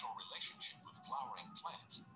beneficial relationship with flowering plants.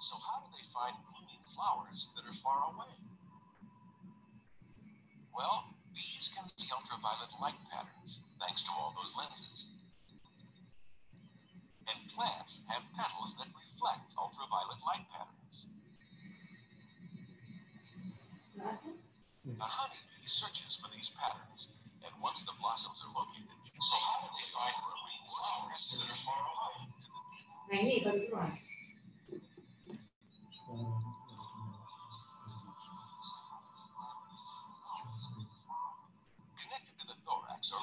So how do they find blooming flowers that are far away? Well, bees can see ultraviolet light patterns thanks to all those lenses. And plants have petals that reflect ultraviolet light patterns. The honeybee searches for these patterns, and once the blossoms are located, so how do they find marine flowers that are far away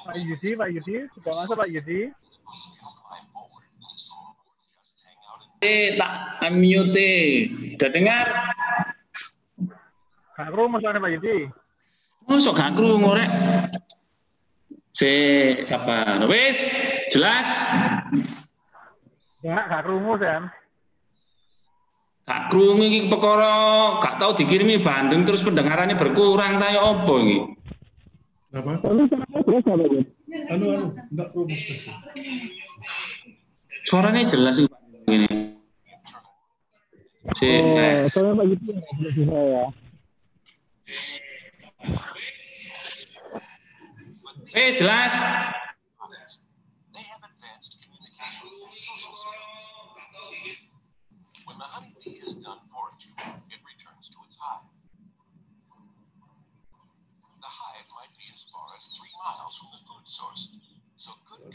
Pak Yudi, Pak Yudi, sudah masuk Pak Yudi. tak unmute. Udah dengar? Gak kru masalahnya Pak Yudi. Masuk gak krungu rek. Si sabar. Wis, jelas? Gak, gak krungu Sam. Gak krungu iki perkara gak tau dikirimi Bandung terus pendengarannya berkurang ta ya apa iki? Apa? Lalu caranya jelas Pak Yudi? Anu anu, enggak perlu. Suaranya jelas iki Pak. Ini. Si, Oh, soalnya Pak bisa ya. eh jelas.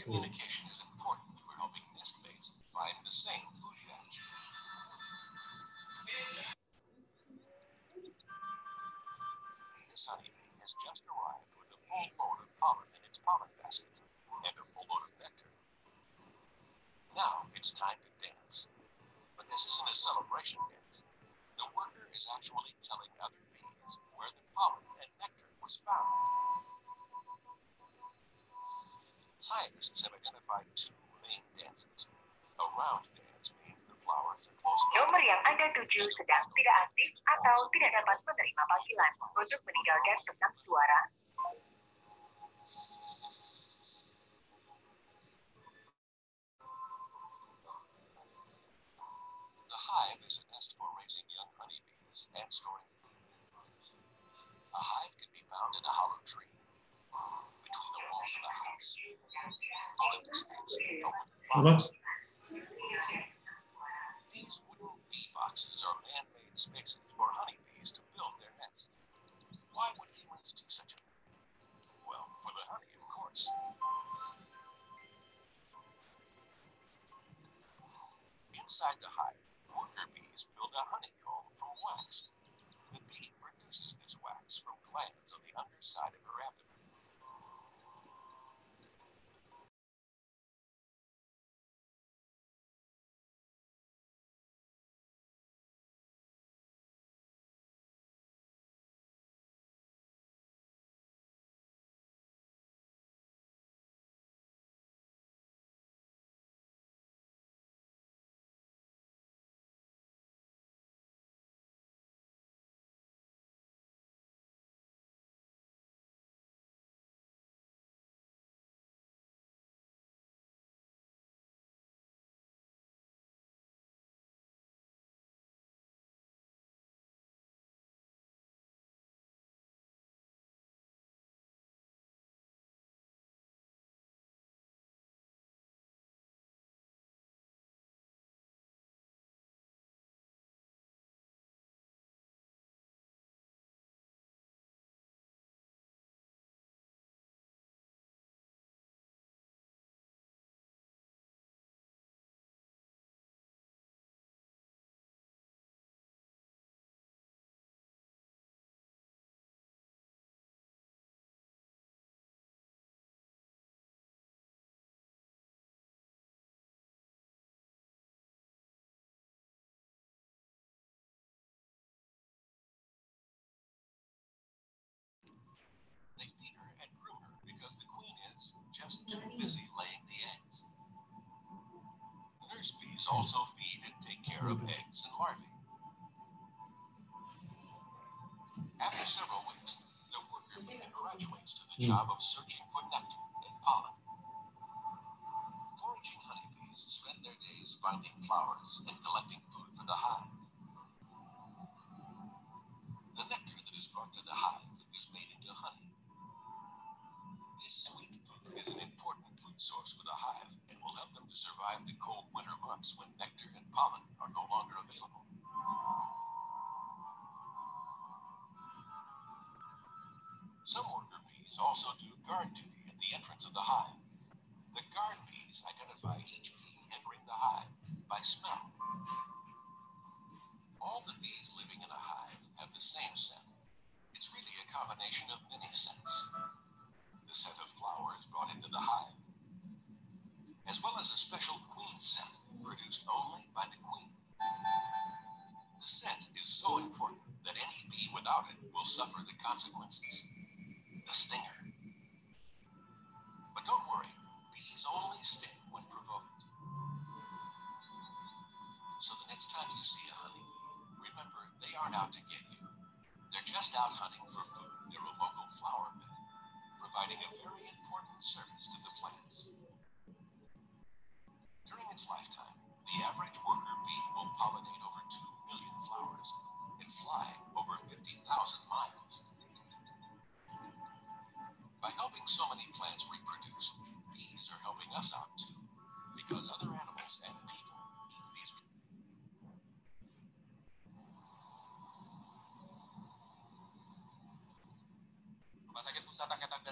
Communication is important for helping nest mates find the same food patch. This honeybee has just arrived with a full load of pollen in its pollen baskets and a full load of nectar. Now it's time to dance. But this isn't a celebration dance. The worker is actually telling other bees where the pollen and nectar was found. Scientists have identified two main dances. A round dance means the flowers are close. Nomor yang Anda tuju sedang tidak aktif atau tidak dapat menerima panggilan. Untuk meninggalkan pesan suara, The hive is a nest for raising young honeybees and storing food. A hive can be found in a hollow tree, between the walls of a house, full of expansive open Apa? Flowers. These wooden bee boxes are man-made spaces for honeybees to build their nest. Why would humans do such a? Well, for the honey, of course. Inside the hive, worker bees build a honeycomb from wax. The bee produces this wax from glands on the underside of too busy laying the eggs. Nurse bees also feed and take care of eggs and larvae. After several weeks, the worker bee graduates to the hmm. job of searching for nectar and pollen. Foraging honeybees spend their days finding flowers and collecting food for the hive. The nectar that is brought to the hive is made into honey is an important food source for the hive and will help them to survive the cold winter months when nectar and pollen are no longer available. Some worker bees also do guard duty at the entrance of the hive. The guard bees identify each bee entering the hive by smell. All the bees living in a hive have the same scent. It's really a combination of many scents. Scent of flowers brought into the hive, as well as a special queen scent produced only by the queen. The scent is so important that any bee without it will suffer the consequences. The stinger. But don't worry, bees only sting when provoked. So the next time you see a honeybee, remember they aren't out to get you. They're just out hunting for food near a local flower bed, providing a very important service to the plants. During its lifetime, the average worker bee will pollinate over 2 million flowers and fly over 50,000 miles. By helping so many plants reproduce, bees are helping us out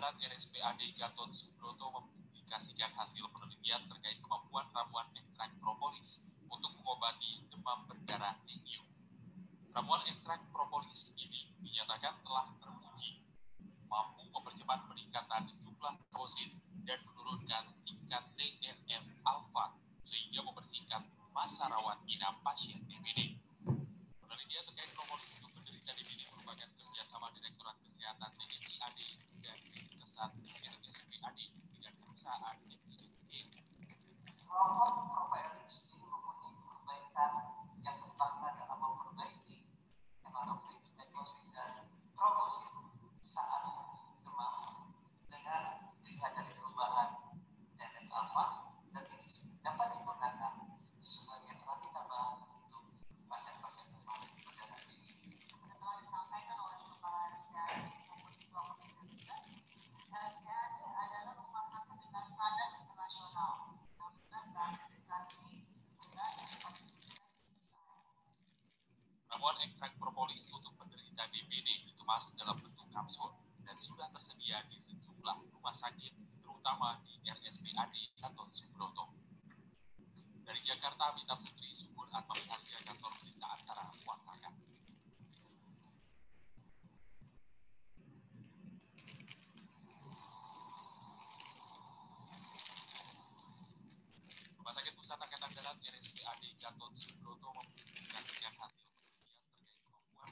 Darat RSPAD Gatot Subroto mempublikasikan hasil penelitian terkait kemampuan ramuan ekstrak propolis untuk mengobati demam berdarah dengue. Ramuan ekstrak propolis ini dinyatakan telah teruji mampu mempercepat peningkatan jumlah troposit dan menurunkan tingkat TNF alfa sehingga membersihkan masa rawat inap pasien DBD. Penelitian terkait propolis untuk penderita DBD merupakan kerjasama Direktorat Kesehatan TNI AD dan Kesat RSPAD dengan perusahaan FISG. kelompok profiling ini mempunyai perbaikan yang utama dalam memperbaiki hematokrit nekrosis dan trombosit saat demam dengan dilihat dari perubahan TNF alpha dan ini dapat digunakan sebagai terapi tambahan untuk pasien-pasien demam berdarah tinggi. telah disampaikan oleh Kepala RSPAD maupun Ketua Komisi Kesehatan, RSPAD adalah rumah sakit dengan standar internasional yang sudah terakreditasi dengan Ramuan propolis untuk penderita DBD dikemas dalam bentuk kapsul dan sudah tersedia di sejumlah rumah sakit, terutama di RSPAD Gatot Subroto. Dari Jakarta, Mita Putri, Subur Atma Harja, kantor berita acara Wartakan. Rumah Sakit Pusat Angkatan Darat RSPAD Gatot Subroto mempublikasikan hasil penelitian terkait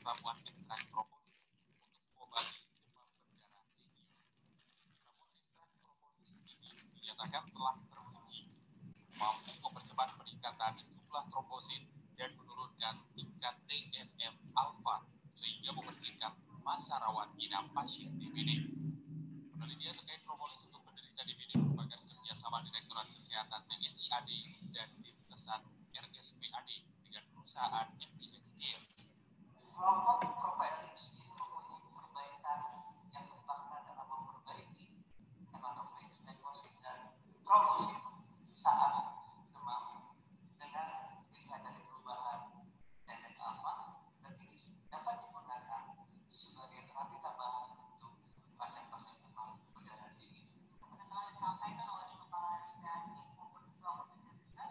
kemampuan ramuan ekstrak propolis untuk mengobati demam berdarah dengue. Ramuan ekstrak propolis ini dinyatakan telah teruji mampu mempercepat peningkatan jumlah trombosit dan menurunkan tingkat TNF alfa sehingga membersihkan masa rawat inap pasien DBD. Penelitian terkait propolis untuk penderita DBD merupakan kerjasama Direktorat Kesehatan TNI AD dan Tim Kesat RSPAD dengan perusahaan FISG. Kelompok profiling ini mempunyai perbaikan yang utama dalam memperbaiki hematokrit nekrosis dan trombosit saat demam dengan dilihat dari perubahan TNF alpha dan ini dapat digunakan sebagai terapi tambahan untuk pasien-pasien demam berdarah tinggi. telah disampaikan oleh Kepala RSPAD maupun Ketua Komisi Kesehatan,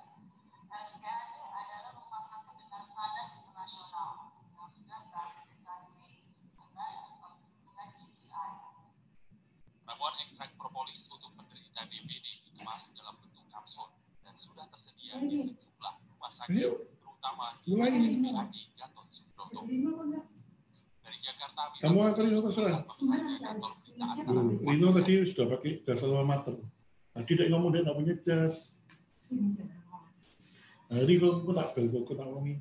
RSPAD adalah rumah sakit dengan standar internasional yang sudah terakreditasi dengan dengan GCI. Ramuan ekstrak propolis untuk penderita DBD dikemas dalam bentuk kapsul dan sudah tersedia di sejumlah di Mulai. RSPAD Gatot Subroto. Dari Jakarta, Mita Kamu akan Rino terserah. Tuh, Rino tadi sudah pakai jas alma mater. Tadi dia ngomong dia nggak punya jas. Nah, ini kok aku tak bel, kok aku tak wangi.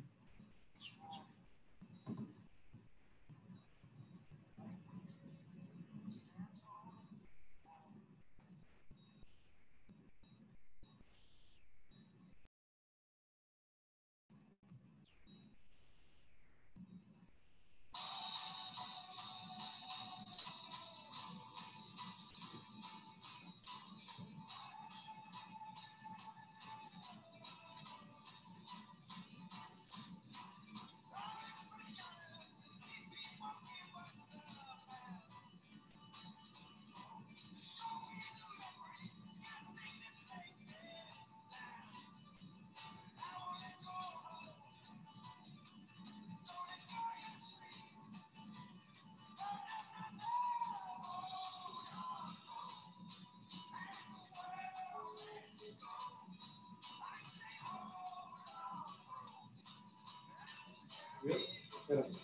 Ya.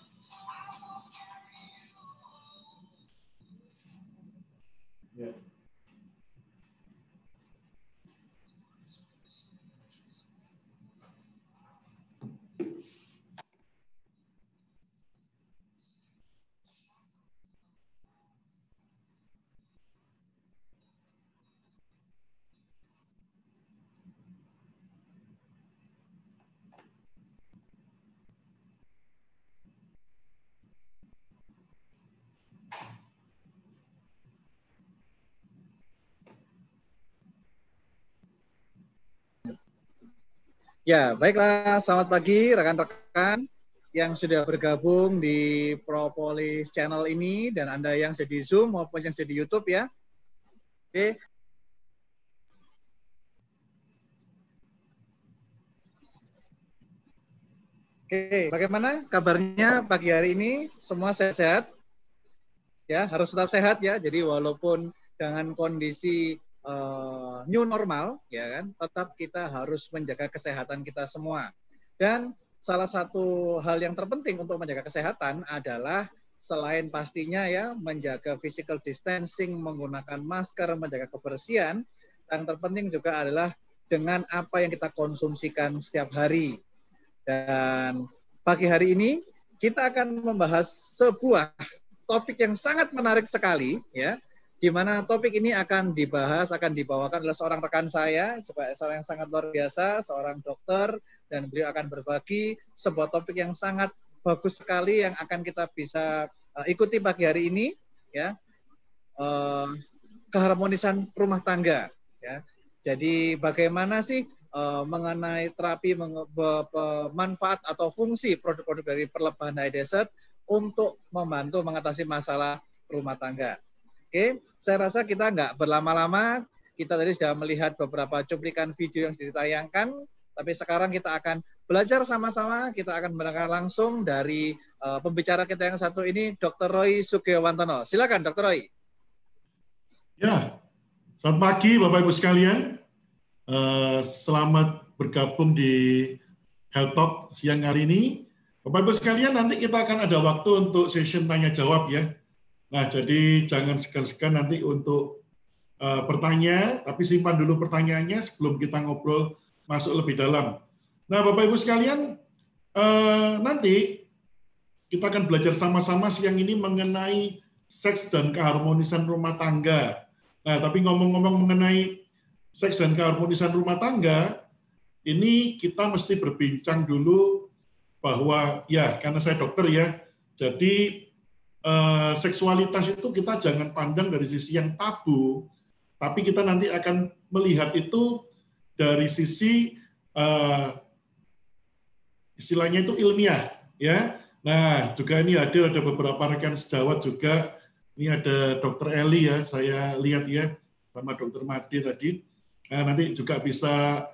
Ya, baiklah. Selamat pagi rekan-rekan yang sudah bergabung di Propolis channel ini dan Anda yang sudah di Zoom maupun yang sudah di YouTube ya. Oke. Oke, bagaimana kabarnya pagi hari ini? Semua sehat-sehat? Ya, harus tetap sehat ya. Jadi walaupun dengan kondisi uh, new normal, ya kan, tetap kita harus menjaga kesehatan kita semua. Dan salah satu hal yang terpenting untuk menjaga kesehatan adalah selain pastinya ya menjaga physical distancing, menggunakan masker, menjaga kebersihan, yang terpenting juga adalah dengan apa yang kita konsumsikan setiap hari. Dan pagi hari ini kita akan membahas sebuah topik yang sangat menarik sekali ya di mana topik ini akan dibahas, akan dibawakan oleh seorang rekan saya, seorang yang sangat luar biasa, seorang dokter, dan beliau akan berbagi sebuah topik yang sangat bagus sekali yang akan kita bisa uh, ikuti pagi hari ini, ya, uh, keharmonisan rumah tangga, ya. Jadi bagaimana sih uh, mengenai terapi manfaat atau fungsi produk-produk dari perlebahan high desert untuk membantu mengatasi masalah rumah tangga. Oke, saya rasa kita nggak berlama-lama. Kita tadi sudah melihat beberapa cuplikan video yang ditayangkan, tapi sekarang kita akan belajar sama-sama. Kita akan mendengar langsung dari uh, pembicara kita yang satu ini, Dr. Roy Sugiyawantono. Silakan, Dr. Roy. Ya, selamat pagi Bapak Ibu sekalian. Uh, selamat bergabung di Health Talk siang hari ini. Bapak Ibu sekalian, nanti kita akan ada waktu untuk session tanya jawab ya. Nah, jadi jangan segan-segan nanti untuk uh, bertanya, tapi simpan dulu pertanyaannya sebelum kita ngobrol masuk lebih dalam. Nah, Bapak Ibu sekalian, uh, nanti kita akan belajar sama-sama siang ini mengenai seks dan keharmonisan rumah tangga. Nah, tapi ngomong-ngomong mengenai seks dan keharmonisan rumah tangga, ini kita mesti berbincang dulu bahwa ya karena saya dokter ya, jadi eh, seksualitas itu kita jangan pandang dari sisi yang tabu, tapi kita nanti akan melihat itu dari sisi eh, istilahnya itu ilmiah, ya. Nah, juga ini hadir ada beberapa rekan sejawat juga. Ini ada Dokter Eli ya, saya lihat ya, sama Dokter Madi tadi. Nah, nanti juga bisa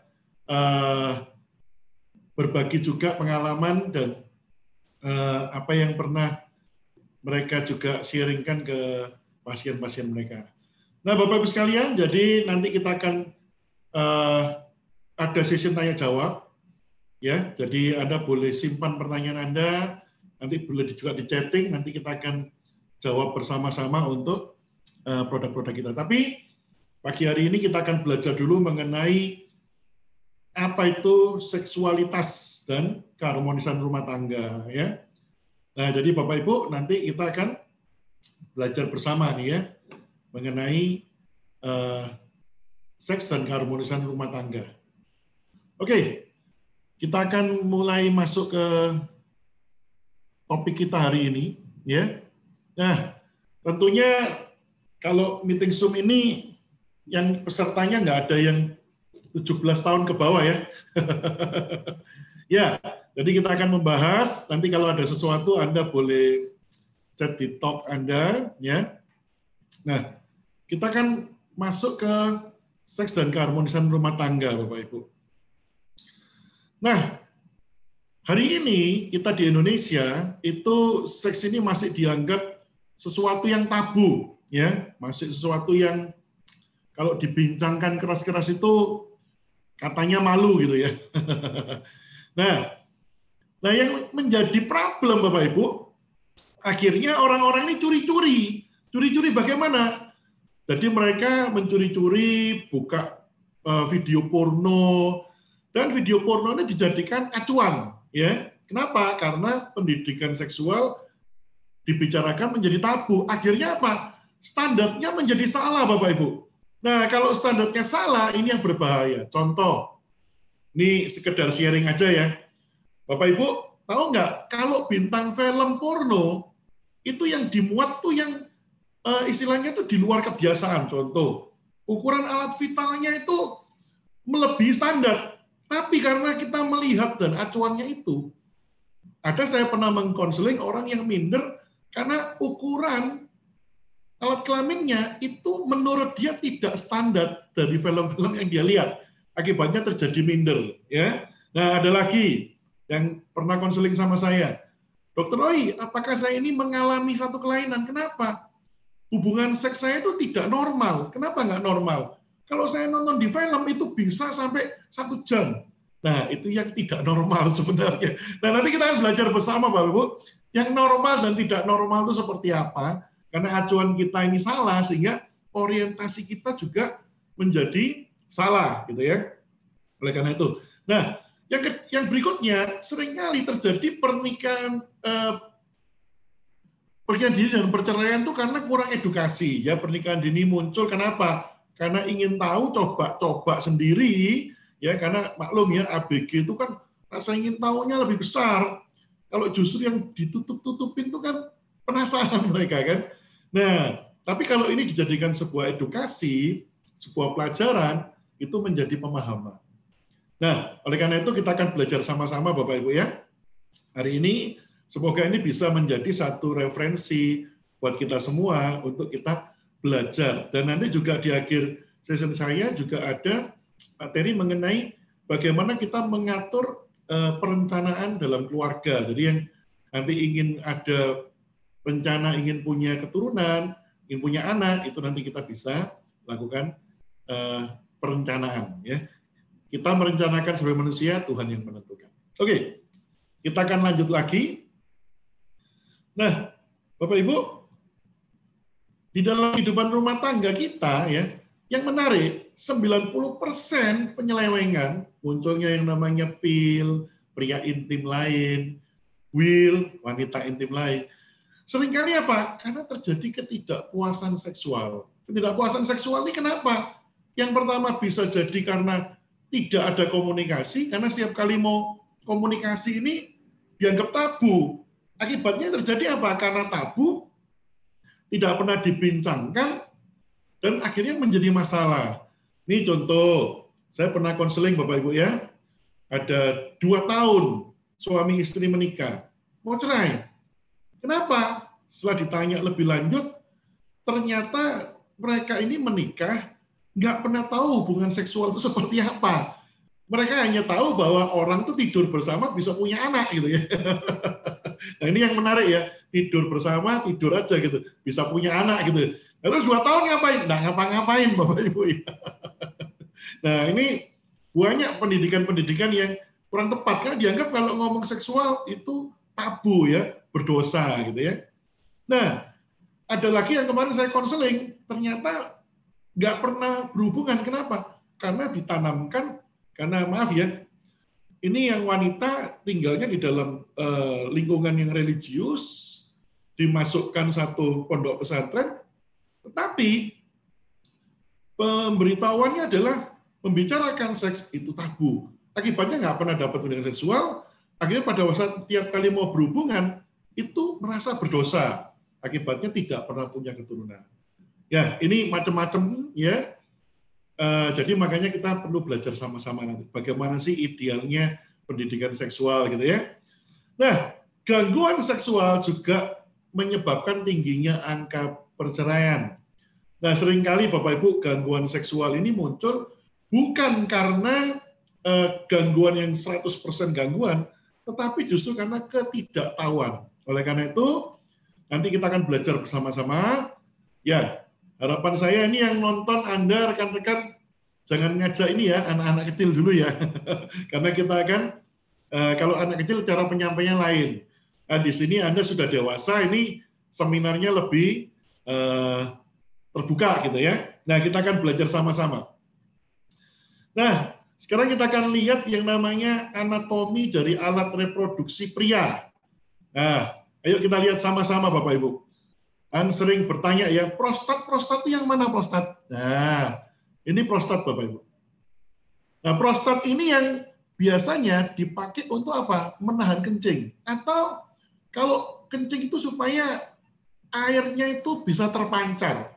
uh, berbagi juga pengalaman dan uh, apa yang pernah mereka juga sharingkan ke pasien-pasien mereka. Nah, Bapak Ibu sekalian, jadi nanti kita akan uh, ada sesi tanya jawab, ya. Jadi Anda boleh simpan pertanyaan Anda, nanti boleh juga di chatting, nanti kita akan jawab bersama-sama untuk uh, produk-produk kita. Tapi pagi hari ini kita akan belajar dulu mengenai apa itu seksualitas dan keharmonisan rumah tangga, ya. Nah, jadi Bapak Ibu nanti kita akan belajar bersama nih ya mengenai uh, seks dan keharmonisan rumah tangga. Oke, kita akan mulai masuk ke topik kita hari ini ya. Nah, tentunya kalau meeting Zoom ini yang pesertanya nggak ada yang 17 tahun ke bawah ya. ya, jadi kita akan membahas, nanti kalau ada sesuatu Anda boleh chat di talk Anda. ya. Nah, kita akan masuk ke seks dan keharmonisan rumah tangga, Bapak Ibu. Nah, hari ini kita di Indonesia itu seks ini masih dianggap sesuatu yang tabu, ya, masih sesuatu yang kalau dibincangkan keras-keras itu katanya malu gitu ya. nah, Nah, yang menjadi problem Bapak Ibu, akhirnya orang-orang ini curi-curi. Curi-curi bagaimana? Jadi mereka mencuri-curi, buka eh, video porno, dan video porno ini dijadikan acuan. ya. Kenapa? Karena pendidikan seksual dibicarakan menjadi tabu. Akhirnya apa? Standarnya menjadi salah, Bapak Ibu. Nah, kalau standarnya salah, ini yang berbahaya. Contoh, ini sekedar sharing aja ya. Bapak Ibu, tahu nggak kalau bintang film porno itu yang dimuat tuh yang eh, istilahnya itu di luar kebiasaan. Contoh, ukuran alat vitalnya itu melebihi standar. Tapi karena kita melihat dan acuannya itu, ada saya pernah mengkonseling orang yang minder karena ukuran alat kelaminnya itu menurut dia tidak standar dari film-film yang dia lihat. Akibatnya terjadi minder. Ya. Nah, ada lagi yang pernah konseling sama saya. Dokter Roy, apakah saya ini mengalami satu kelainan? Kenapa? Hubungan seks saya itu tidak normal. Kenapa nggak normal? Kalau saya nonton di film itu bisa sampai satu jam. Nah, itu yang tidak normal sebenarnya. Nah, nanti kita akan belajar bersama, Bapak Ibu. Yang normal dan tidak normal itu seperti apa. Karena acuan kita ini salah, sehingga orientasi kita juga menjadi salah. gitu ya. Oleh karena itu. Nah, yang, ke- yang berikutnya, sering kali terjadi pernikahan eh, pernikahan dini dan perceraian itu karena kurang edukasi. Ya, pernikahan dini muncul kenapa? Karena ingin tahu, coba-coba sendiri, ya karena maklum ya ABG itu kan rasa ingin tahunya lebih besar. Kalau justru yang ditutup-tutupin itu kan penasaran mereka kan. Nah, tapi kalau ini dijadikan sebuah edukasi, sebuah pelajaran, itu menjadi pemahaman. Nah, oleh karena itu kita akan belajar sama-sama Bapak Ibu ya. Hari ini semoga ini bisa menjadi satu referensi buat kita semua untuk kita belajar. Dan nanti juga di akhir session saya juga ada materi mengenai bagaimana kita mengatur eh, perencanaan dalam keluarga. Jadi yang nanti ingin ada rencana ingin punya keturunan, ingin punya anak, itu nanti kita bisa lakukan eh, perencanaan. Ya, kita merencanakan sebagai manusia, Tuhan yang menentukan. Oke, kita akan lanjut lagi. Nah, Bapak Ibu, di dalam kehidupan rumah tangga kita ya, yang menarik 90% penyelewengan munculnya yang namanya pil, pria intim lain, will, wanita intim lain. Seringkali apa? Karena terjadi ketidakpuasan seksual. Ketidakpuasan seksual ini kenapa? Yang pertama bisa jadi karena tidak ada komunikasi, karena setiap kali mau komunikasi ini dianggap tabu. Akibatnya terjadi apa? Karena tabu, tidak pernah dibincangkan, dan akhirnya menjadi masalah. Ini contoh, saya pernah konseling Bapak Ibu ya, ada dua tahun suami istri menikah, mau cerai. Kenapa? Setelah ditanya lebih lanjut, ternyata mereka ini menikah nggak pernah tahu hubungan seksual itu seperti apa. Mereka hanya tahu bahwa orang itu tidur bersama bisa punya anak gitu ya. nah ini yang menarik ya, tidur bersama, tidur aja gitu, bisa punya anak gitu. Nah, terus dua tahun ngapain? Nggak ngapa-ngapain Bapak Ibu ya. nah ini banyak pendidikan-pendidikan yang kurang tepat kan dianggap kalau ngomong seksual itu tabu ya, berdosa gitu ya. Nah, ada lagi yang kemarin saya konseling, ternyata nggak pernah berhubungan. Kenapa? Karena ditanamkan, karena maaf ya, ini yang wanita tinggalnya di dalam eh, lingkungan yang religius, dimasukkan satu pondok pesantren, tetapi pemberitahuannya adalah membicarakan seks itu tabu. Akibatnya nggak pernah dapat hubungan seksual, akhirnya pada saat tiap kali mau berhubungan, itu merasa berdosa. Akibatnya tidak pernah punya keturunan. Ya, ini macam-macam ya. Eh, jadi makanya kita perlu belajar sama-sama nanti. Bagaimana sih idealnya pendidikan seksual gitu ya. Nah, gangguan seksual juga menyebabkan tingginya angka perceraian. Nah, sering kali Bapak Ibu gangguan seksual ini muncul bukan karena eh, gangguan yang 100% gangguan, tetapi justru karena ketidaktahuan. Oleh karena itu, nanti kita akan belajar bersama-sama. Ya, harapan saya ini yang nonton Anda rekan-rekan jangan ngajak ini ya anak-anak kecil dulu ya. karena kita akan Eh, kalau anak kecil cara penyampaian lain. Nah, di sini Anda sudah dewasa, ini seminarnya lebih eh, terbuka gitu ya. Nah, kita akan belajar sama-sama. Nah, sekarang kita akan lihat yang namanya anatomi dari alat reproduksi pria. Nah, ayo kita lihat sama-sama Bapak Ibu. Kan sering bertanya ya, prostat, prostat itu yang mana prostat? Nah, ini prostat Bapak Ibu. Nah, prostat ini yang biasanya dipakai untuk apa? Menahan kencing. Atau kalau kencing itu supaya airnya itu bisa terpancar.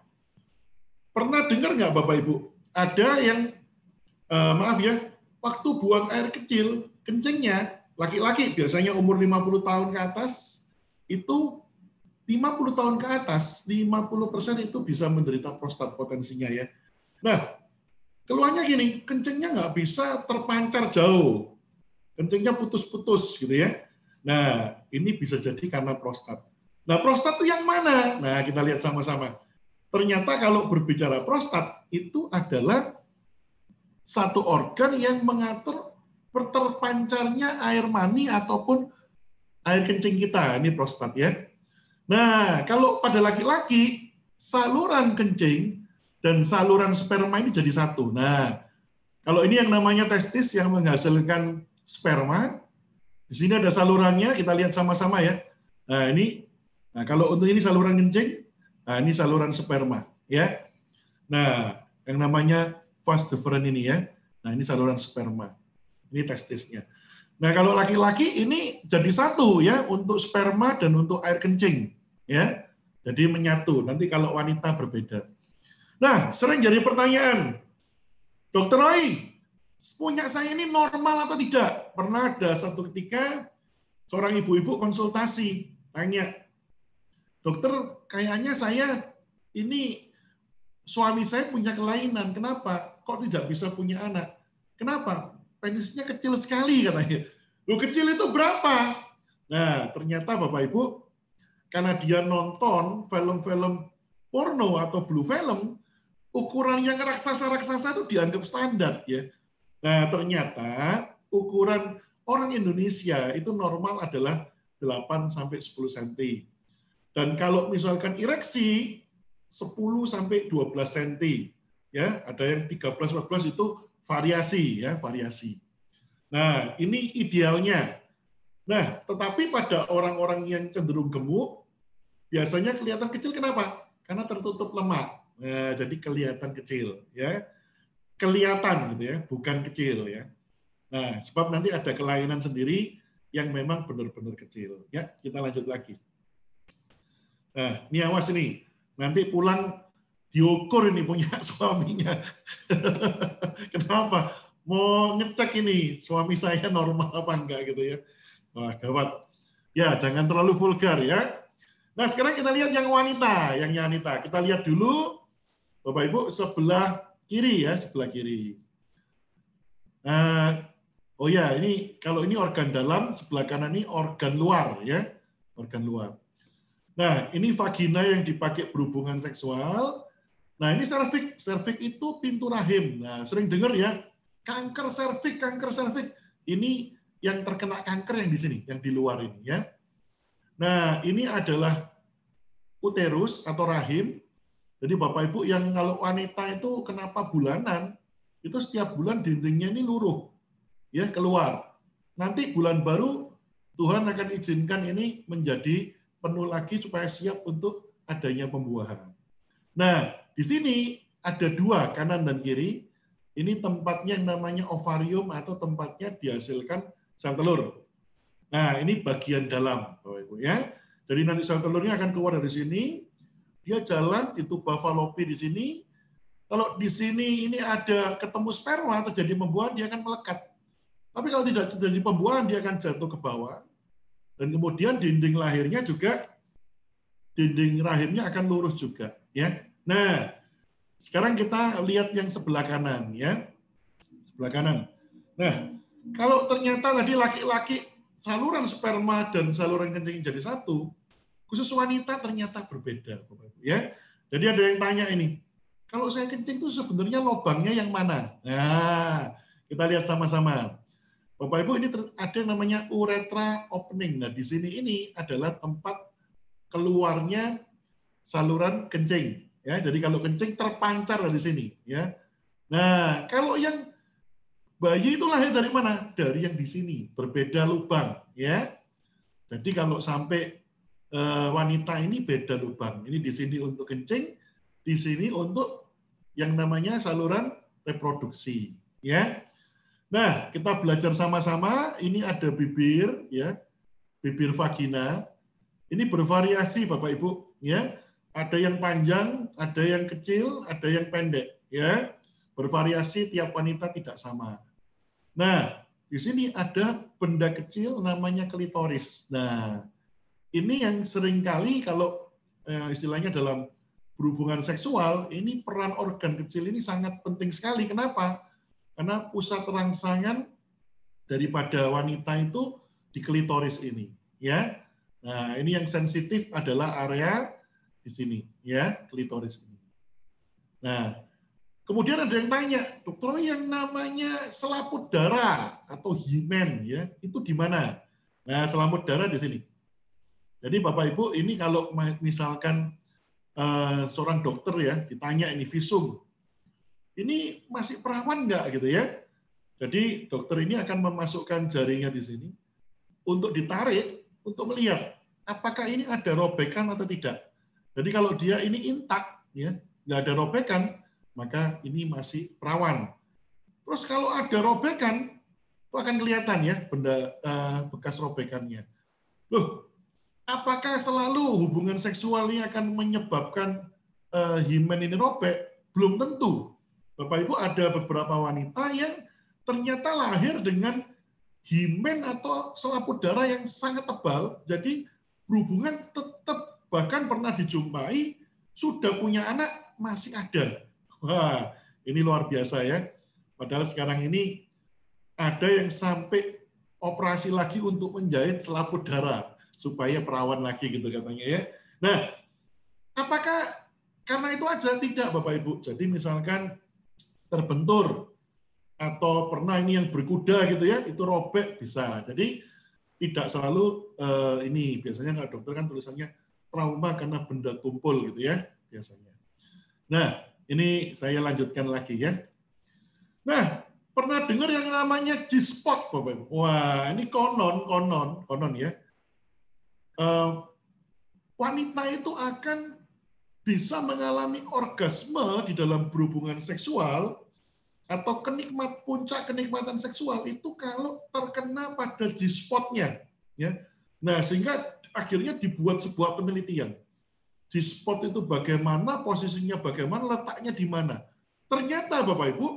Pernah dengar nggak Bapak Ibu? Ada yang, eh, maaf ya, waktu buang air kecil, kencingnya, laki-laki biasanya umur 50 tahun ke atas, itu 50 tahun ke atas, 50% itu bisa menderita prostat potensinya ya. Nah, keluarnya gini, kencingnya nggak bisa terpancar jauh. Kencingnya putus-putus gitu ya. Nah, ini bisa jadi karena prostat. Nah, prostat itu yang mana? Nah, kita lihat sama-sama. Ternyata kalau berbicara prostat, itu adalah satu organ yang mengatur terpancarnya air mani ataupun air kencing kita. Ini prostat ya. Nah, kalau pada laki-laki, saluran kencing dan saluran sperma ini jadi satu. Nah, kalau ini yang namanya testis yang menghasilkan sperma, di sini ada salurannya, kita lihat sama-sama ya. Nah, ini nah kalau untuk ini saluran kencing, nah ini saluran sperma, ya. Nah, yang namanya vas deferens ini ya. Nah, ini saluran sperma. Ini testisnya. Nah, kalau laki-laki ini jadi satu ya untuk sperma dan untuk air kencing, ya. Jadi menyatu. Nanti kalau wanita berbeda. Nah, sering jadi pertanyaan, Dokter Roy, punya saya ini normal atau tidak? Pernah ada satu ketika seorang ibu-ibu konsultasi, tanya, dokter kayaknya saya ini suami saya punya kelainan, kenapa? Kok tidak bisa punya anak? Kenapa? Penisnya kecil sekali katanya. Lu kecil itu berapa? Nah, ternyata Bapak Ibu, karena dia nonton film-film porno atau blue film, ukuran yang raksasa-raksasa itu dianggap standar ya. Nah, ternyata ukuran orang Indonesia itu normal adalah 8 sampai 10 cm. Dan kalau misalkan ereksi 10 sampai 12 cm. Ya, ada yang 13 14 itu variasi ya, variasi. Nah, ini idealnya. Nah, tetapi pada orang-orang yang cenderung gemuk biasanya kelihatan kecil kenapa? Karena tertutup lemak. Nah, jadi kelihatan kecil ya kelihatan gitu ya, bukan kecil ya. Nah, sebab nanti ada kelainan sendiri yang memang benar-benar kecil. Ya, kita lanjut lagi. Nah, ini awas ini. Nanti pulang diukur ini punya suaminya. Kenapa? Mau ngecek ini suami saya normal apa enggak gitu ya. Wah, gawat. Ya, jangan terlalu vulgar ya. Nah, sekarang kita lihat yang wanita, yang wanita. Kita lihat dulu Bapak Ibu sebelah kiri ya, sebelah kiri. Nah, oh ya, ini kalau ini organ dalam, sebelah kanan ini organ luar ya, organ luar. Nah, ini vagina yang dipakai berhubungan seksual. Nah, ini serviks. Serviks itu pintu rahim. Nah, sering dengar ya, kanker serviks, kanker serviks. Ini yang terkena kanker yang di sini, yang di luar ini ya. Nah, ini adalah uterus atau rahim jadi Bapak Ibu yang kalau wanita itu kenapa bulanan, itu setiap bulan dindingnya ini luruh, ya keluar. Nanti bulan baru Tuhan akan izinkan ini menjadi penuh lagi supaya siap untuk adanya pembuahan. Nah, di sini ada dua kanan dan kiri. Ini tempatnya yang namanya ovarium atau tempatnya dihasilkan sel telur. Nah, ini bagian dalam, Bapak Ibu ya. Jadi nanti sel telurnya akan keluar dari sini, dia jalan di tuba falopi di sini. Kalau di sini ini ada ketemu sperma terjadi pembuahan, dia akan melekat. Tapi kalau tidak terjadi pembuahan, dia akan jatuh ke bawah. Dan kemudian dinding lahirnya juga, dinding rahimnya akan lurus juga. ya. Nah, sekarang kita lihat yang sebelah kanan. ya, Sebelah kanan. Nah, kalau ternyata tadi laki-laki saluran sperma dan saluran kencing jadi satu, Khusus wanita ternyata berbeda, ya. Jadi ada yang tanya ini, kalau saya kencing itu sebenarnya lubangnya yang mana? Nah, kita lihat sama-sama. Bapak Ibu ini ada yang namanya uretra opening. Nah, di sini ini adalah tempat keluarnya saluran kencing. Ya, jadi kalau kencing terpancar dari sini. Ya. Nah, kalau yang bayi itu lahir dari mana? Dari yang di sini, berbeda lubang. Ya. Jadi kalau sampai eh, wanita ini beda lubang. Ini di sini untuk kencing, di sini untuk yang namanya saluran reproduksi. Ya. Nah, kita belajar sama-sama. Ini ada bibir, ya, bibir vagina. Ini bervariasi, Bapak Ibu, ya. Ada yang panjang, ada yang kecil, ada yang pendek, ya. Bervariasi tiap wanita tidak sama. Nah, di sini ada benda kecil namanya klitoris. Nah, ini yang sering kali kalau eh, istilahnya dalam berhubungan seksual, ini peran organ kecil ini sangat penting sekali. Kenapa? Karena pusat rangsangan daripada wanita itu di klitoris ini, ya. Nah, ini yang sensitif adalah area di sini, ya, klitoris ini. Nah, kemudian ada yang tanya, dokter yang namanya selaput darah atau himen, ya, itu di mana? Nah, selaput darah di sini. Jadi Bapak Ibu, ini kalau misalkan eh, seorang dokter ya ditanya ini visum, ini masih perawan nggak gitu ya? Jadi dokter ini akan memasukkan jaringnya di sini untuk ditarik untuk melihat apakah ini ada robekan atau tidak. Jadi kalau dia ini intak ya nggak ada robekan maka ini masih perawan. Terus kalau ada robekan itu akan kelihatan ya benda eh, bekas robekannya. Loh, apakah selalu hubungan seksual ini akan menyebabkan eh, himen ini robek? Belum tentu. Bapak Ibu ada beberapa wanita yang ternyata lahir dengan himen atau selaput darah yang sangat tebal, jadi berhubungan tetap bahkan pernah dijumpai sudah punya anak masih ada. Wah, ini luar biasa ya. Padahal sekarang ini ada yang sampai operasi lagi untuk menjahit selaput darah supaya perawan lagi gitu katanya ya. Nah, apakah karena itu aja tidak Bapak Ibu. Jadi misalkan terbentur atau pernah ini yang berkuda gitu ya, itu robek bisa. Jadi tidak selalu eh, ini biasanya nggak dokter kan tulisannya trauma karena benda tumpul gitu ya biasanya. Nah, ini saya lanjutkan lagi ya. Nah, pernah dengar yang namanya G-spot Bapak Ibu? Wah, ini konon, konon, konon ya. Eh, wanita itu akan bisa mengalami orgasme di dalam berhubungan seksual atau kenikmat puncak kenikmatan seksual itu kalau terkena pada G-spotnya ya. Nah, sehingga akhirnya dibuat sebuah penelitian. G-spot itu bagaimana posisinya, bagaimana letaknya di mana. Ternyata Bapak Ibu,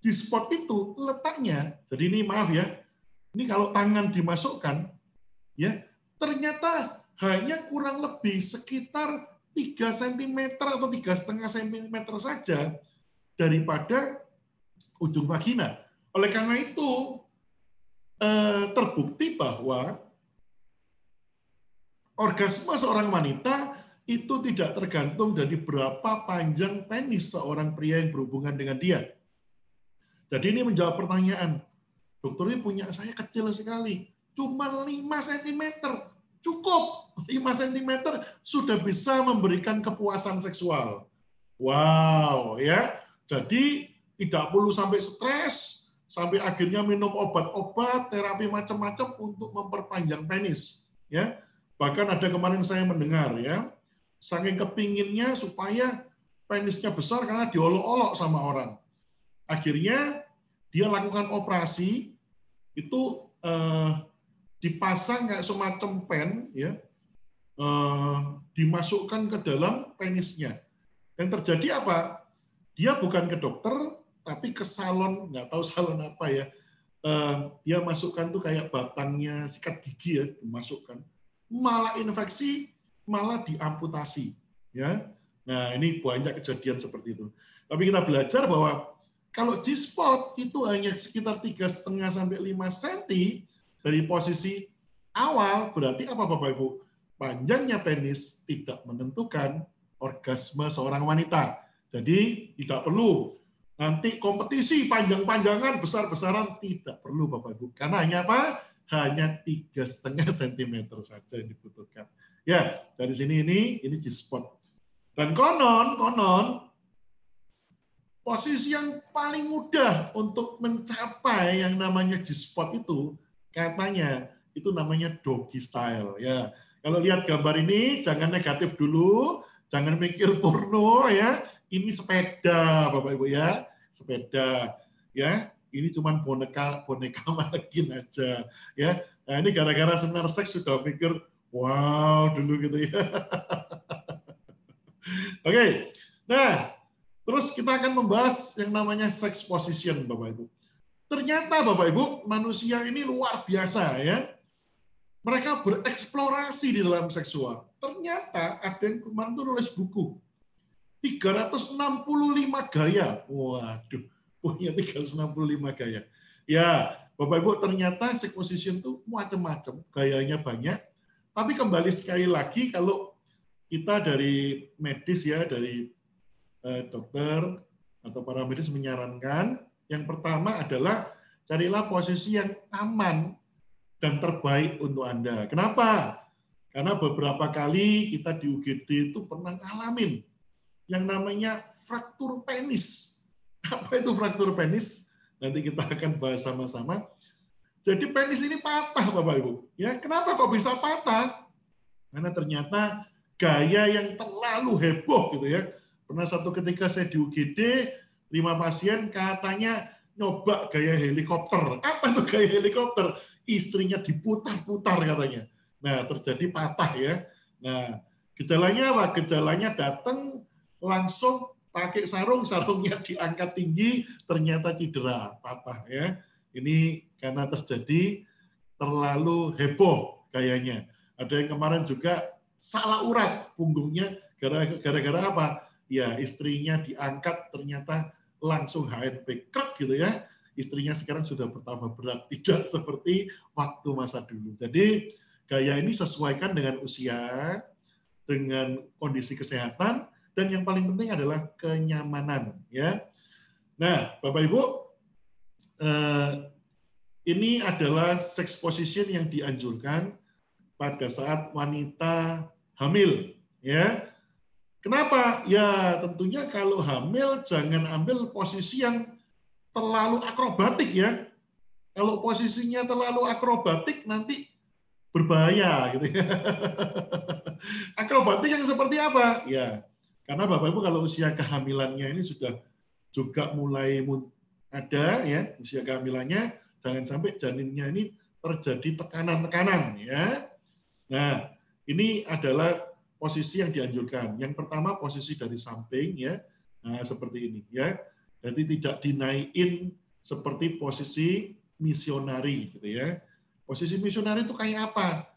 G-spot itu letaknya, jadi ini maaf ya, ini kalau tangan dimasukkan, ya ternyata hanya kurang lebih sekitar 3 cm atau tiga setengah cm saja daripada ujung vagina. Oleh karena itu eh, terbukti bahwa orgasme seorang wanita itu tidak tergantung dari berapa panjang penis seorang pria yang berhubungan dengan dia. Jadi ini menjawab pertanyaan, dokter ini punya saya kecil sekali, cuma 5 cm, cukup 5 cm sudah bisa memberikan kepuasan seksual. Wow, ya. Jadi tidak perlu sampai stres, sampai akhirnya minum obat-obat, terapi macam-macam untuk memperpanjang penis. Ya, bahkan ada kemarin saya mendengar ya, saking kepinginnya supaya penisnya besar karena diolok-olok sama orang. Akhirnya dia lakukan operasi itu eh, dipasang kayak semacam pen ya, eh, dimasukkan ke dalam penisnya. Yang terjadi apa? Dia bukan ke dokter, tapi ke salon, nggak tahu salon apa ya. Eh, dia masukkan tuh kayak batangnya sikat gigi ya, dimasukkan. Malah infeksi, malah diamputasi. Ya, nah ini banyak kejadian seperti itu. Tapi kita belajar bahwa kalau G-spot itu hanya sekitar tiga setengah sampai 5 cm dari posisi awal, berarti apa Bapak Ibu? Panjangnya penis tidak menentukan orgasme seorang wanita. Jadi tidak perlu nanti kompetisi panjang-panjangan, besar-besaran tidak perlu Bapak Ibu. Karena hanya apa? Hanya tiga setengah sentimeter saja yang dibutuhkan. Ya, dari sini ini ini G-spot. Dan konon, konon posisi yang paling mudah untuk mencapai yang namanya G-spot itu katanya itu namanya doggy style ya. Kalau lihat gambar ini jangan negatif dulu, jangan mikir porno ya. Ini sepeda Bapak Ibu ya, sepeda ya. Ini cuma boneka boneka manekin aja ya. Nah, ini gara-gara senar seks sudah mikir wow dulu gitu ya. Oke. Nah, terus kita akan membahas yang namanya sex position Bapak Ibu. Ternyata Bapak Ibu, manusia ini luar biasa ya. Mereka bereksplorasi di dalam seksual. Ternyata ada yang kemarin tuh nulis buku. 365 gaya. Waduh, punya 365 gaya. Ya, Bapak Ibu, ternyata sex position itu macam-macam, gayanya banyak. Tapi kembali sekali lagi kalau kita dari medis ya, dari eh, dokter atau para medis menyarankan yang pertama adalah carilah posisi yang aman dan terbaik untuk Anda. Kenapa? Karena beberapa kali kita di UGD itu pernah ngalamin yang namanya fraktur penis. Apa itu fraktur penis? Nanti kita akan bahas sama-sama. Jadi penis ini patah Bapak Ibu. Ya, kenapa kok bisa patah? Karena ternyata gaya yang terlalu heboh gitu ya. Pernah satu ketika saya di UGD, lima pasien katanya nyoba gaya helikopter. Apa itu gaya helikopter? Istrinya diputar-putar katanya. Nah, terjadi patah ya. Nah, gejalanya apa? Gejalanya datang langsung pakai sarung, sarungnya diangkat tinggi, ternyata cedera, patah ya. Ini karena terjadi terlalu heboh kayaknya. Ada yang kemarin juga salah urat punggungnya gara-gara apa? Ya istrinya diangkat ternyata langsung HNP krek gitu ya. Istrinya sekarang sudah bertambah berat, tidak seperti waktu masa dulu. Jadi gaya ini sesuaikan dengan usia, dengan kondisi kesehatan, dan yang paling penting adalah kenyamanan. Ya, Nah, Bapak Ibu, ini adalah sex position yang dianjurkan pada saat wanita hamil, ya. Kenapa? Ya, tentunya kalau hamil jangan ambil posisi yang terlalu akrobatik ya. Kalau posisinya terlalu akrobatik nanti berbahaya gitu ya. akrobatik yang seperti apa? Ya, karena Bapak Ibu kalau usia kehamilannya ini sudah juga mulai ada ya, usia kehamilannya jangan sampai janinnya ini terjadi tekanan-tekanan ya. Nah, ini adalah posisi yang dianjurkan. Yang pertama posisi dari samping ya. Nah, seperti ini ya. Jadi tidak dinaikin seperti posisi misionari gitu ya. Posisi misionari itu kayak apa?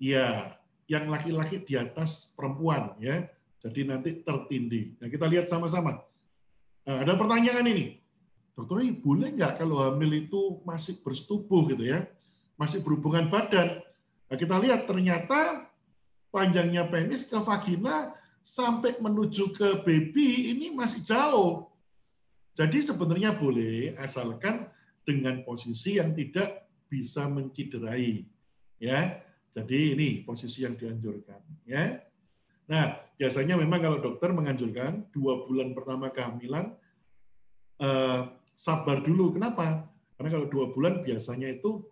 Ya, yang laki-laki di atas perempuan ya. Jadi nanti tertindih. Nah, kita lihat sama-sama. Nah, ada pertanyaan ini dokter boleh nggak kalau hamil itu masih bersetubuh gitu ya, masih berhubungan badan? Nah, kita lihat ternyata panjangnya penis ke vagina sampai menuju ke baby ini masih jauh. Jadi sebenarnya boleh asalkan dengan posisi yang tidak bisa menciderai. Ya, jadi ini posisi yang dianjurkan. Ya. Nah, biasanya memang kalau dokter menganjurkan dua bulan pertama kehamilan eh, sabar dulu. Kenapa? Karena kalau dua bulan biasanya itu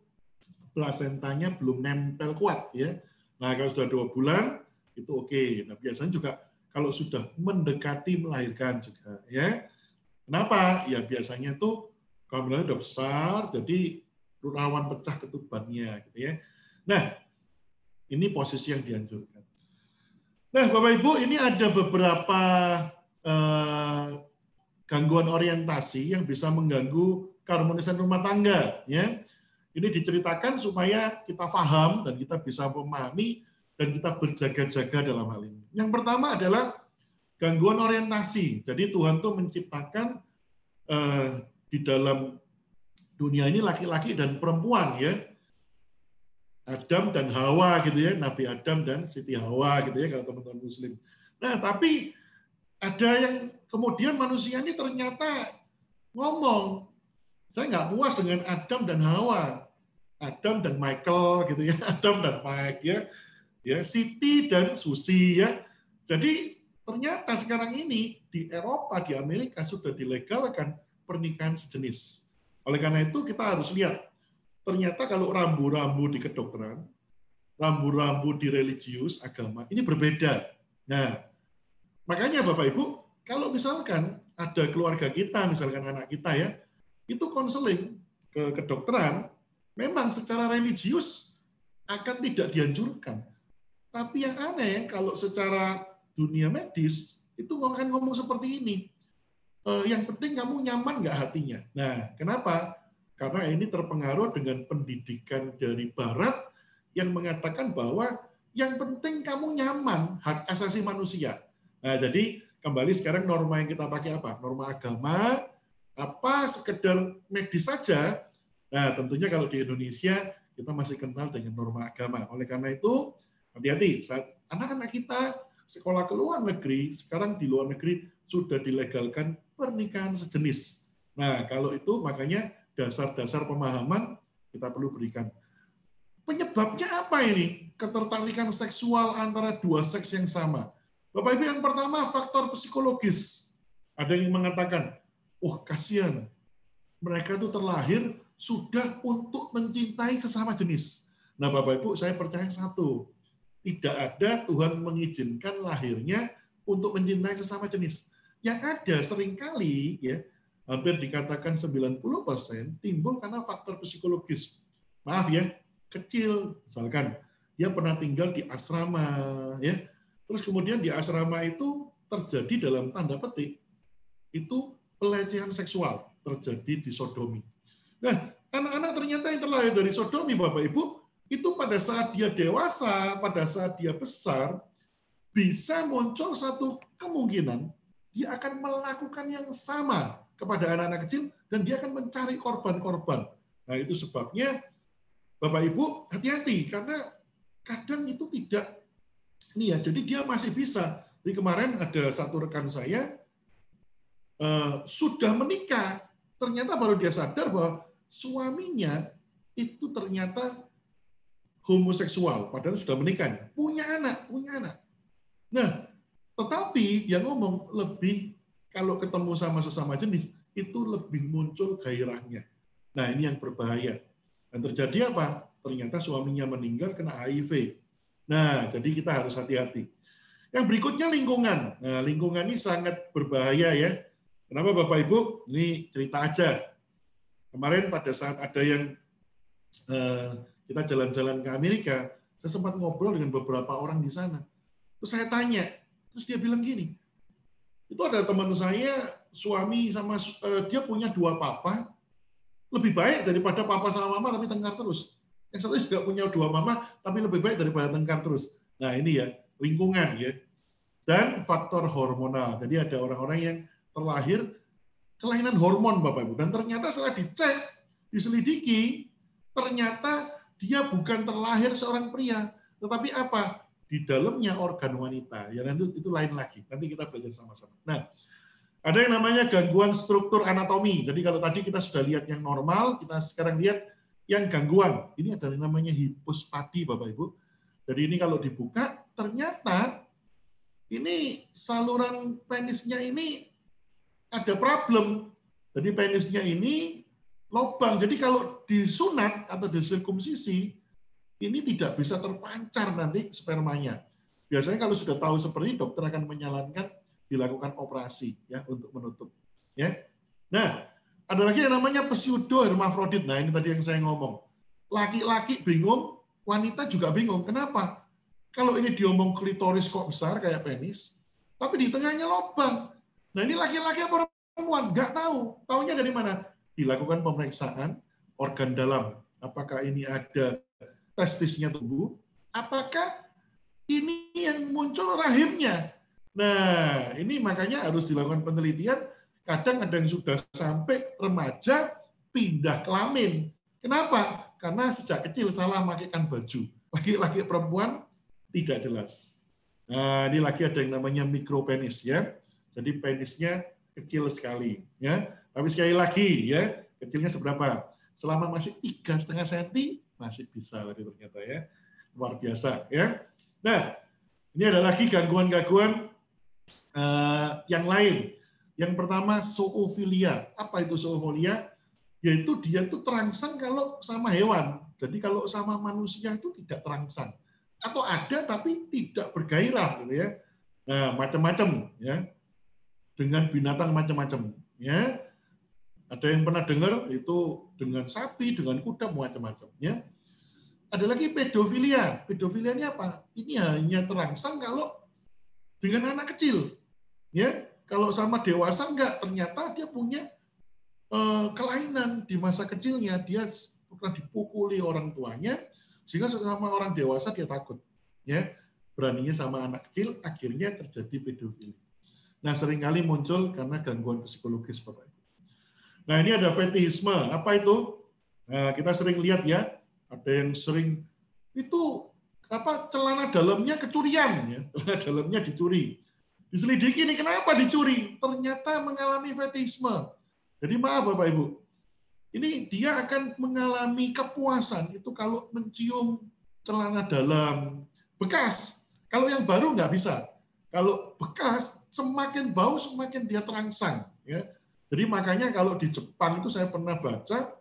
plasentanya belum nempel kuat ya. Nah kalau sudah dua bulan itu oke. Okay. Nah biasanya juga kalau sudah mendekati melahirkan juga ya. Kenapa? Ya biasanya tuh kehamilannya udah besar, jadi rawan pecah ketubannya gitu ya. Nah ini posisi yang dianjurkan. Nah Bapak Ibu ini ada beberapa eh, gangguan orientasi yang bisa mengganggu keharmonisan rumah tangga ya. Ini diceritakan supaya kita paham dan kita bisa memahami dan kita berjaga-jaga dalam hal ini. Yang pertama adalah gangguan orientasi. Jadi Tuhan tuh menciptakan eh, di dalam dunia ini laki-laki dan perempuan ya. Adam dan Hawa gitu ya Nabi Adam dan Siti Hawa gitu ya kalau teman-teman Muslim. Nah tapi ada yang kemudian manusia ini ternyata ngomong. Saya nggak puas dengan Adam dan Hawa. Adam dan Michael gitu ya, Adam dan Mike ya. Ya, Siti dan Susi ya. Jadi ternyata sekarang ini di Eropa, di Amerika sudah dilegalkan pernikahan sejenis. Oleh karena itu kita harus lihat ternyata kalau rambu-rambu di kedokteran, rambu-rambu di religius agama ini berbeda. Nah, makanya Bapak Ibu, kalau misalkan ada keluarga kita, misalkan anak kita ya, itu konseling ke kedokteran, memang secara religius akan tidak dianjurkan. Tapi yang aneh, kalau secara dunia medis, itu akan ngomong seperti ini. Eh, yang penting kamu nyaman nggak hatinya. Nah, kenapa? Karena ini terpengaruh dengan pendidikan dari Barat yang mengatakan bahwa yang penting kamu nyaman, hak asasi manusia. Nah, jadi kembali sekarang norma yang kita pakai apa? Norma agama, apa sekedar medis saja. Nah, tentunya kalau di Indonesia kita masih kental dengan norma agama. Oleh karena itu, hati-hati anak-anak kita sekolah ke luar negeri, sekarang di luar negeri sudah dilegalkan pernikahan sejenis. Nah, kalau itu makanya dasar-dasar pemahaman kita perlu berikan. Penyebabnya apa ini? Ketertarikan seksual antara dua seks yang sama. Bapak Ibu yang pertama faktor psikologis. Ada yang mengatakan, oh kasihan, mereka itu terlahir sudah untuk mencintai sesama jenis. Nah Bapak Ibu saya percaya satu, tidak ada Tuhan mengizinkan lahirnya untuk mencintai sesama jenis. Yang ada sering kali ya hampir dikatakan 90% timbul karena faktor psikologis. Maaf ya, kecil misalkan dia pernah tinggal di asrama ya. Terus kemudian di asrama itu terjadi dalam tanda petik itu pelecehan seksual terjadi di sodomi. Nah, anak-anak ternyata yang terlahir dari sodomi Bapak Ibu itu pada saat dia dewasa, pada saat dia besar bisa muncul satu kemungkinan dia akan melakukan yang sama kepada anak-anak kecil dan dia akan mencari korban-korban. Nah, itu sebabnya Bapak Ibu hati-hati karena kadang itu tidak nih ya, jadi dia masih bisa. Di kemarin ada satu rekan saya eh, sudah menikah, ternyata baru dia sadar bahwa suaminya itu ternyata homoseksual, padahal sudah menikah, punya anak, punya anak. Nah, tetapi dia ngomong lebih kalau ketemu sama sesama jenis itu lebih muncul gairahnya. Nah, ini yang berbahaya. Dan terjadi apa? Ternyata suaminya meninggal kena HIV. Nah, jadi kita harus hati-hati. Yang berikutnya lingkungan. Nah, lingkungan ini sangat berbahaya ya. Kenapa Bapak Ibu? Ini cerita aja. Kemarin pada saat ada yang eh, kita jalan-jalan ke Amerika, saya sempat ngobrol dengan beberapa orang di sana. Terus saya tanya, terus dia bilang gini, itu ada teman saya, suami sama uh, dia punya dua papa, lebih baik daripada papa sama mama tapi tengkar terus. Yang satu juga punya dua mama tapi lebih baik daripada tengkar terus. Nah ini ya lingkungan ya dan faktor hormonal. Jadi ada orang-orang yang terlahir kelainan hormon Bapak Ibu dan ternyata setelah dicek, diselidiki, ternyata dia bukan terlahir seorang pria, tetapi apa? di dalamnya organ wanita. Ya nanti itu lain lagi. Nanti kita belajar sama-sama. Nah, ada yang namanya gangguan struktur anatomi. Jadi kalau tadi kita sudah lihat yang normal, kita sekarang lihat yang gangguan. Ini ada namanya hipospadi, Bapak Ibu. Jadi ini kalau dibuka, ternyata ini saluran penisnya ini ada problem. Jadi penisnya ini lubang. Jadi kalau disunat atau disirkumsisi, ini tidak bisa terpancar nanti spermanya. Biasanya kalau sudah tahu seperti itu, dokter akan menyarankan dilakukan operasi ya untuk menutup. Ya. Nah, ada lagi yang namanya pseudo hermafrodit. Nah, ini tadi yang saya ngomong. Laki-laki bingung, wanita juga bingung. Kenapa? Kalau ini diomong klitoris kok besar kayak penis, tapi di tengahnya lubang. Nah, ini laki-laki apa perempuan? Nggak tahu. Tahunya dari mana? Dilakukan pemeriksaan organ dalam. Apakah ini ada testisnya tumbuh, apakah ini yang muncul rahimnya? Nah, ini makanya harus dilakukan penelitian. Kadang ada yang sudah sampai remaja pindah kelamin. Kenapa? Karena sejak kecil salah makaikan baju. Laki-laki perempuan tidak jelas. Nah, ini lagi ada yang namanya mikropenis ya. Jadi penisnya kecil sekali ya. Tapi sekali lagi ya, kecilnya seberapa? Selama masih tiga setengah senti masih bisa tadi ternyata ya. Luar biasa ya. Nah, ini ada lagi gangguan-gangguan eh, yang lain. Yang pertama zoofilia. Apa itu zoofilia? Yaitu dia itu terangsang kalau sama hewan. Jadi kalau sama manusia itu tidak terangsang. Atau ada tapi tidak bergairah gitu ya. Nah, macam-macam ya. Dengan binatang macam-macam ya. Ada yang pernah dengar itu dengan sapi, dengan kuda macam-macam ya. Ada lagi pedofilia. Pedofilia ini apa? Ini hanya terangsang kalau dengan anak kecil. Ya, kalau sama dewasa enggak, ternyata dia punya eh, kelainan di masa kecilnya, dia pernah dipukuli orang tuanya sehingga sama orang dewasa dia takut. Ya, beraninya sama anak kecil akhirnya terjadi pedofili. Nah, sering kali muncul karena gangguan psikologis Bapak Ibu. Nah, ini ada fetishisme. Apa itu? Nah, kita sering lihat ya, ada yang sering itu apa celana dalamnya kecurian ya, celana dalamnya dicuri. Diselidiki ini kenapa dicuri? Ternyata mengalami fetishisme. Jadi maaf Bapak Ibu, ini dia akan mengalami kepuasan itu kalau mencium celana dalam bekas. Kalau yang baru nggak bisa. Kalau bekas semakin bau semakin dia terangsang. Ya. Jadi makanya kalau di Jepang itu saya pernah baca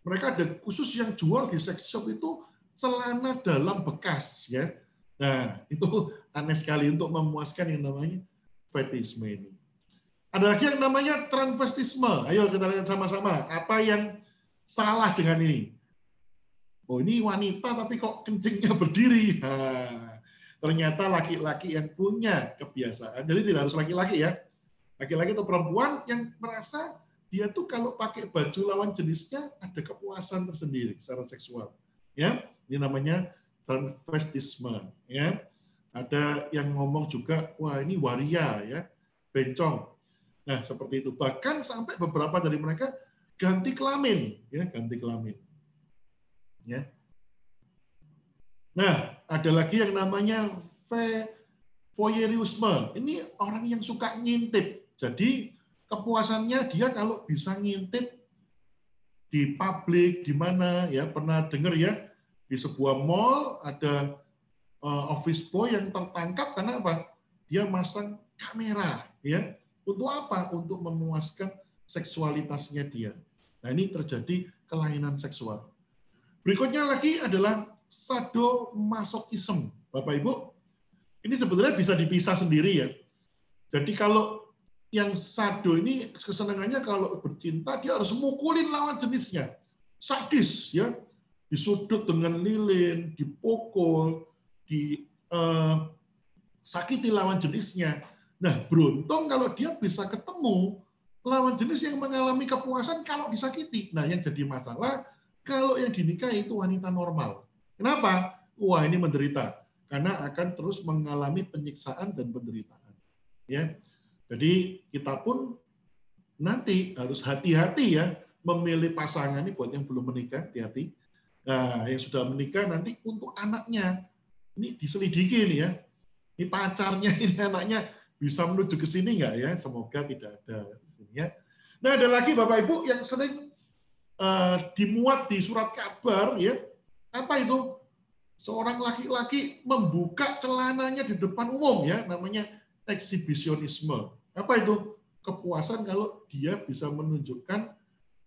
mereka ada khusus yang jual di sex shop itu celana dalam bekas ya. Nah, itu aneh sekali untuk memuaskan yang namanya fetisme ini. Ada lagi yang namanya transvestisme. Ayo kita lihat sama-sama. Apa yang salah dengan ini? Oh, ini wanita tapi kok kencingnya berdiri. Nah, ternyata laki-laki yang punya kebiasaan. Jadi tidak harus laki-laki ya. Laki-laki atau perempuan yang merasa dia tuh kalau pakai baju lawan jenisnya ada kepuasan tersendiri secara seksual. Ya, ini namanya transvestisme. Ya, ada yang ngomong juga, wah ini waria ya, bencong. Nah seperti itu. Bahkan sampai beberapa dari mereka ganti kelamin, ya ganti kelamin. Ya. Nah ada lagi yang namanya voyeurisme. Ini orang yang suka ngintip. Jadi kepuasannya dia kalau bisa ngintip di publik di mana ya pernah dengar ya di sebuah mall ada uh, office boy yang tertangkap karena apa? Dia masang kamera ya. Untuk apa? Untuk memuaskan seksualitasnya dia. Nah ini terjadi kelainan seksual. Berikutnya lagi adalah sadomasochism. Bapak ibu ini sebenarnya bisa dipisah sendiri ya. Jadi kalau yang sado ini kesenangannya kalau bercinta dia harus mukulin lawan jenisnya. Sadis ya. Disudut dengan lilin, dipukul, di uh, sakiti lawan jenisnya. Nah, beruntung kalau dia bisa ketemu lawan jenis yang mengalami kepuasan kalau disakiti. Nah, yang jadi masalah kalau yang dinikahi itu wanita normal. Kenapa? Wah, ini menderita karena akan terus mengalami penyiksaan dan penderitaan. Ya. Jadi kita pun nanti harus hati-hati ya memilih pasangan ini buat yang belum menikah, hati-hati. Nah, yang sudah menikah nanti untuk anaknya ini diselidiki nih ya. Ini pacarnya, ini anaknya bisa menuju ke sini nggak ya? Semoga tidak ada sini ya. Nah, ada lagi Bapak Ibu yang sering uh, dimuat di surat kabar ya. Apa itu? Seorang laki-laki membuka celananya di depan umum ya, namanya eksibisionisme. Apa itu? Kepuasan kalau dia bisa menunjukkan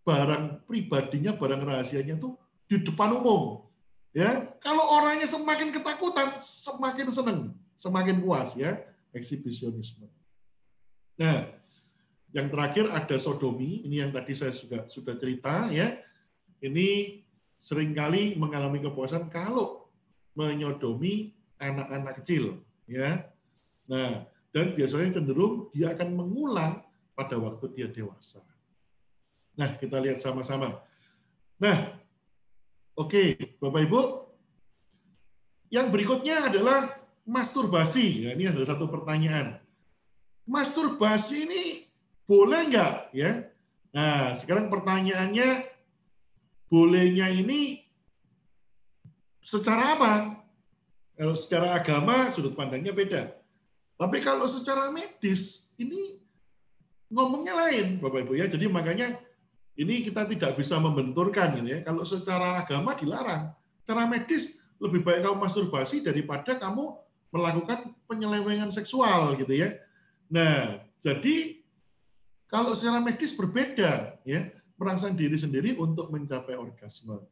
barang pribadinya, barang rahasianya itu di depan umum. Ya, kalau orangnya semakin ketakutan, semakin senang, semakin puas ya, eksibisionisme. Nah, yang terakhir ada sodomi, ini yang tadi saya juga sudah cerita ya. Ini sering kali mengalami kepuasan kalau menyodomi anak-anak kecil ya. Nah, dan biasanya cenderung dia akan mengulang pada waktu dia dewasa. Nah, kita lihat sama-sama. Nah, oke, Bapak Ibu, yang berikutnya adalah masturbasi. Ya, ini ada satu pertanyaan. Masturbasi ini boleh nggak? Ya. Nah, sekarang pertanyaannya, bolehnya ini secara apa? Kalau secara agama, sudut pandangnya beda. Tapi kalau secara medis, ini ngomongnya lain, Bapak Ibu ya. Jadi makanya ini kita tidak bisa membenturkan gitu ya. Kalau secara agama dilarang, secara medis lebih baik kamu masturbasi daripada kamu melakukan penyelewengan seksual gitu ya. Nah, jadi kalau secara medis berbeda ya, merangsang diri sendiri untuk mencapai orgasme.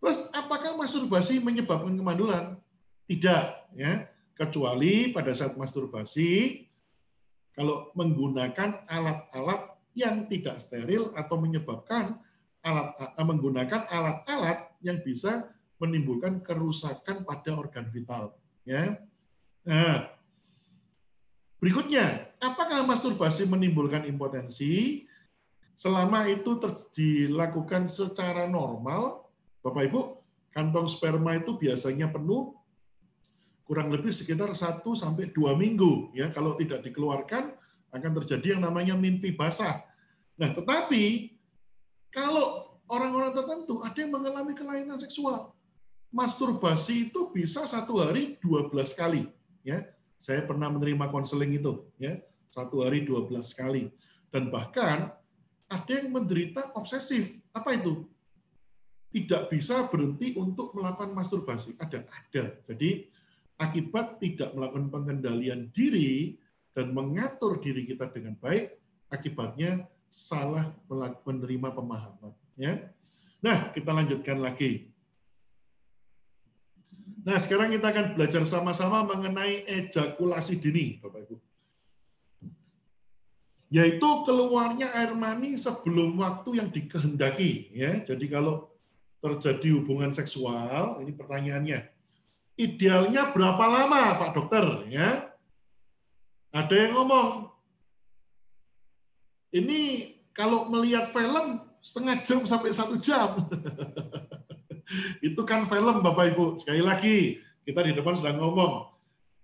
Terus apakah masturbasi menyebabkan kemandulan? Tidak ya, kecuali pada saat masturbasi kalau menggunakan alat-alat yang tidak steril atau menyebabkan alat eh, menggunakan alat-alat yang bisa menimbulkan kerusakan pada organ vital. Ya. Nah, berikutnya, apakah masturbasi menimbulkan impotensi? Selama itu dilakukan secara normal, Bapak Ibu, kantong sperma itu biasanya penuh kurang lebih sekitar 1 sampai 2 minggu ya. Kalau tidak dikeluarkan akan terjadi yang namanya mimpi basah. Nah, tetapi kalau orang-orang tertentu ada yang mengalami kelainan seksual, masturbasi itu bisa satu hari 12 kali. Ya, saya pernah menerima konseling itu, ya satu hari 12 kali. Dan bahkan ada yang menderita obsesif. Apa itu? Tidak bisa berhenti untuk melakukan masturbasi. Ada, ada. Jadi akibat tidak melakukan pengendalian diri, dan mengatur diri kita dengan baik, akibatnya salah menerima pemahaman. Ya. Nah, kita lanjutkan lagi. Nah, sekarang kita akan belajar sama-sama mengenai ejakulasi dini, Bapak Ibu. Yaitu keluarnya air mani sebelum waktu yang dikehendaki. Ya, jadi kalau terjadi hubungan seksual, ini pertanyaannya, idealnya berapa lama, Pak Dokter? Ya, ada yang ngomong, ini kalau melihat film setengah jam sampai satu jam. Itu kan film Bapak Ibu. Sekali lagi, kita di depan sedang ngomong.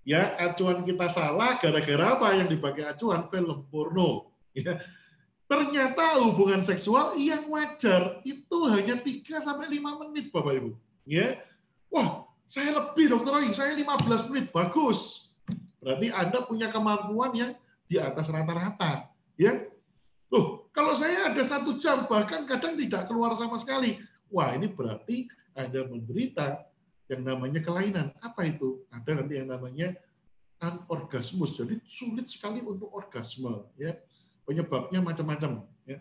Ya, acuan kita salah gara-gara apa yang dipakai acuan film porno. Ya. Ternyata hubungan seksual yang wajar itu hanya 3 sampai 5 menit Bapak Ibu. Ya. Wah, saya lebih dokter lagi, saya 15 menit. Bagus Berarti Anda punya kemampuan yang di atas rata-rata. Ya, Tuh, kalau saya ada satu jam, bahkan kadang tidak keluar sama sekali. Wah, ini berarti Anda menderita yang namanya kelainan. Apa itu? Ada nanti yang namanya anorgasmus. Jadi sulit sekali untuk orgasme. Ya, Penyebabnya macam-macam. Ya.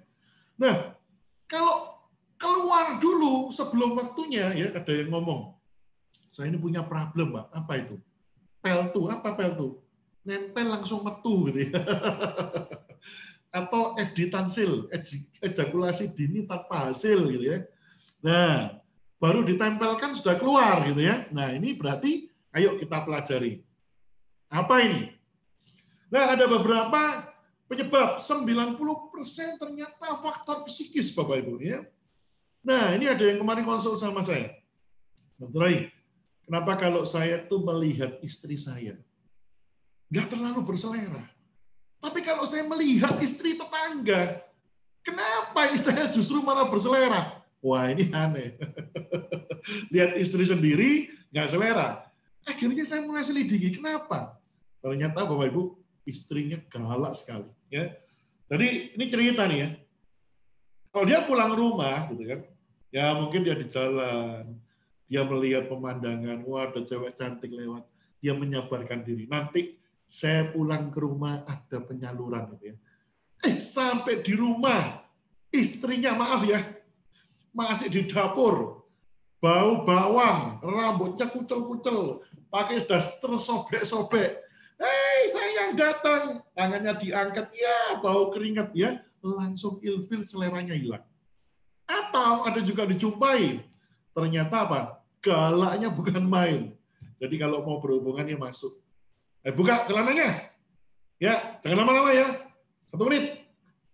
Nah, kalau keluar dulu sebelum waktunya, ya ada yang ngomong, saya ini punya problem, Pak. Apa itu? Peltu apa peltu? Nempel langsung metu gitu ya. Atau editansil ejakulasi dini tanpa hasil gitu ya. Nah baru ditempelkan sudah keluar gitu ya. Nah ini berarti ayo kita pelajari. Apa ini? Nah ada beberapa penyebab. 90% ternyata faktor psikis Bapak Ibu ya. Nah ini ada yang kemarin konsul sama saya. Dokter Kenapa kalau saya tuh melihat istri saya nggak terlalu berselera. Tapi kalau saya melihat istri tetangga, kenapa ini saya justru malah berselera? Wah ini aneh. Lihat istri sendiri nggak selera. Akhirnya saya mulai selidiki, kenapa? Ternyata Bapak Ibu, istrinya galak sekali. Ya. Jadi ini cerita nih ya. Kalau dia pulang rumah, gitu kan, ya mungkin dia di jalan, dia melihat pemandangan, wah ada cewek cantik lewat, dia menyabarkan diri. Nanti saya pulang ke rumah ada penyaluran gitu ya. Eh sampai di rumah. Istrinya maaf ya masih di dapur. Bau bawang rambutnya kucel-kucel pakai das tersobek-sobek hei sayang datang. Tangannya diangkat ya bau keringat ya. Langsung ilfil seleranya hilang. Atau ada juga dijumpai Ternyata apa? Galaknya bukan main. Jadi kalau mau berhubungan ya masuk. Eh, buka celananya. Ya, jangan lama-lama ya. Satu menit.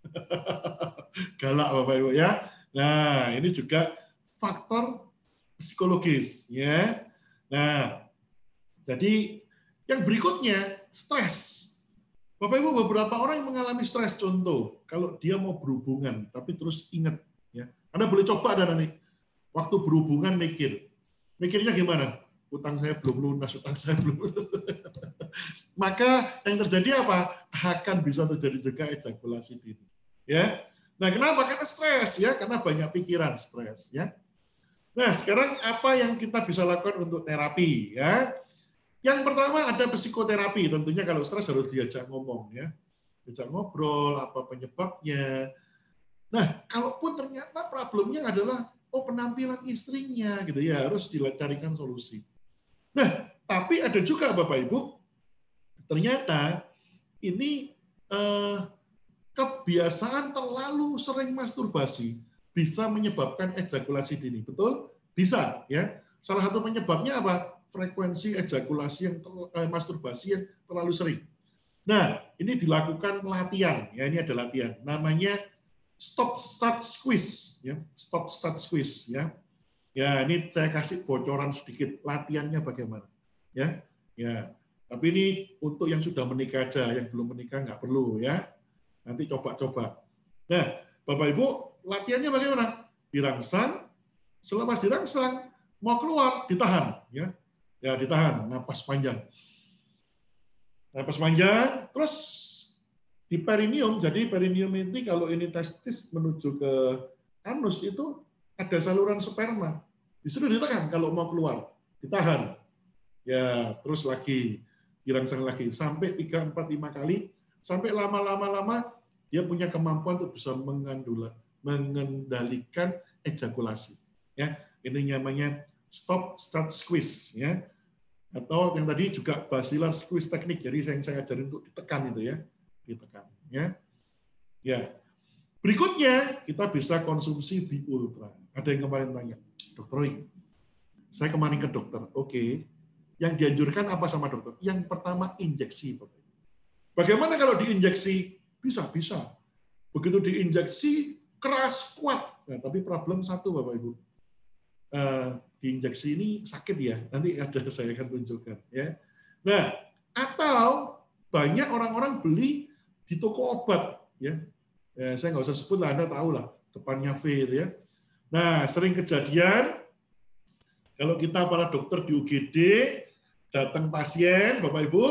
Galak Bapak Ibu ya. Nah, ini juga faktor psikologis ya. Nah, jadi yang berikutnya stres. Bapak Ibu beberapa orang yang mengalami stres contoh kalau dia mau berhubungan tapi terus ingat ya. Anda boleh coba ada nanti waktu berhubungan mikir. Mikirnya gimana? Utang saya belum lunas, utang saya belum lunas. maka yang terjadi apa? Akan bisa terjadi juga ejakulasi dini. Ya. Nah, kenapa? Karena stres ya, karena banyak pikiran stres ya. Nah, sekarang apa yang kita bisa lakukan untuk terapi ya? Yang pertama ada psikoterapi. Tentunya kalau stres harus diajak ngomong ya. Diajak ngobrol apa penyebabnya. Nah, kalaupun ternyata problemnya adalah oh penampilan istrinya gitu ya, harus dicarikan solusi. Nah, tapi ada juga Bapak Ibu, ternyata ini eh, kebiasaan terlalu sering masturbasi bisa menyebabkan ejakulasi dini. Betul? Bisa ya. Salah satu penyebabnya apa? Frekuensi ejakulasi yang eh, masturbasi yang terlalu sering. Nah, ini dilakukan latihan. Ya, ini ada latihan. Namanya stop start squeeze ya. Stop start squeeze ya. Ya, ini saya kasih bocoran sedikit latihannya bagaimana. Ya. Ya. Tapi ini untuk yang sudah menikah aja, yang belum menikah nggak perlu ya. Nanti coba-coba. Nah, Bapak Ibu, latihannya bagaimana? Dirangsang, selepas dirangsang, mau keluar, ditahan. ya Ya, ditahan, napas panjang. Napas panjang, terus di perineum, jadi perineum ini kalau ini testis menuju ke anus itu ada saluran sperma. Disuruh ditekan kalau mau keluar, ditahan. Ya, terus lagi, dirangsang lagi sampai 3 4 5 kali sampai lama-lama lama dia punya kemampuan untuk bisa mengandula, mengendalikan ejakulasi. Ya, ini namanya stop start squeeze ya. Atau yang tadi juga basilar squeeze teknik. Jadi saya yang saya ajarin untuk ditekan itu ya, ditekan ya. Ya. Berikutnya kita bisa konsumsi bi ultra. Ada yang kemarin tanya, dokter Roy, saya kemarin ke dokter. Oke, yang dianjurkan apa sama dokter? Yang pertama injeksi. Bagaimana kalau diinjeksi? Bisa, bisa. Begitu diinjeksi, keras, kuat. Nah, tapi problem satu, Bapak Ibu. Uh, diinjeksi ini sakit ya. Nanti ada saya akan tunjukkan. ya. Nah, atau banyak orang-orang beli di toko obat. ya. ya saya nggak usah sebut lah, Anda tahu lah. Depannya V itu ya. Nah, sering kejadian kalau kita para dokter di UGD datang pasien, Bapak Ibu,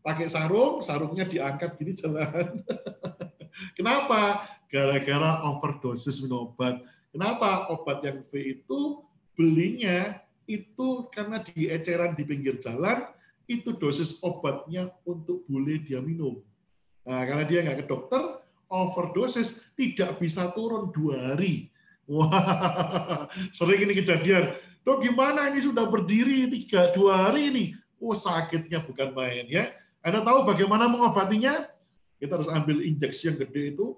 pakai sarung, sarungnya diangkat gini jalan. Kenapa? Gara-gara overdosis minum obat. Kenapa? Obat yang V itu belinya itu karena di eceran di pinggir jalan, itu dosis obatnya untuk boleh dia minum. Nah, karena dia nggak ke dokter, overdosis tidak bisa turun dua hari. Wah, sering ini kejadian. Dok, gimana ini sudah berdiri tiga dua hari ini? Oh, sakitnya bukan main ya anda tahu bagaimana mengobatinya? Kita harus ambil injeksi yang gede itu,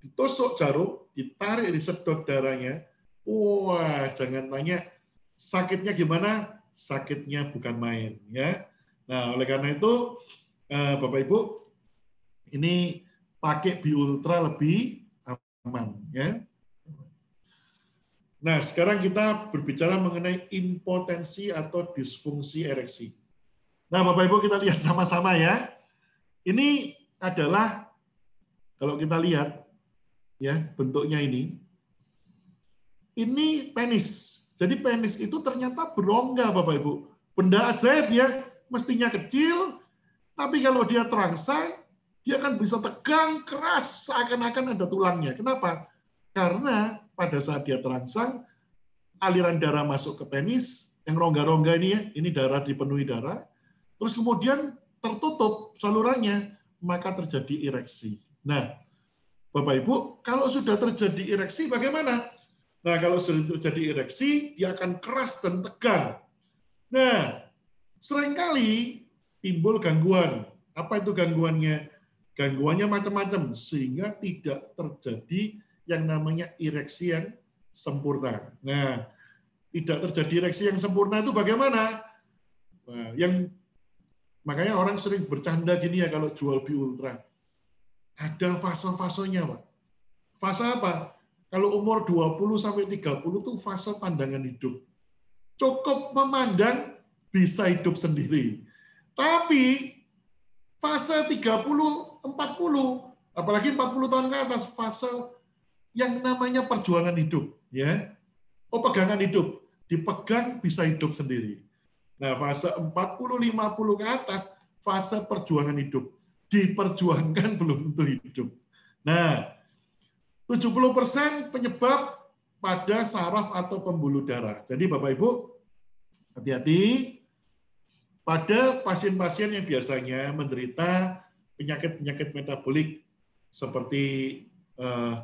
ditusuk jarum, ditarik, disedot darahnya. Wah, jangan tanya sakitnya gimana? Sakitnya bukan main, ya. Nah, oleh karena itu, eh, Bapak Ibu, ini pakai Biultra lebih aman, ya. Nah, sekarang kita berbicara mengenai impotensi atau disfungsi ereksi. Nah, Bapak Ibu kita lihat sama-sama ya. Ini adalah kalau kita lihat ya bentuknya ini. Ini penis. Jadi penis itu ternyata berongga Bapak Ibu. Benda ajaib ya, mestinya kecil, tapi kalau dia terangsang, dia akan bisa tegang keras seakan-akan ada tulangnya. Kenapa? Karena pada saat dia terangsang, aliran darah masuk ke penis, yang rongga-rongga ini ya, ini darah dipenuhi darah, terus kemudian tertutup salurannya, maka terjadi ereksi. Nah, Bapak Ibu, kalau sudah terjadi ereksi bagaimana? Nah, kalau sudah terjadi ereksi, dia akan keras dan tegang. Nah, sering kali timbul gangguan. Apa itu gangguannya? Gangguannya macam-macam, sehingga tidak terjadi yang namanya ereksi yang sempurna. Nah, tidak terjadi ereksi yang sempurna itu bagaimana? Nah, yang Makanya orang sering bercanda gini ya kalau jual bi ultra. Ada fase-fasenya, Pak. Fase apa? Kalau umur 20 sampai 30 itu fase pandangan hidup. Cukup memandang bisa hidup sendiri. Tapi fase 30, 40, apalagi 40 tahun ke atas fase yang namanya perjuangan hidup, ya. Oh, pegangan hidup, dipegang bisa hidup sendiri. Nah, fase 40-50 ke atas fase perjuangan hidup. Diperjuangkan belum tentu hidup. Nah, 70% penyebab pada saraf atau pembuluh darah. Jadi Bapak Ibu, hati-hati pada pasien-pasien yang biasanya menderita penyakit-penyakit metabolik seperti eh,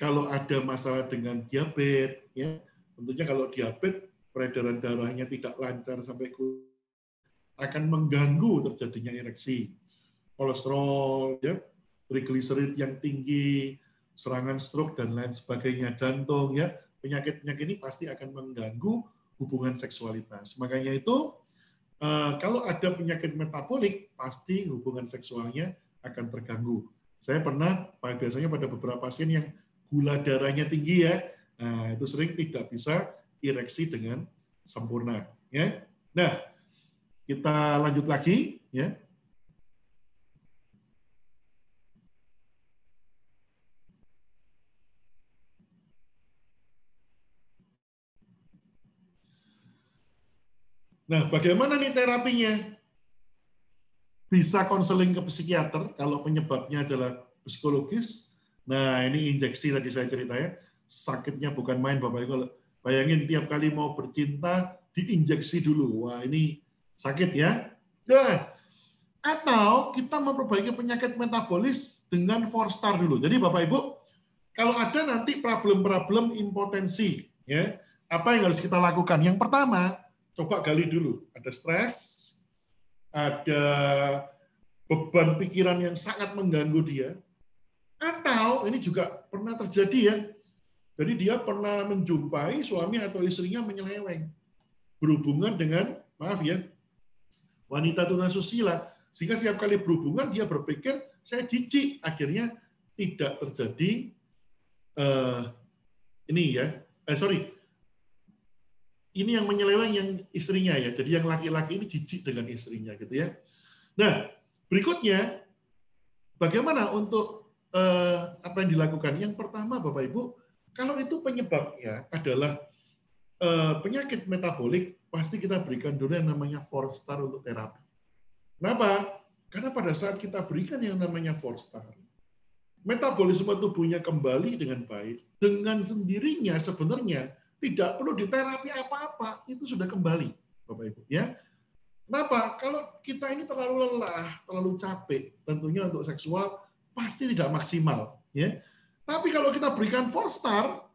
kalau ada masalah dengan diabetes, ya tentunya kalau diabetes peredaran darahnya tidak lancar sampai ke akan mengganggu terjadinya ereksi, kolesterol, ya, trigliserid yang tinggi, serangan stroke dan lain sebagainya, jantung, ya penyakit-penyakit ini pasti akan mengganggu hubungan seksualitas. Makanya itu kalau ada penyakit metabolik pasti hubungan seksualnya akan terganggu. Saya pernah biasanya pada beberapa pasien yang gula darahnya tinggi ya, nah itu sering tidak bisa ereksi dengan sempurna. Ya, nah kita lanjut lagi ya. Nah, bagaimana nih terapinya? Bisa konseling ke psikiater kalau penyebabnya adalah psikologis. Nah, ini injeksi tadi saya cerita ya. Sakitnya bukan main Bapak Ibu. Bayangin tiap kali mau bercinta diinjeksi dulu. Wah, ini sakit ya. Nah, atau kita memperbaiki penyakit metabolis dengan four star dulu. Jadi Bapak Ibu, kalau ada nanti problem-problem impotensi, ya, apa yang harus kita lakukan? Yang pertama, coba gali dulu. Ada stres, ada beban pikiran yang sangat mengganggu dia, atau ini juga pernah terjadi ya, jadi dia pernah menjumpai suami atau istrinya menyeleweng, berhubungan dengan, maaf ya, wanita tunasusila, sehingga setiap kali berhubungan dia berpikir, saya jijik, akhirnya tidak terjadi, uh, ini ya, eh, sorry, ini yang menyeleweng yang istrinya ya. Jadi yang laki-laki ini jijik dengan istrinya gitu ya. Nah, berikutnya bagaimana untuk eh, apa yang dilakukan? Yang pertama Bapak Ibu, kalau itu penyebabnya adalah eh, penyakit metabolik, pasti kita berikan dulu yang namanya four star untuk terapi. Kenapa? Karena pada saat kita berikan yang namanya four star, metabolisme tubuhnya kembali dengan baik, dengan sendirinya sebenarnya tidak perlu diterapi apa-apa, itu sudah kembali, Bapak Ibu. Ya, Kenapa? Kalau kita ini terlalu lelah, terlalu capek, tentunya untuk seksual pasti tidak maksimal. Ya, tapi kalau kita berikan four star,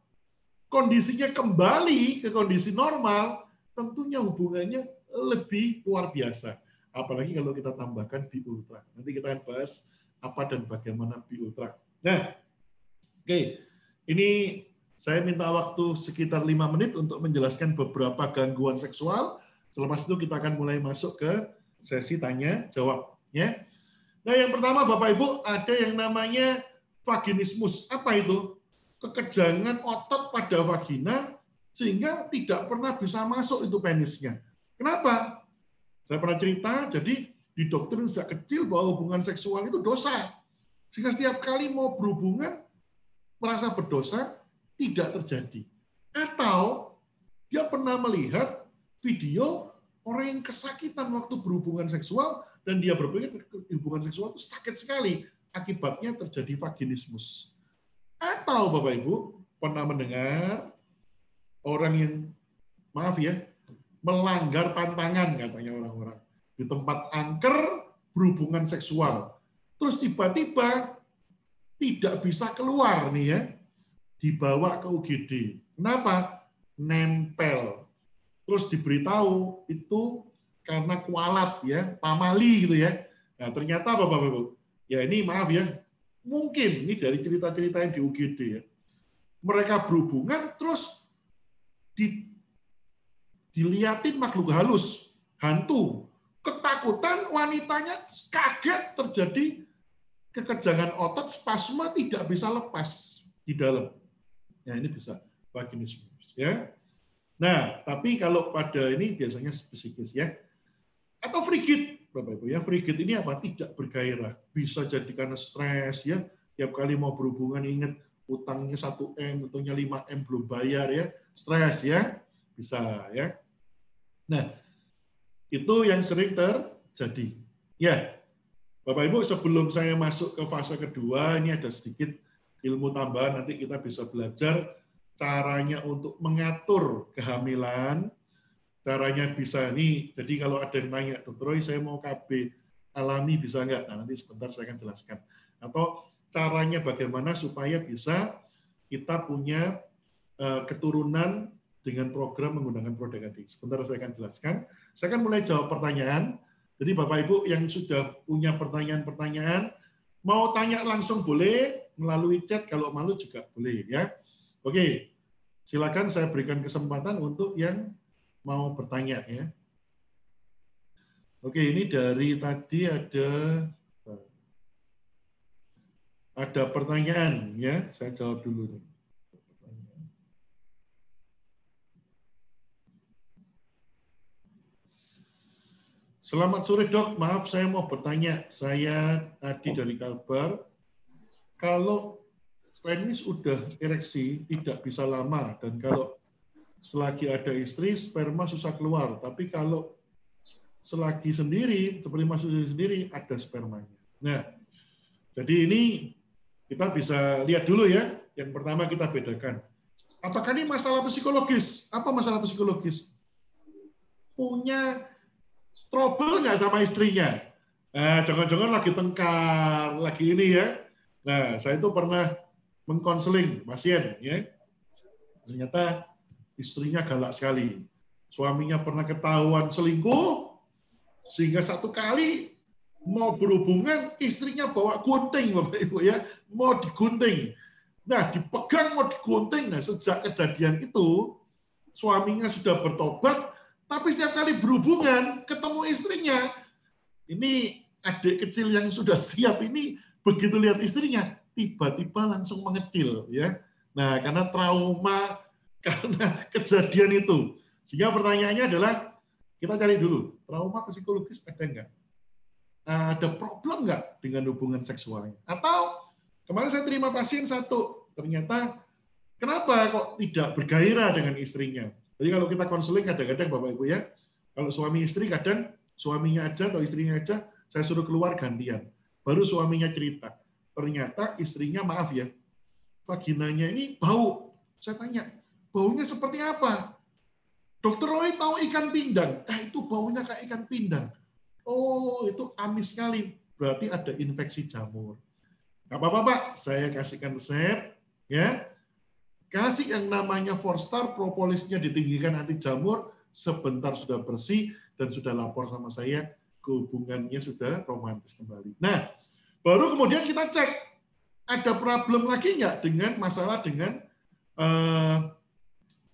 kondisinya kembali ke kondisi normal, tentunya hubungannya lebih luar biasa. Apalagi kalau kita tambahkan bi ultra. Nanti kita akan bahas apa dan bagaimana bi ultra. Nah, oke, okay. ini saya minta waktu sekitar lima menit untuk menjelaskan beberapa gangguan seksual. Selepas itu kita akan mulai masuk ke sesi tanya jawab. Ya. Nah yang pertama Bapak Ibu ada yang namanya vaginismus. Apa itu? Kekejangan otot pada vagina sehingga tidak pernah bisa masuk itu penisnya. Kenapa? Saya pernah cerita, jadi di dokter sejak kecil bahwa hubungan seksual itu dosa. Sehingga setiap kali mau berhubungan merasa berdosa, tidak terjadi. Atau dia pernah melihat video orang yang kesakitan waktu berhubungan seksual dan dia berpikir hubungan seksual itu sakit sekali. Akibatnya terjadi vaginismus. Atau Bapak Ibu pernah mendengar orang yang maaf ya melanggar pantangan katanya orang-orang di tempat angker berhubungan seksual. Terus tiba-tiba tidak bisa keluar nih ya dibawa ke UGD. Kenapa? Nempel. Terus diberitahu itu karena kualat ya, pamali gitu ya. Nah, ternyata Bapak-Bapak, ya ini maaf ya, mungkin ini dari cerita-cerita yang di UGD ya. Mereka berhubungan terus di, diliatin makhluk halus, hantu. Ketakutan wanitanya kaget terjadi kekejangan otot spasma tidak bisa lepas di dalam. Ya, ini bisa vaginismus ya. Nah, tapi kalau pada ini biasanya spesifis ya. Atau frigid, Bapak Ibu ya. Frigid ini apa? Tidak bergairah. Bisa jadi karena stres ya. Tiap kali mau berhubungan ingat utangnya 1M, utangnya 5M belum bayar ya. Stres ya. Bisa ya. Nah, itu yang sering terjadi Ya, Bapak Ibu sebelum saya masuk ke fase kedua, ini ada sedikit ilmu tambahan nanti kita bisa belajar caranya untuk mengatur kehamilan, caranya bisa nih. Jadi kalau ada yang tanya, dokter Roy saya mau KB alami bisa nggak? Nah nanti sebentar saya akan jelaskan. Atau caranya bagaimana supaya bisa kita punya eh, keturunan dengan program menggunakan produk adik. Sebentar saya akan jelaskan. Saya akan mulai jawab pertanyaan. Jadi Bapak Ibu yang sudah punya pertanyaan-pertanyaan, mau tanya langsung boleh, melalui chat kalau malu juga boleh ya. Oke, silakan saya berikan kesempatan untuk yang mau bertanya ya. Oke, ini dari tadi ada ada pertanyaan ya, saya jawab dulu nih. Selamat sore dok, maaf saya mau bertanya. Saya Adi dari Kalbar. Kalau penis udah ereksi tidak bisa lama dan kalau selagi ada istri sperma susah keluar. Tapi kalau selagi sendiri seperti masuk sendiri ada spermanya. Nah, jadi ini kita bisa lihat dulu ya. Yang pertama kita bedakan. Apakah ini masalah psikologis? Apa masalah psikologis? Punya trouble nggak sama istrinya? Nah, jangan-jangan lagi tengkar, lagi ini ya. Nah, saya itu pernah mengkonseling pasien, ya. Ternyata istrinya galak sekali. Suaminya pernah ketahuan selingkuh, sehingga satu kali mau berhubungan, istrinya bawa gunting, Bapak Ibu ya, mau digunting. Nah, dipegang mau digunting. Nah, sejak kejadian itu, suaminya sudah bertobat, tapi setiap kali berhubungan, ketemu istrinya, ini adik kecil yang sudah siap ini begitu lihat istrinya tiba-tiba langsung mengecil ya. Nah, karena trauma karena kejadian itu. Sehingga pertanyaannya adalah kita cari dulu, trauma psikologis ada enggak? Ada problem enggak dengan hubungan seksualnya? Atau kemarin saya terima pasien satu, ternyata kenapa kok tidak bergairah dengan istrinya? Jadi kalau kita konseling kadang-kadang Bapak Ibu ya, kalau suami istri kadang suaminya aja atau istrinya aja saya suruh keluar gantian. Baru suaminya cerita. Ternyata istrinya maaf ya, vaginanya ini bau. Saya tanya, baunya seperti apa? Dokter Roy tahu ikan pindang. Eh itu baunya kayak ikan pindang. Oh itu amis sekali. Berarti ada infeksi jamur. Gak apa-apa Pak, saya kasihkan resep. ya Kasih yang namanya Forstar, propolisnya ditinggikan anti jamur, sebentar sudah bersih dan sudah lapor sama saya, hubungannya sudah romantis kembali. Nah, baru kemudian kita cek, ada problem lagi nggak dengan masalah dengan eh,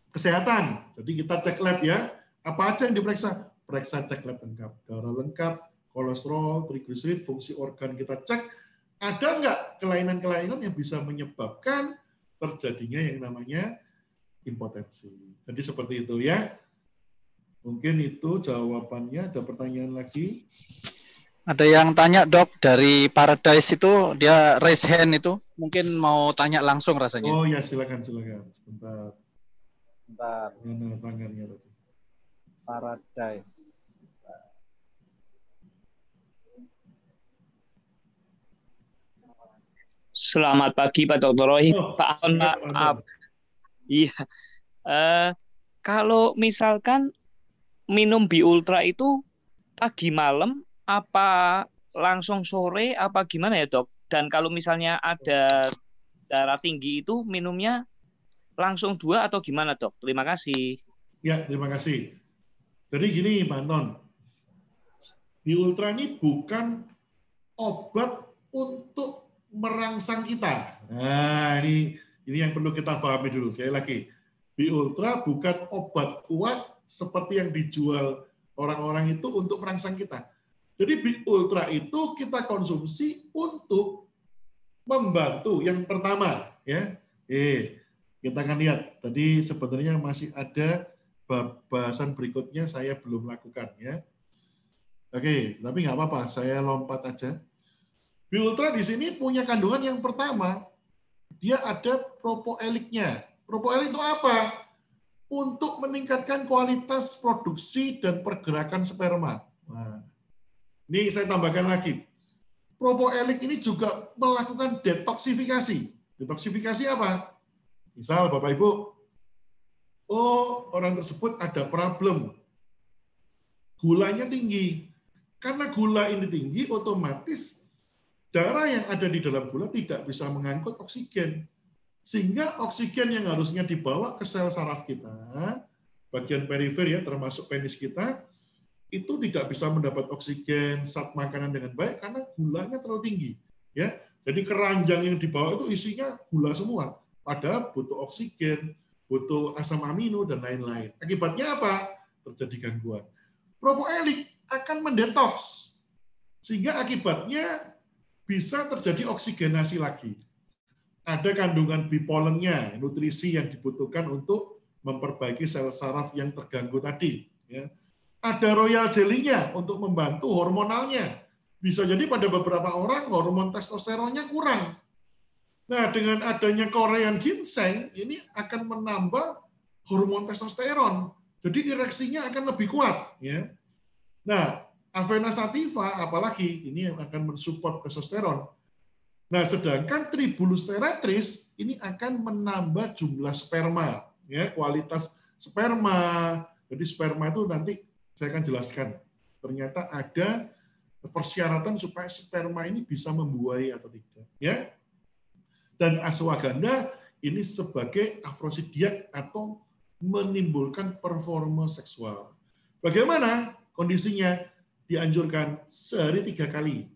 kesehatan. Jadi kita cek lab ya, apa aja yang diperiksa? Periksa cek lab lengkap, darah lengkap, kolesterol, trigliserid, fungsi organ kita cek. Ada nggak kelainan-kelainan yang bisa menyebabkan terjadinya yang namanya impotensi. Jadi seperti itu ya. Mungkin itu jawabannya. Ada pertanyaan lagi? Ada yang tanya dok dari Paradise itu dia raise hand itu mungkin mau tanya langsung rasanya. Oh ya silakan silakan. Sebentar. Bentar. Mana tangannya tadi? Paradise. Selamat pagi Pak Dr. Roy. Oh, Pak Maaf. Iya. Eh, kalau misalkan minum Bi Ultra itu pagi malam apa langsung sore apa gimana ya dok? Dan kalau misalnya ada darah tinggi itu minumnya langsung dua atau gimana dok? Terima kasih. Ya, terima kasih. Jadi gini, Pak Anton. Di Ultra ini bukan obat untuk merangsang kita. Nah, ini ini yang perlu kita pahami dulu. Sekali lagi, Bi Ultra bukan obat kuat seperti yang dijual orang-orang itu untuk merangsang kita. Jadi Bi Ultra itu kita konsumsi untuk membantu. Yang pertama, ya, eh, kita akan lihat. Tadi sebenarnya masih ada bahasan berikutnya saya belum lakukan ya. Oke, tapi nggak apa-apa, saya lompat aja. Biultra di sini punya kandungan yang pertama, dia ada propoeliknya. Propoelik itu apa? Untuk meningkatkan kualitas produksi dan pergerakan sperma. Nah, Ini saya tambahkan lagi. Propoelik ini juga melakukan detoksifikasi. Detoksifikasi apa? Misal Bapak Ibu, oh orang tersebut ada problem. Gulanya tinggi. Karena gula ini tinggi, otomatis darah yang ada di dalam gula tidak bisa mengangkut oksigen. Sehingga oksigen yang harusnya dibawa ke sel saraf kita, bagian perifer ya, termasuk penis kita, itu tidak bisa mendapat oksigen saat makanan dengan baik karena gulanya terlalu tinggi. Ya, jadi keranjang yang dibawa itu isinya gula semua. Padahal butuh oksigen, butuh asam amino dan lain-lain. Akibatnya apa? Terjadi gangguan. Propoelik akan mendetoks sehingga akibatnya bisa terjadi oksigenasi lagi. Ada kandungan bipolennya, nutrisi yang dibutuhkan untuk memperbaiki sel saraf yang terganggu tadi. Ya. Ada royal jelly-nya untuk membantu hormonalnya. Bisa jadi pada beberapa orang hormon testosteronnya kurang. Nah, dengan adanya Korean ginseng, ini akan menambah hormon testosteron. Jadi ereksinya akan lebih kuat. Ya. Nah, Avena sativa apalagi ini yang akan mensupport testosteron. Nah, sedangkan Tribulus terratris ini akan menambah jumlah sperma, ya kualitas sperma. Jadi sperma itu nanti saya akan jelaskan. Ternyata ada persyaratan supaya sperma ini bisa membuahi atau tidak, ya. Dan ashwagandha ini sebagai afrosidiak atau menimbulkan performa seksual. Bagaimana kondisinya? Dianjurkan sehari tiga kali.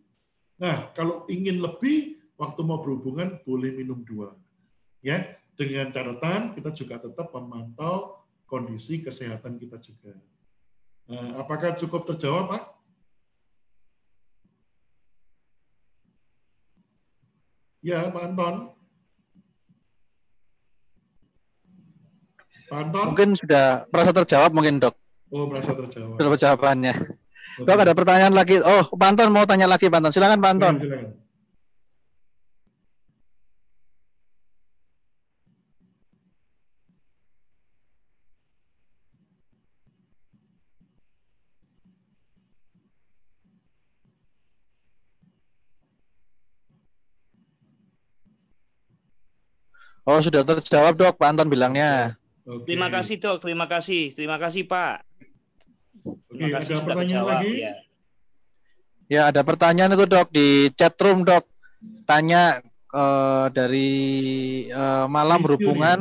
Nah, kalau ingin lebih, waktu mau berhubungan boleh minum dua. Ya, dengan catatan kita juga tetap memantau kondisi kesehatan kita juga. Nah, apakah cukup terjawab, Pak? Ya, Pak Anton. Pak Anton? Mungkin sudah merasa terjawab mungkin dok. Oh, merasa terjawab. Sudah jawabannya. Oke. Dok ada pertanyaan lagi. Oh, Pak Anton mau tanya lagi Pak Anton. Silakan Pak Anton. Silakan, silakan. Oh, sudah terjawab dok Pak Anton bilangnya. Oke. Terima kasih dok, terima kasih, terima kasih Pak. Oke, Terima kasih ada sudah pertanyaan menjawab. lagi? Ya. Ya, ada pertanyaan itu dok di chat room dok. Tanya eh, dari eh, malam Review berhubungan.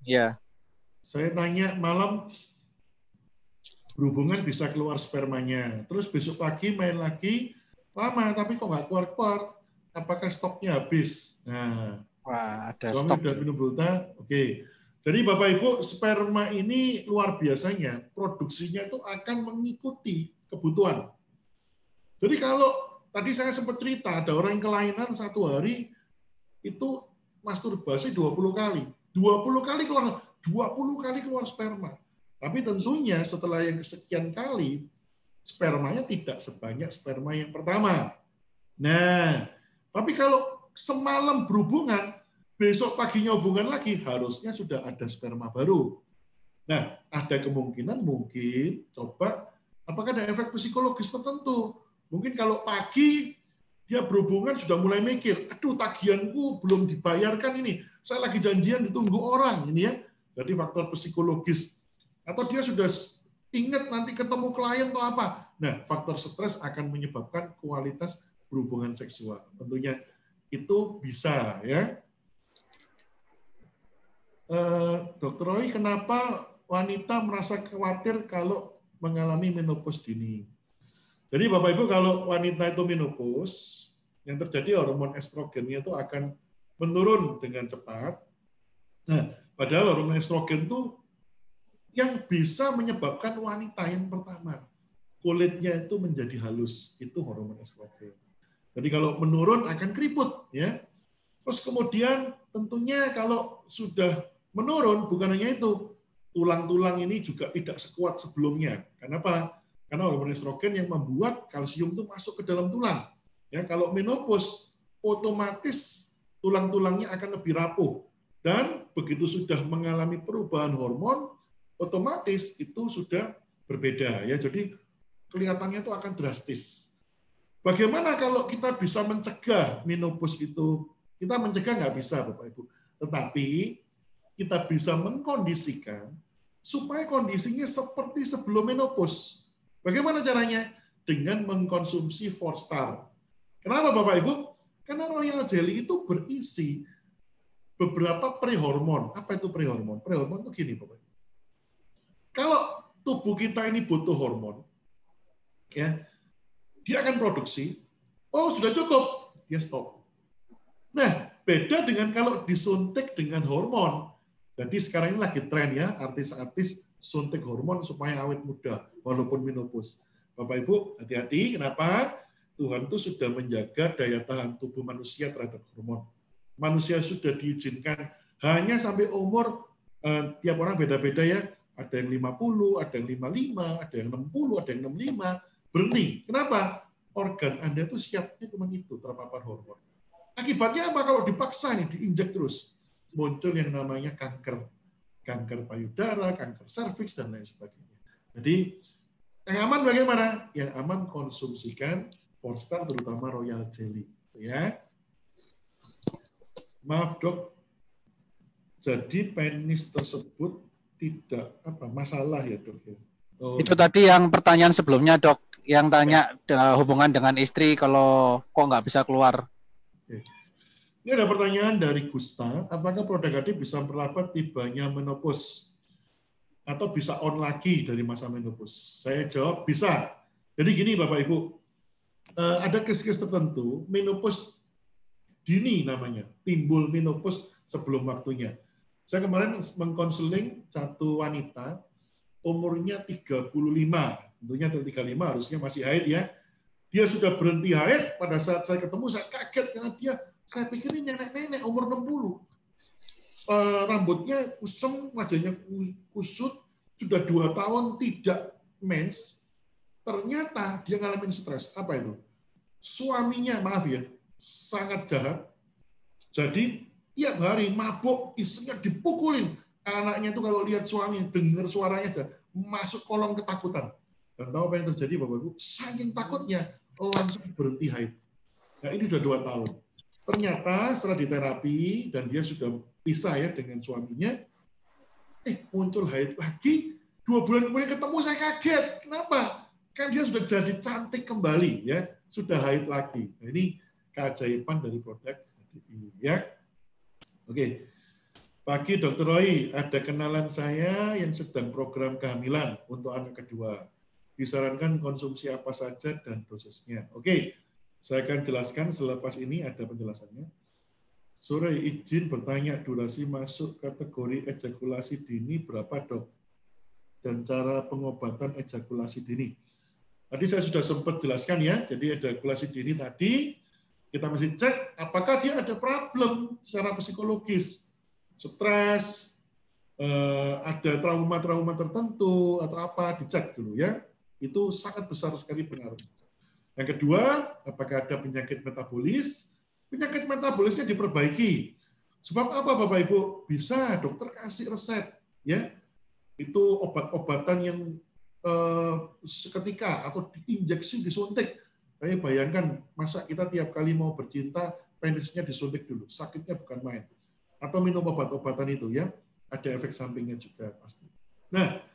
Ya. Saya tanya malam berhubungan bisa keluar spermanya. Terus besok pagi main lagi lama tapi kok nggak keluar-keluar. Apakah stoknya habis? Nah, Wah, ada suami stok. minum. Oke. Jadi Bapak Ibu, sperma ini luar biasanya produksinya itu akan mengikuti kebutuhan. Jadi kalau tadi saya sempat cerita ada orang yang kelainan satu hari itu masturbasi 20 kali. 20 kali keluar 20 kali keluar sperma. Tapi tentunya setelah yang kesekian kali spermanya tidak sebanyak sperma yang pertama. Nah, tapi kalau semalam berhubungan, besok paginya hubungan lagi, harusnya sudah ada sperma baru. Nah, ada kemungkinan mungkin coba apakah ada efek psikologis tertentu. Mungkin kalau pagi dia berhubungan sudah mulai mikir, aduh tagihanku belum dibayarkan ini, saya lagi janjian ditunggu orang ini ya. Jadi faktor psikologis. Atau dia sudah ingat nanti ketemu klien atau apa. Nah, faktor stres akan menyebabkan kualitas berhubungan seksual. Tentunya itu bisa ya. Eh, Dokter Roy, kenapa wanita merasa khawatir kalau mengalami menopause dini? Jadi Bapak Ibu kalau wanita itu menopause, yang terjadi hormon estrogennya itu akan menurun dengan cepat. Nah, padahal hormon estrogen itu yang bisa menyebabkan wanita yang pertama kulitnya itu menjadi halus, itu hormon estrogen. Jadi kalau menurun akan keriput ya. Terus kemudian tentunya kalau sudah menurun bukan hanya itu, tulang-tulang ini juga tidak sekuat sebelumnya. Kenapa? Karena hormon estrogen yang membuat kalsium itu masuk ke dalam tulang. Ya, kalau menopause otomatis tulang-tulangnya akan lebih rapuh dan begitu sudah mengalami perubahan hormon otomatis itu sudah berbeda ya. Jadi kelihatannya itu akan drastis. Bagaimana kalau kita bisa mencegah menopause itu? Kita mencegah nggak bisa, Bapak Ibu. Tetapi kita bisa mengkondisikan supaya kondisinya seperti sebelum menopause. Bagaimana caranya? Dengan mengkonsumsi Four Star. Kenapa Bapak Ibu? Karena Royal Jelly itu berisi beberapa prehormon. Apa itu prehormon? Prehormon itu gini Bapak Ibu. Kalau tubuh kita ini butuh hormon, ya, dia akan produksi. Oh sudah cukup, dia stop. Nah, beda dengan kalau disuntik dengan hormon. Jadi sekarang ini lagi tren ya, artis-artis suntik hormon supaya awet muda, walaupun menopause. Bapak Ibu, hati-hati. Kenapa? Tuhan itu sudah menjaga daya tahan tubuh manusia terhadap hormon. Manusia sudah diizinkan hanya sampai umur eh, tiap orang beda-beda ya. Ada yang 50, ada yang 55, ada yang 60, ada yang 65. Berhenti. Kenapa? Organ Anda itu siapnya cuma itu, terpapar hormon. Akibatnya apa kalau dipaksa nih, diinjak terus? Muncul yang namanya kanker. Kanker payudara, kanker serviks, dan lain sebagainya. Jadi, yang aman bagaimana? Yang aman konsumsikan Pornstar, terutama Royal Jelly. Ya. Maaf dok, jadi penis tersebut tidak apa masalah ya dok ya. Oh, Itu tadi yang pertanyaan sebelumnya dok, yang tanya eh, hubungan dengan istri kalau kok nggak bisa keluar. Ini ada pertanyaan dari Gusta, apakah produk AD bisa memperlambat tibanya menopause atau bisa on lagi dari masa menopause? Saya jawab bisa. Jadi gini Bapak Ibu, eh, ada kes-kes tertentu menopause dini namanya, timbul menopause sebelum waktunya. Saya kemarin mengkonseling satu wanita umurnya 35, tentunya 35 harusnya masih haid ya. Dia sudah berhenti haid pada saat saya ketemu saya kaget karena dia saya pikir ini nenek-nenek umur 60. Eh, rambutnya kusem, wajahnya kusut, sudah dua tahun tidak mens. Ternyata dia ngalamin stres. Apa itu? Suaminya, maaf ya, sangat jahat. Jadi tiap hari mabuk, istrinya dipukulin. Anaknya itu kalau lihat suami, dengar suaranya aja, masuk kolom ketakutan. Dan tahu apa yang terjadi Bapak Ibu? Saking takutnya, langsung berhenti haid. Nah ini sudah dua tahun. Ternyata setelah diterapi dan dia sudah pisah ya dengan suaminya, eh muncul haid lagi. Dua bulan kemudian ketemu saya kaget. Kenapa? Kan dia sudah jadi cantik kembali ya, sudah haid lagi. Nah, ini keajaiban dari produk ini ya. Oke. Pagi Dr. Roy, ada kenalan saya yang sedang program kehamilan untuk anak kedua. Disarankan konsumsi apa saja dan dosisnya. Oke, saya akan jelaskan selepas ini ada penjelasannya. Sore izin bertanya durasi masuk kategori ejakulasi dini berapa dok? Dan cara pengobatan ejakulasi dini. Tadi saya sudah sempat jelaskan ya, jadi ejakulasi dini tadi kita mesti cek apakah dia ada problem secara psikologis, stres, eh, ada trauma-trauma tertentu atau apa, dicek dulu ya. Itu sangat besar sekali pengaruhnya. Yang kedua, apakah ada penyakit metabolis? Penyakit metabolisnya diperbaiki. Sebab apa Bapak Ibu? Bisa dokter kasih resep ya. Itu obat-obatan yang eh, seketika atau diinjeksi disuntik. Saya bayangkan masa kita tiap kali mau bercinta penisnya disuntik dulu. Sakitnya bukan main. Atau minum obat-obatan itu ya. Ada efek sampingnya juga pasti. Nah,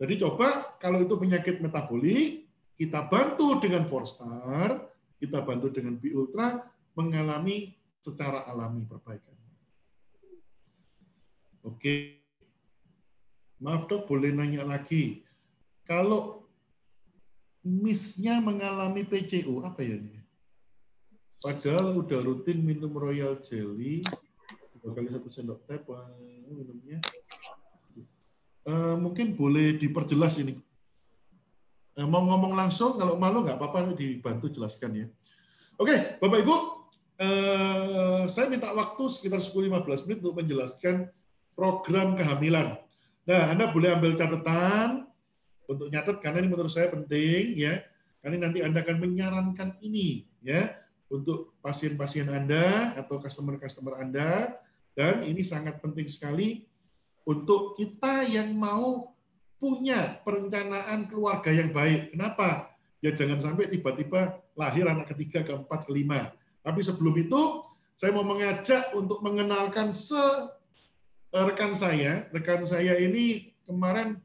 jadi coba kalau itu penyakit metabolik, kita bantu dengan Forstar, kita bantu dengan B Ultra mengalami secara alami perbaikan. Oke. Maaf dok, boleh nanya lagi. Kalau misnya mengalami PCO, apa ya ini? Padahal udah rutin minum Royal Jelly, dua kali satu sendok teh minumnya. Uh, mungkin boleh diperjelas ini. Uh, mau ngomong langsung, kalau malu nggak apa-apa dibantu jelaskan ya. Oke, Bapak Ibu, uh, saya minta waktu sekitar 10-15 menit untuk menjelaskan program kehamilan. Nah, Anda boleh ambil catatan untuk nyatet karena ini menurut saya penting ya. Karena nanti Anda akan menyarankan ini ya untuk pasien-pasien Anda atau customer-customer Anda dan ini sangat penting sekali untuk kita yang mau punya perencanaan keluarga yang baik. Kenapa? ya jangan sampai tiba-tiba lahir anak ketiga, keempat, kelima. Tapi sebelum itu, saya mau mengajak untuk mengenalkan se eh, rekan saya. Rekan saya ini kemarin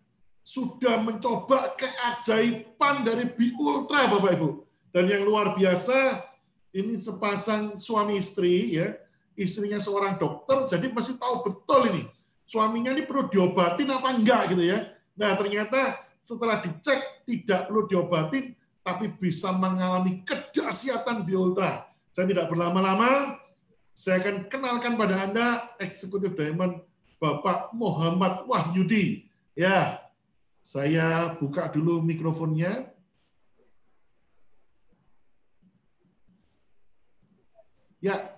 sudah mencoba keajaiban dari Bi Ultra, Bapak Ibu. Dan yang luar biasa, ini sepasang suami istri, ya, istrinya seorang dokter, jadi masih tahu betul ini suaminya ini perlu diobatin apa enggak gitu ya. Nah ternyata setelah dicek tidak perlu diobatin, tapi bisa mengalami kedahsyatan biultra. Saya tidak berlama-lama, saya akan kenalkan pada Anda Eksekutif Diamond Bapak Muhammad Wahyudi. Ya, saya buka dulu mikrofonnya. Ya,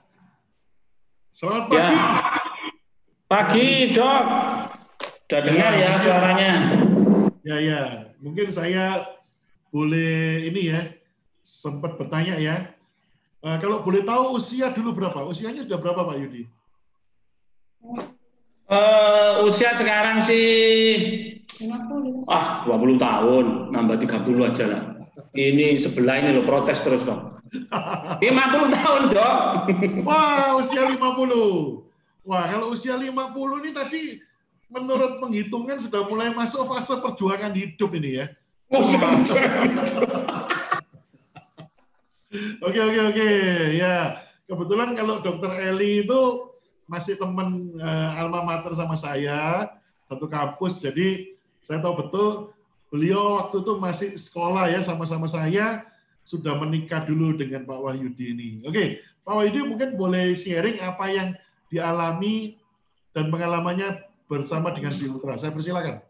selamat pagi. Ya. Pagi, Dok. Udah dengar ya suaranya. Ya, ya. Mungkin saya boleh ini ya, sempat bertanya ya. Eh, kalau boleh tahu usia dulu berapa? Usianya sudah berapa Pak Yudi? Eh, usia sekarang sih ah 20 tahun, nambah 30 aja lah. Ini sebelah ini loh protes terus dong. 50 tahun, Dok. Wah, usia 50. Wah, kalau usia 50 ini tadi menurut penghitungan sudah mulai masuk fase perjuangan hidup ini ya. Oh, Oke, oke, oke. Ya, kebetulan kalau Dokter Eli itu masih teman uh, alma mater sama saya, satu kampus. Jadi saya tahu betul beliau waktu itu masih sekolah ya sama-sama saya sudah menikah dulu dengan Pak Wahyudi ini. Oke, Pak Wahyudi mungkin boleh sharing apa yang dialami dan pengalamannya bersama dengan Biultra. Saya persilakan.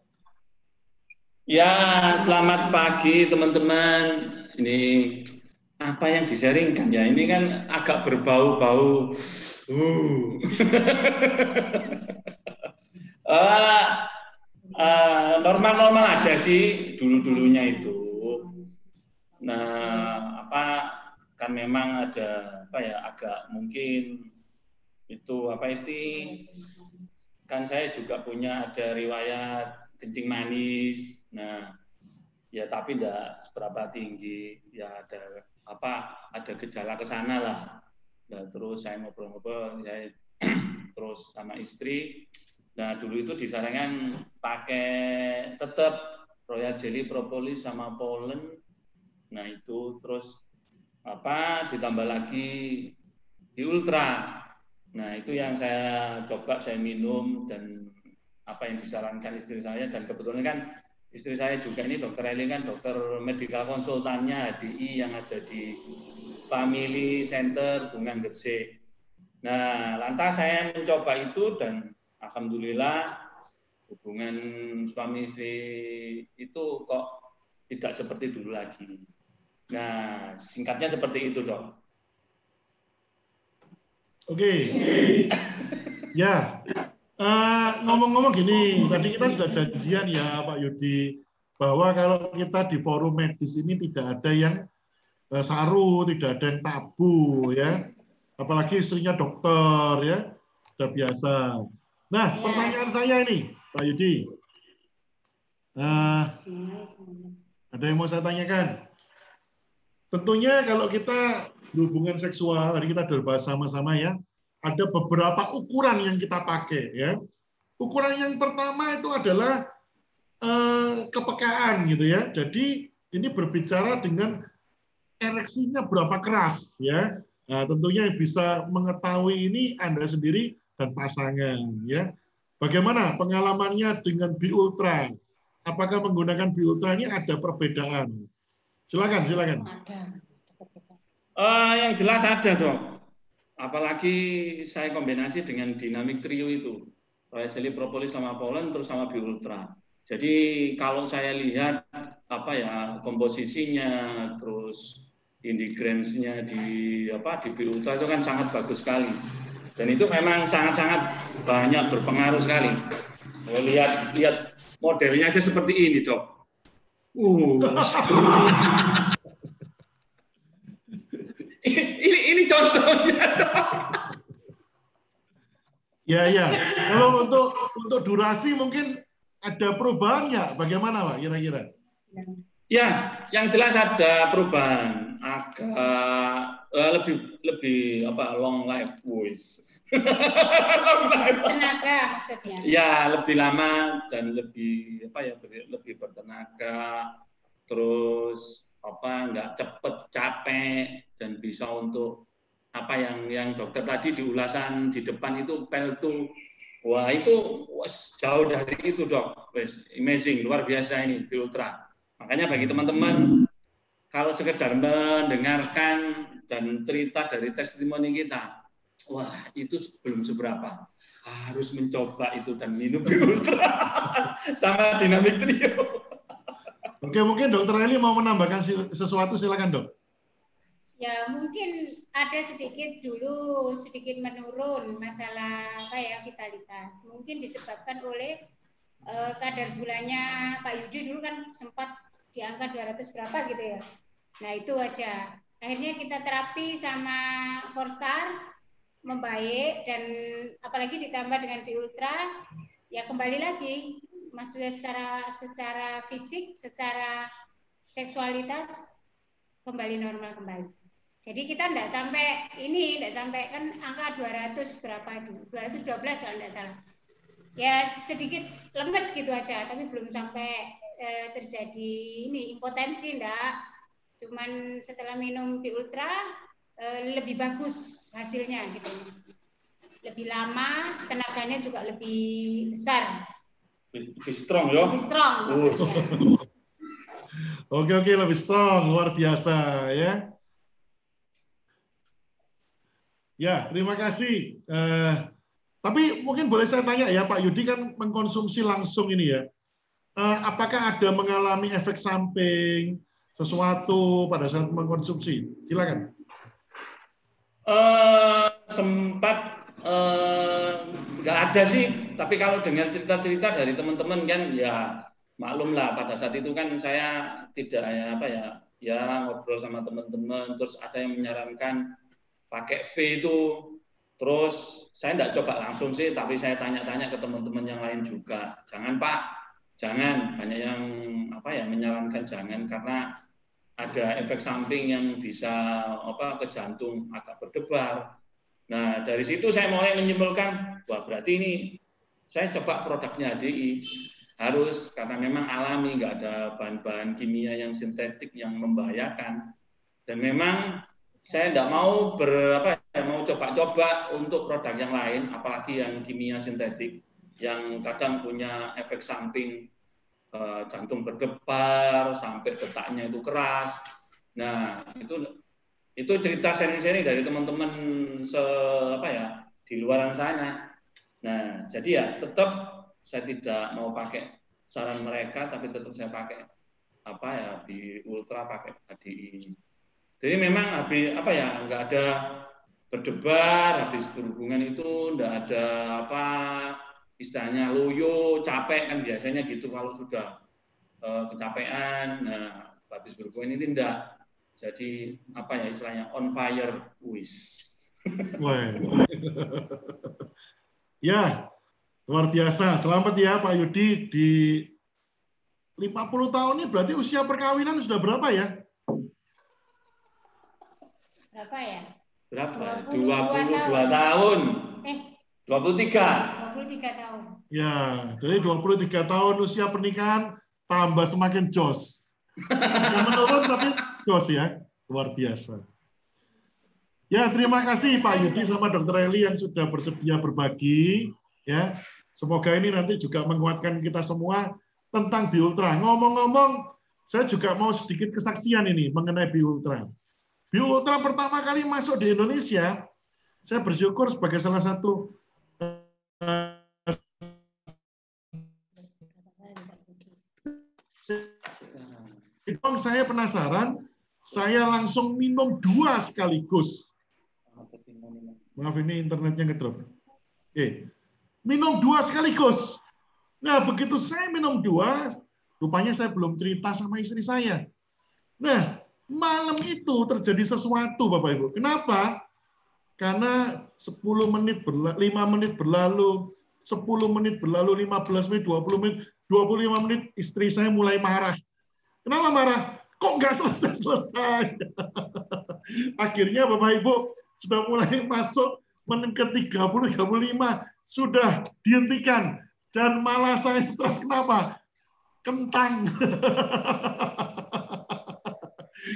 Ya, selamat pagi teman-teman. Ini apa yang disaringkan ya? Ini kan agak berbau-bau. Uh. uh, uh, normal-normal aja sih dulu-dulunya itu. Nah, apa kan memang ada apa ya agak mungkin itu apa itu? Kan saya juga punya ada riwayat kencing manis. Nah ya tapi tidak seberapa tinggi. Ya ada apa ada gejala ke sana lah. Nah, terus saya ngobrol-ngobrol saya terus sama istri. Nah dulu itu disarankan pakai tetap royal jelly propolis sama pollen nah itu terus apa ditambah lagi di ultra Nah, itu yang saya coba saya minum dan apa yang disarankan istri saya dan kebetulan kan istri saya juga ini dokter Eli kan dokter medical konsultannya HDI yang ada di Family Center Bungang Gresik. Nah, lantas saya mencoba itu dan alhamdulillah hubungan suami istri itu kok tidak seperti dulu lagi. Nah, singkatnya seperti itu, Dok. Oke. Ya. Eh, ngomong-ngomong gini, tadi kita sudah janjian ya Pak Yudi bahwa kalau kita di forum medis ini tidak ada yang uh, saru, tidak ada yang tabu ya. Apalagi istrinya dokter ya. Sudah biasa. Nah, ya. pertanyaan saya ini, Pak Yudi. Uh, ada yang mau saya tanyakan? Tentunya kalau kita hubungan seksual. Tadi kita sudah bahas sama-sama ya. Ada beberapa ukuran yang kita pakai ya. Ukuran yang pertama itu adalah eh, kepekaan gitu ya. Jadi ini berbicara dengan ereksinya berapa keras ya. Nah, tentunya bisa mengetahui ini anda sendiri dan pasangan ya. Bagaimana pengalamannya dengan bi ultra? Apakah menggunakan bi ultra ini ada perbedaan? Silakan silakan. Ada Uh, yang jelas ada dong. Apalagi saya kombinasi dengan dinamik trio itu. Royal Jelly Propolis sama Polen terus sama Biultra. Jadi kalau saya lihat apa ya komposisinya terus indigrensnya di apa di Biultra itu kan sangat bagus sekali. Dan itu memang sangat-sangat banyak berpengaruh sekali. Kalau lihat lihat modelnya aja seperti ini, Dok. Uh, contohnya Ya ya. Kalau untuk untuk durasi mungkin ada perubahan nggak? Bagaimana pak kira-kira? Ya, yang jelas ada perubahan agak eh, lebih lebih apa long life voice. long life. Tenaga maksudnya. Ya, lebih lama dan lebih apa ya lebih bertenaga, terus apa nggak cepet capek dan bisa untuk apa yang yang dokter tadi di ulasan di depan itu pel tuh wah itu wes, jauh dari itu dok, wes amazing luar biasa ini di ultra. Makanya bagi teman-teman kalau sekedar mendengarkan dan cerita dari testimoni kita, wah itu belum seberapa. Harus mencoba itu dan minum di ultra sama dinamik trio. Oke, mungkin Dokter Eli mau menambahkan sesuatu, silakan dok. Ya mungkin ada sedikit dulu sedikit menurun masalah apa ya vitalitas. Mungkin disebabkan oleh eh, kadar gulanya Pak Yudi dulu kan sempat di angka 200 berapa gitu ya. Nah itu aja. Akhirnya kita terapi sama Forstar membaik dan apalagi ditambah dengan Biultra ya kembali lagi Wes secara secara fisik, secara seksualitas kembali normal kembali. Jadi kita tidak sampai ini, tidak sampai kan angka 200 berapa itu, 212 kalau tidak salah. Ya sedikit lemes gitu aja, tapi belum sampai eh, terjadi ini impotensi enggak. Cuman setelah minum di ultra eh, lebih bagus hasilnya gitu. Lebih lama, tenaganya juga lebih besar, Lebih strong ya. lebih strong. Oke, oke, lebih strong, luar biasa ya. Ya, terima kasih. Eh, tapi mungkin boleh saya tanya ya, Pak Yudi kan mengkonsumsi langsung ini ya. Eh, apakah ada mengalami efek samping sesuatu pada saat mengkonsumsi? Silakan. Eh, sempat eh, nggak ada sih, tapi kalau dengar cerita-cerita dari teman-teman kan ya maklum lah pada saat itu kan saya tidak ya apa ya ya ngobrol sama teman-teman terus ada yang menyarankan pakai V itu. Terus saya tidak coba langsung sih tapi saya tanya-tanya ke teman-teman yang lain juga. Jangan Pak. Jangan. Banyak yang apa ya menyarankan jangan karena ada efek samping yang bisa apa ke jantung agak berdebar. Nah, dari situ saya mulai menyimpulkan, wah berarti ini saya coba produknya HDI harus karena memang alami, nggak ada bahan-bahan kimia yang sintetik yang membahayakan. Dan memang saya tidak mau ber apa ya, mau coba-coba untuk produk yang lain, apalagi yang kimia sintetik yang kadang punya efek samping eh, jantung berdebar sampai detaknya itu keras. Nah, itu itu cerita sharing-sharing dari teman-teman se apa ya di luaran sana. Nah, jadi ya tetap saya tidak mau pakai saran mereka, tapi tetap saya pakai apa ya di ultra pakai HDI. Jadi memang habis apa ya nggak ada berdebar habis berhubungan itu nggak ada apa istilahnya loyo capek kan biasanya gitu kalau sudah eh, kecapean nah habis berhubungan ini tidak jadi apa ya istilahnya on fire Wah. ya, luar biasa. Selamat ya Pak Yudi di 50 tahun ini berarti usia perkawinan sudah berapa ya? Berapa ya? berapa 22 22 tahun Eh, 23 23 tahun. Ya, dari 23 tahun usia pernikahan tambah semakin jos. Yang menurun tapi jos ya. Luar biasa. Ya, terima kasih Pak Yudi sama Dr. Eli yang sudah bersedia berbagi. Ya, semoga ini nanti juga menguatkan kita semua tentang Biultra. Ngomong-ngomong, saya juga mau sedikit kesaksian ini mengenai Biultra. Biultra pertama kali masuk di Indonesia, saya bersyukur sebagai salah satu eh, Bang, saya penasaran, saya langsung minum dua sekaligus. Maaf ini internetnya ngedrop. Oke. Minum dua sekaligus. Nah, begitu saya minum dua, rupanya saya belum cerita sama istri saya. Nah, malam itu terjadi sesuatu Bapak Ibu. Kenapa? Karena 10 menit berlalu, 5 menit berlalu, 10 menit berlalu, 15 menit, 20 menit, 25 menit istri saya mulai marah. Kenapa marah? Kok nggak selesai-selesai? Akhirnya Bapak Ibu sudah mulai masuk menit ke 30, 35, sudah dihentikan. Dan malah saya stres kenapa? Kentang.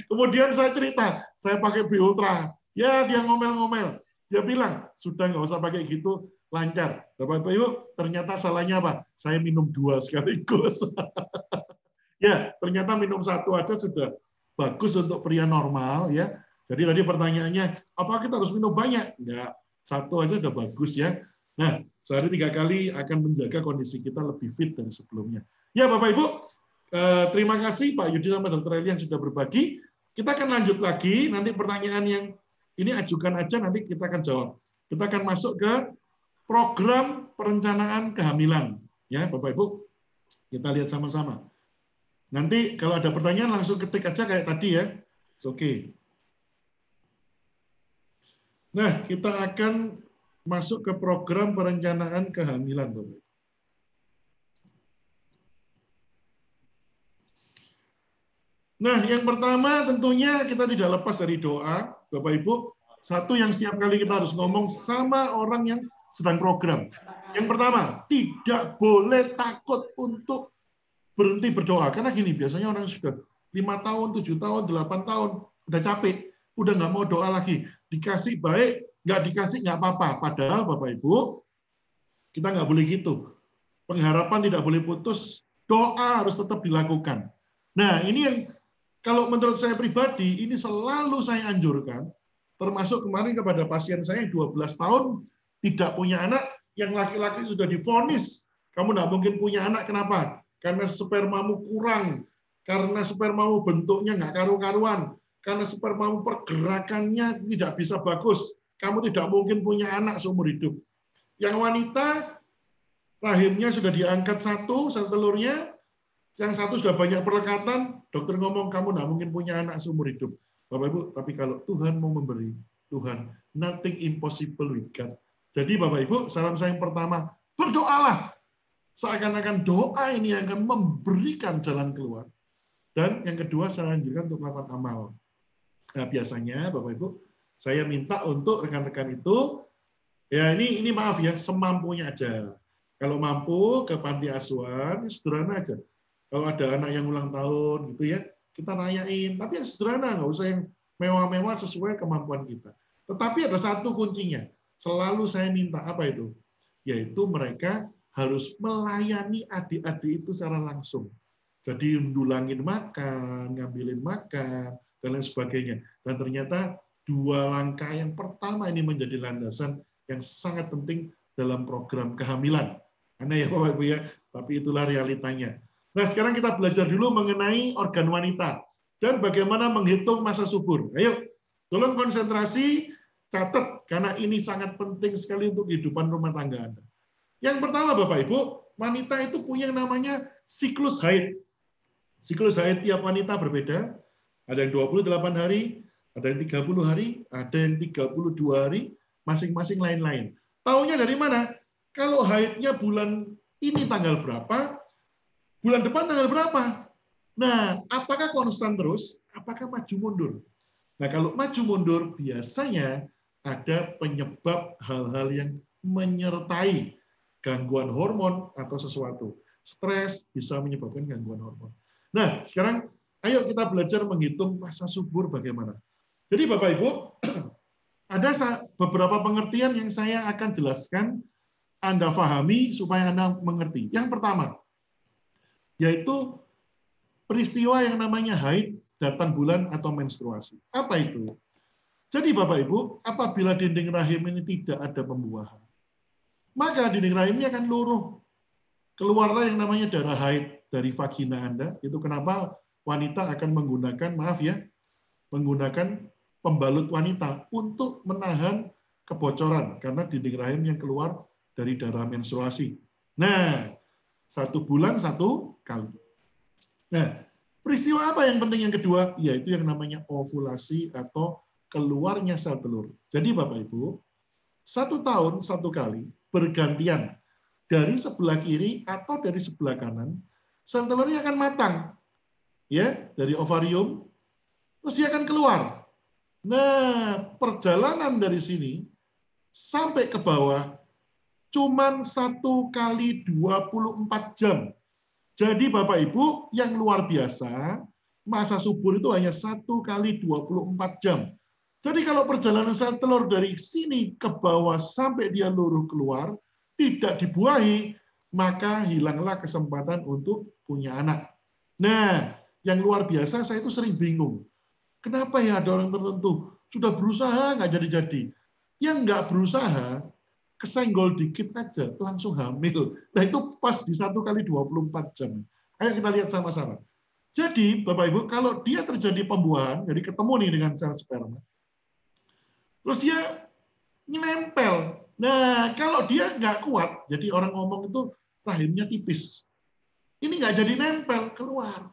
Kemudian saya cerita, saya pakai Ultra. Ya dia ngomel-ngomel. Dia bilang, sudah nggak usah pakai gitu, lancar. Bapak Ibu, ternyata salahnya apa? Saya minum dua sekaligus. ya, ternyata minum satu aja sudah bagus untuk pria normal ya. Jadi tadi pertanyaannya, apa kita harus minum banyak? Enggak, satu aja udah bagus ya. Nah, sehari tiga kali akan menjaga kondisi kita lebih fit dari sebelumnya. Ya Bapak Ibu, terima kasih Pak Yudi sama Dr. Eli yang sudah berbagi. Kita akan lanjut lagi, nanti pertanyaan yang ini ajukan aja, nanti kita akan jawab. Kita akan masuk ke program perencanaan kehamilan. Ya Bapak Ibu, kita lihat sama-sama. Nanti kalau ada pertanyaan langsung ketik aja kayak tadi ya. Oke. Okay. Nah, kita akan masuk ke program perencanaan kehamilan, Bapak. Nah, yang pertama tentunya kita tidak lepas dari doa, Bapak Ibu. Satu yang setiap kali kita harus ngomong sama orang yang sedang program. Yang pertama, tidak boleh takut untuk berhenti berdoa. Karena gini, biasanya orang sudah lima tahun, tujuh tahun, delapan tahun, udah capek, udah nggak mau doa lagi. Dikasih baik, nggak dikasih nggak apa-apa. Padahal Bapak Ibu, kita nggak boleh gitu. Pengharapan tidak boleh putus, doa harus tetap dilakukan. Nah, ini yang kalau menurut saya pribadi, ini selalu saya anjurkan, termasuk kemarin kepada pasien saya yang 12 tahun tidak punya anak, yang laki-laki sudah difonis, kamu tidak mungkin punya anak, kenapa? Karena spermamu kurang, karena spermamu bentuknya nggak karu-karuan, karena spermamu pergerakannya tidak bisa bagus, kamu tidak mungkin punya anak seumur hidup. Yang wanita, rahimnya sudah diangkat satu, sel telurnya, yang satu sudah banyak perlekatan, dokter ngomong kamu tidak mungkin punya anak seumur hidup. Bapak Ibu, tapi kalau Tuhan mau memberi, Tuhan, nothing impossible with God. Jadi Bapak Ibu, saran saya yang pertama, berdoalah. Seakan-akan doa ini akan memberikan jalan keluar. Dan yang kedua, saya anjurkan untuk melakukan amal. Nah, biasanya Bapak Ibu, saya minta untuk rekan-rekan itu, ya ini ini maaf ya, semampunya aja. Kalau mampu ke panti asuhan, sederhana aja kalau ada anak yang ulang tahun gitu ya, kita rayain. Tapi yang sederhana, nggak usah yang mewah-mewah sesuai kemampuan kita. Tetapi ada satu kuncinya. Selalu saya minta apa itu? Yaitu mereka harus melayani adik-adik itu secara langsung. Jadi dulangin makan, ngambilin makan, dan lain sebagainya. Dan ternyata dua langkah yang pertama ini menjadi landasan yang sangat penting dalam program kehamilan. Aneh ya Bapak Ibu ya, tapi itulah realitanya. Nah, sekarang kita belajar dulu mengenai organ wanita dan bagaimana menghitung masa subur. Ayo, tolong konsentrasi, catat, karena ini sangat penting sekali untuk kehidupan rumah tangga Anda. Yang pertama, Bapak Ibu, wanita itu punya yang namanya siklus haid. Siklus haid tiap wanita berbeda. Ada yang 28 hari, ada yang 30 hari, ada yang 32 hari, masing-masing lain-lain. Tahunya dari mana? Kalau haidnya bulan ini tanggal berapa, Bulan depan tanggal berapa? Nah, apakah konstan terus? Apakah maju mundur? Nah, kalau maju mundur biasanya ada penyebab hal-hal yang menyertai gangguan hormon atau sesuatu. Stres bisa menyebabkan gangguan hormon. Nah, sekarang ayo kita belajar menghitung masa subur bagaimana. Jadi Bapak Ibu, ada beberapa pengertian yang saya akan jelaskan Anda pahami supaya Anda mengerti. Yang pertama, yaitu peristiwa yang namanya haid, datang bulan, atau menstruasi. Apa itu? Jadi Bapak Ibu, apabila dinding rahim ini tidak ada pembuahan, maka dinding rahim ini akan luruh. Keluarlah yang namanya darah haid dari vagina Anda. Itu kenapa wanita akan menggunakan, maaf ya, menggunakan pembalut wanita untuk menahan kebocoran karena dinding rahim yang keluar dari darah menstruasi. Nah, satu bulan satu kali. Nah, peristiwa apa yang penting yang kedua? Yaitu yang namanya ovulasi atau keluarnya sel telur. Jadi Bapak Ibu, satu tahun satu kali bergantian dari sebelah kiri atau dari sebelah kanan, sel telurnya akan matang. ya, dari ovarium, terus dia akan keluar. Nah, perjalanan dari sini sampai ke bawah cuman satu kali 24 jam. Jadi Bapak Ibu yang luar biasa, masa subur itu hanya satu kali 24 jam. Jadi kalau perjalanan sel telur dari sini ke bawah sampai dia luruh keluar, tidak dibuahi, maka hilanglah kesempatan untuk punya anak. Nah, yang luar biasa saya itu sering bingung. Kenapa ya ada orang tertentu sudah berusaha nggak jadi-jadi. Yang nggak berusaha, kesenggol dikit aja, langsung hamil. Nah itu pas di satu kali 24 jam. Ayo kita lihat sama-sama. Jadi, Bapak Ibu, kalau dia terjadi pembuahan, jadi ketemu nih dengan sel sperma, terus dia nempel. Nah, kalau dia nggak kuat, jadi orang ngomong itu rahimnya tipis. Ini nggak jadi nempel, keluar.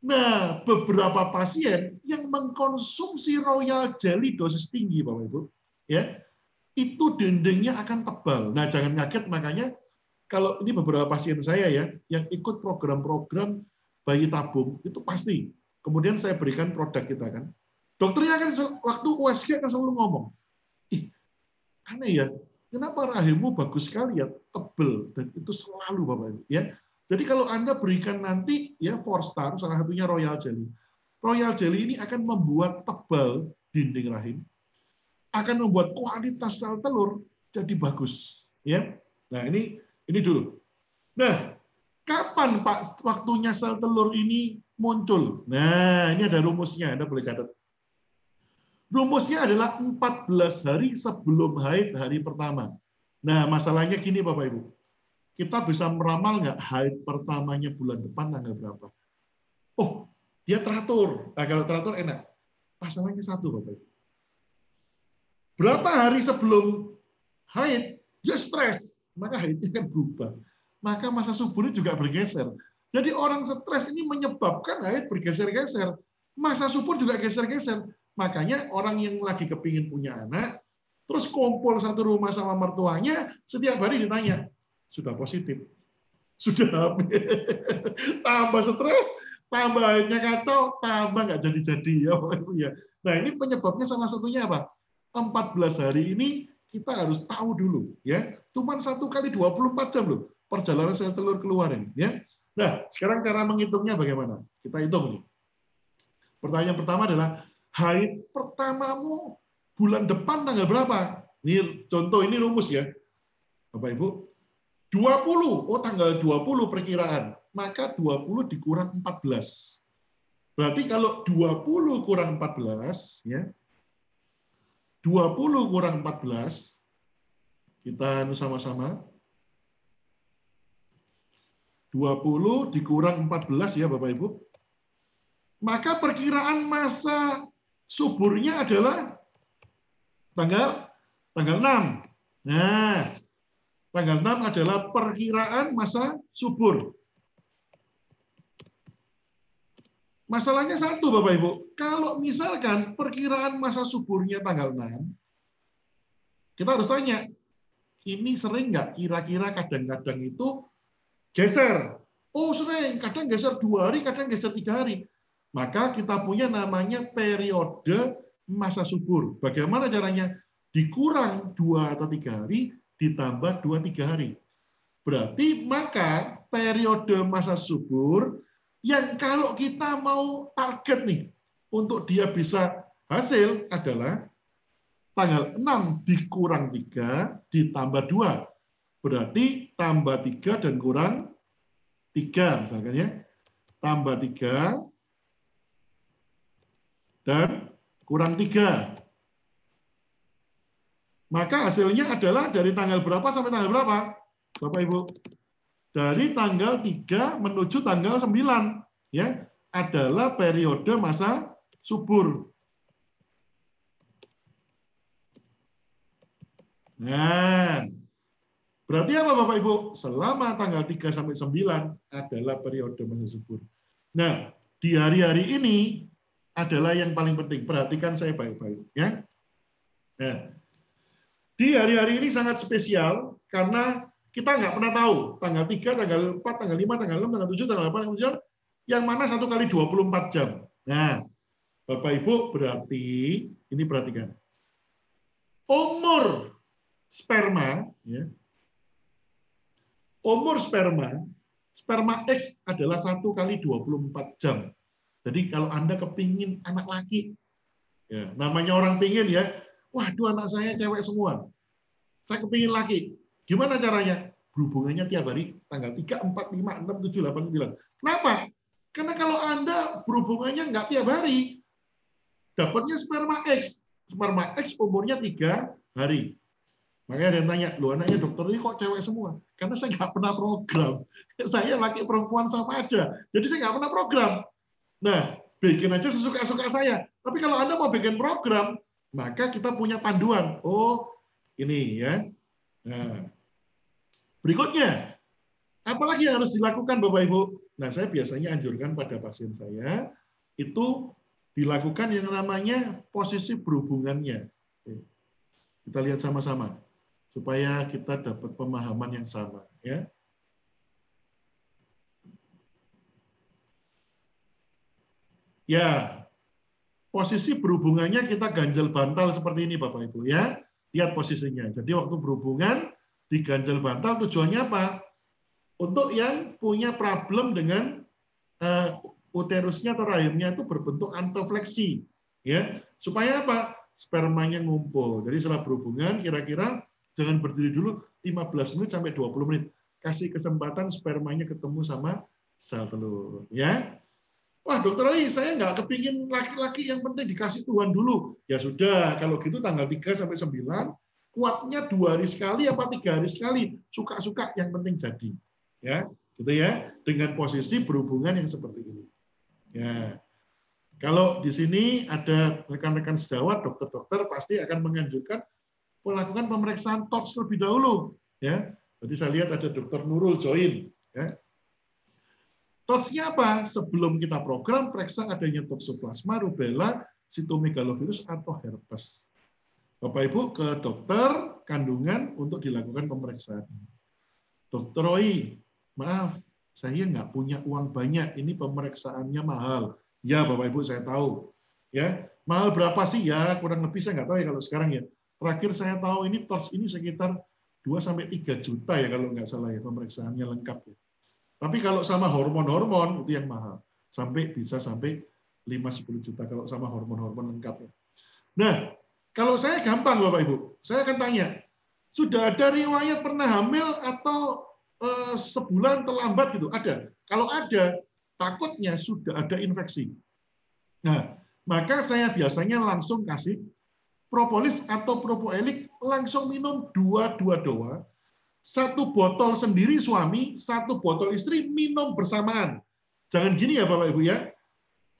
Nah, beberapa pasien yang mengkonsumsi royal jelly dosis tinggi, Bapak Ibu, ya, itu dindingnya akan tebal. Nah, jangan kaget makanya kalau ini beberapa pasien saya ya yang ikut program-program bayi tabung itu pasti. Kemudian saya berikan produk kita kan. Dokternya kan waktu USG kan selalu ngomong, ih aneh ya, kenapa rahimmu bagus sekali ya, tebel dan itu selalu bapak ibu ya. Jadi kalau anda berikan nanti ya four star salah satunya royal jelly, royal jelly ini akan membuat tebal dinding rahim, akan membuat kualitas sel telur jadi bagus ya. Nah ini ini dulu. Nah kapan pak waktunya sel telur ini muncul? Nah ini ada rumusnya, anda boleh catat. Rumusnya adalah 14 hari sebelum haid hari pertama. Nah, masalahnya gini Bapak Ibu. Kita bisa meramal nggak haid pertamanya bulan depan tanggal berapa? Oh, dia teratur. Nah, kalau teratur enak. Masalahnya satu Bapak Ibu. Berapa hari sebelum haid, dia stres. Maka haidnya kan berubah. Maka masa suburnya juga bergeser. Jadi orang stres ini menyebabkan haid bergeser-geser. Masa subur juga geser-geser Makanya orang yang lagi kepingin punya anak, terus kumpul satu rumah sama mertuanya, setiap hari ditanya, sudah positif, sudah hamil, tambah stres, tambahnya kacau, tambah nggak jadi-jadi ya, ya. Nah ini penyebabnya salah satunya apa? 14 hari ini kita harus tahu dulu ya. Cuman satu kali 24 jam loh perjalanan sel telur keluar ini ya. Nah, sekarang cara menghitungnya bagaimana? Kita hitung nih. Pertanyaan pertama adalah haid pertamamu bulan depan tanggal berapa? Ini contoh ini rumus ya. Bapak Ibu. 20. Oh tanggal 20 perkiraan. Maka 20 dikurang 14. Berarti kalau 20 kurang 14 ya. 20 kurang 14 kita sama-sama 20 dikurang 14 ya Bapak Ibu. Maka perkiraan masa suburnya adalah tanggal tanggal 6. Nah, tanggal 6 adalah perkiraan masa subur. Masalahnya satu Bapak Ibu, kalau misalkan perkiraan masa suburnya tanggal 6, kita harus tanya, ini sering nggak kira-kira kadang-kadang itu geser? Oh sering, kadang geser dua hari, kadang geser tiga hari maka kita punya namanya periode masa subur. Bagaimana caranya? Dikurang dua atau tiga hari, ditambah dua tiga hari. Berarti maka periode masa subur yang kalau kita mau target nih untuk dia bisa hasil adalah tanggal 6 dikurang 3 ditambah 2. Berarti tambah 3 dan kurang 3 misalkan ya. Tambah 3 dan kurang tiga. Maka hasilnya adalah dari tanggal berapa sampai tanggal berapa? Bapak Ibu. Dari tanggal 3 menuju tanggal 9 ya adalah periode masa subur. Nah, berarti apa Bapak Ibu? Selama tanggal 3 sampai 9 adalah periode masa subur. Nah, di hari-hari ini adalah yang paling penting. Perhatikan saya baik-baik. Ya. Nah, di hari-hari ini sangat spesial karena kita nggak pernah tahu tanggal 3, tanggal 4, tanggal 5, tanggal 6, tanggal 7, tanggal 8, tanggal 9, Yang mana satu kali 24 jam. Nah, Bapak Ibu berarti, ini perhatikan. Umur sperma, ya, umur sperma, sperma X adalah satu kali 24 jam. Jadi kalau Anda kepingin anak laki, ya, namanya orang pingin ya, waduh anak saya cewek semua. Saya kepingin laki. Gimana caranya? Berhubungannya tiap hari, tanggal 3, 4, 5, 6, 7, 8, 9. Kenapa? Karena kalau Anda berhubungannya nggak tiap hari, dapatnya sperma X. Sperma X umurnya tiga hari. Makanya ada yang tanya, lu anaknya dokter ini kok cewek semua? Karena saya nggak pernah program. Saya laki perempuan sama aja. Jadi saya nggak pernah program. Nah, bikin aja sesuka-suka saya. Tapi kalau Anda mau bikin program, maka kita punya panduan. Oh, ini ya. Nah, berikutnya, apalagi yang harus dilakukan Bapak Ibu? Nah, saya biasanya anjurkan pada pasien saya, itu dilakukan yang namanya posisi berhubungannya. Kita lihat sama-sama supaya kita dapat pemahaman yang sama ya. Ya, posisi berhubungannya kita ganjel bantal seperti ini Bapak Ibu ya. Lihat posisinya. Jadi waktu berhubungan di ganjel bantal tujuannya apa? Untuk yang punya problem dengan uh, uterusnya atau rahimnya itu berbentuk antofleksi ya. Supaya apa? Spermanya ngumpul. Jadi setelah berhubungan kira-kira jangan berdiri dulu 15 menit sampai 20 menit. Kasih kesempatan spermanya ketemu sama sel telur ya. Wah dokter Ali, saya nggak kepingin laki-laki yang penting dikasih Tuhan dulu. Ya sudah, kalau gitu tanggal 3 sampai 9, kuatnya dua hari sekali apa tiga hari sekali. Suka-suka yang penting jadi. Ya, gitu ya. Dengan posisi berhubungan yang seperti ini. Ya. Kalau di sini ada rekan-rekan sejawat, dokter-dokter pasti akan menganjurkan melakukan pemeriksaan TORCH lebih dahulu. Ya, Jadi saya lihat ada dokter Nurul join. Ya. TORCH-nya apa? Sebelum kita program, periksa adanya toxoplasma, rubella, sitomegalovirus, atau herpes. Bapak Ibu ke dokter kandungan untuk dilakukan pemeriksaan. Dokter Roy, maaf, saya nggak punya uang banyak, ini pemeriksaannya mahal. Ya Bapak Ibu saya tahu. Ya, mahal berapa sih? Ya kurang lebih saya nggak tahu ya kalau sekarang ya. Terakhir saya tahu ini TORCH ini sekitar 2 sampai 3 juta ya kalau nggak salah ya pemeriksaannya lengkap ya. Tapi kalau sama hormon-hormon itu yang mahal. Sampai bisa sampai 5-10 juta kalau sama hormon-hormon lengkap ya. Nah, kalau saya gampang Bapak Ibu, saya akan tanya, sudah ada riwayat pernah hamil atau eh, sebulan terlambat gitu? Ada. Kalau ada, takutnya sudah ada infeksi. Nah, maka saya biasanya langsung kasih propolis atau propoelik langsung minum dua-dua doa satu botol sendiri suami, satu botol istri minum bersamaan. Jangan gini ya Bapak Ibu ya.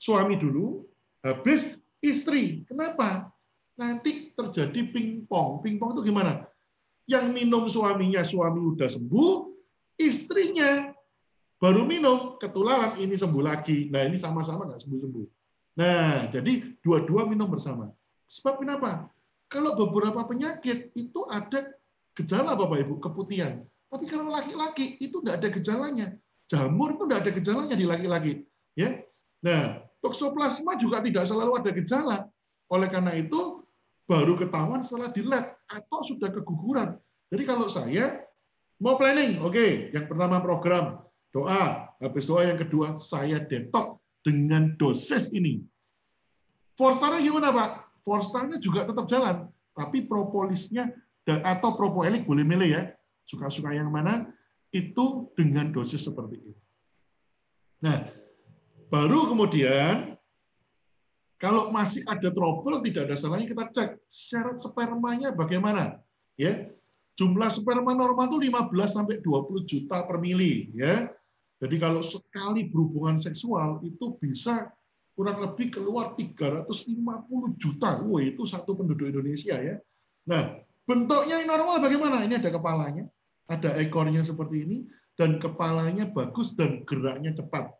Suami dulu, habis istri. Kenapa? Nanti terjadi pingpong. Pingpong itu gimana? Yang minum suaminya suami udah sembuh, istrinya baru minum ketularan ini sembuh lagi. Nah ini sama-sama nggak sembuh-sembuh. Nah jadi dua-dua minum bersama. Sebab kenapa? Kalau beberapa penyakit itu ada gejala Bapak Ibu, keputihan. Tapi kalau laki-laki itu tidak ada gejalanya. Jamur itu tidak ada gejalanya di laki-laki. Ya. Nah, toksoplasma juga tidak selalu ada gejala. Oleh karena itu, baru ketahuan setelah di lab atau sudah keguguran. Jadi kalau saya mau planning, oke, okay, yang pertama program doa, habis doa yang kedua saya detox dengan dosis ini. Forstarnya gimana Pak? Forstarnya juga tetap jalan, tapi propolisnya dan atau propoelik boleh milih ya suka-suka yang mana itu dengan dosis seperti ini. Nah, baru kemudian kalau masih ada trouble tidak ada salahnya kita cek syarat spermanya bagaimana ya. Jumlah sperma normal itu 15 sampai 20 juta per mili ya. Jadi kalau sekali berhubungan seksual itu bisa kurang lebih keluar 350 juta. Wah, itu satu penduduk Indonesia ya. Nah, Bentuknya normal bagaimana? Ini ada kepalanya, ada ekornya seperti ini, dan kepalanya bagus dan geraknya cepat.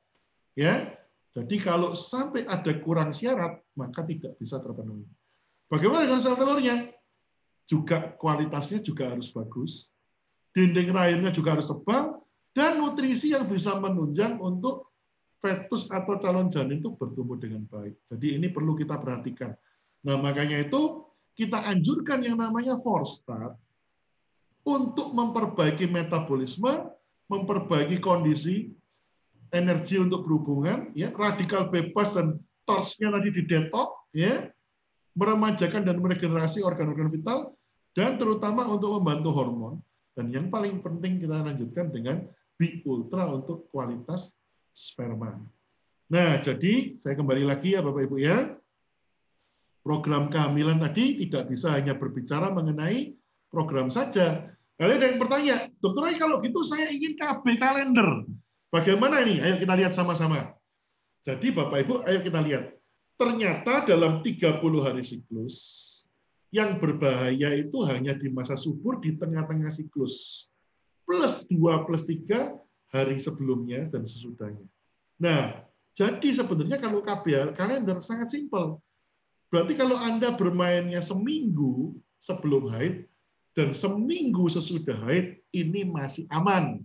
Ya, jadi kalau sampai ada kurang syarat, maka tidak bisa terpenuhi. Bagaimana dengan sel telurnya? Juga kualitasnya juga harus bagus, dinding rahimnya juga harus tebal, dan nutrisi yang bisa menunjang untuk fetus atau calon janin itu bertumbuh dengan baik. Jadi ini perlu kita perhatikan. Nah, makanya itu kita anjurkan yang namanya Forstart untuk memperbaiki metabolisme, memperbaiki kondisi energi untuk berhubungan, ya radikal bebas dan torsnya tadi didetok, ya meremajakan dan meregenerasi organ-organ vital, dan terutama untuk membantu hormon. Dan yang paling penting kita lanjutkan dengan B Ultra untuk kualitas sperma. Nah, jadi saya kembali lagi ya Bapak Ibu ya. Program kehamilan tadi tidak bisa hanya berbicara mengenai program saja. Kalian ada yang bertanya, dokter kalau gitu saya ingin KB kalender. Bagaimana ini? Ayo kita lihat sama-sama. Jadi Bapak Ibu, ayo kita lihat. Ternyata dalam 30 hari siklus, yang berbahaya itu hanya di masa subur di tengah-tengah siklus. Plus 2 plus 3 hari sebelumnya dan sesudahnya. Nah, jadi sebenarnya kalau KBR kalender sangat simpel. Berarti kalau Anda bermainnya seminggu sebelum haid dan seminggu sesudah haid, ini masih aman.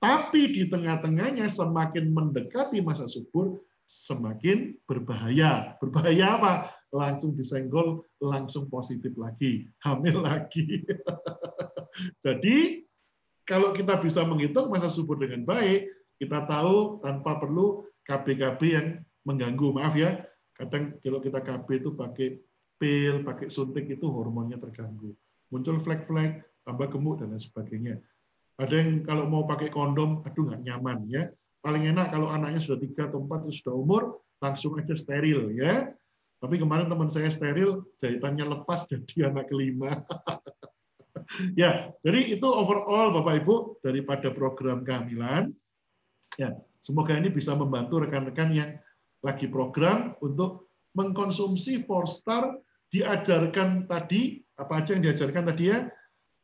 Tapi di tengah-tengahnya semakin mendekati masa subur, semakin berbahaya. Berbahaya apa? Langsung disenggol, langsung positif lagi, hamil lagi. Jadi kalau kita bisa menghitung masa subur dengan baik, kita tahu tanpa perlu KB-KB yang mengganggu. Maaf ya, kadang kalau kita KB itu pakai pil, pakai suntik itu hormonnya terganggu. Muncul flek-flek, tambah gemuk dan lain sebagainya. Ada yang kalau mau pakai kondom, aduh nggak nyaman ya. Paling enak kalau anaknya sudah tiga atau empat sudah umur, langsung aja steril ya. Tapi kemarin teman saya steril, jahitannya lepas jadi anak kelima. ya, jadi itu overall Bapak Ibu daripada program kehamilan. Ya, semoga ini bisa membantu rekan-rekan yang lagi program untuk mengkonsumsi Forstar diajarkan tadi apa aja yang diajarkan tadi ya.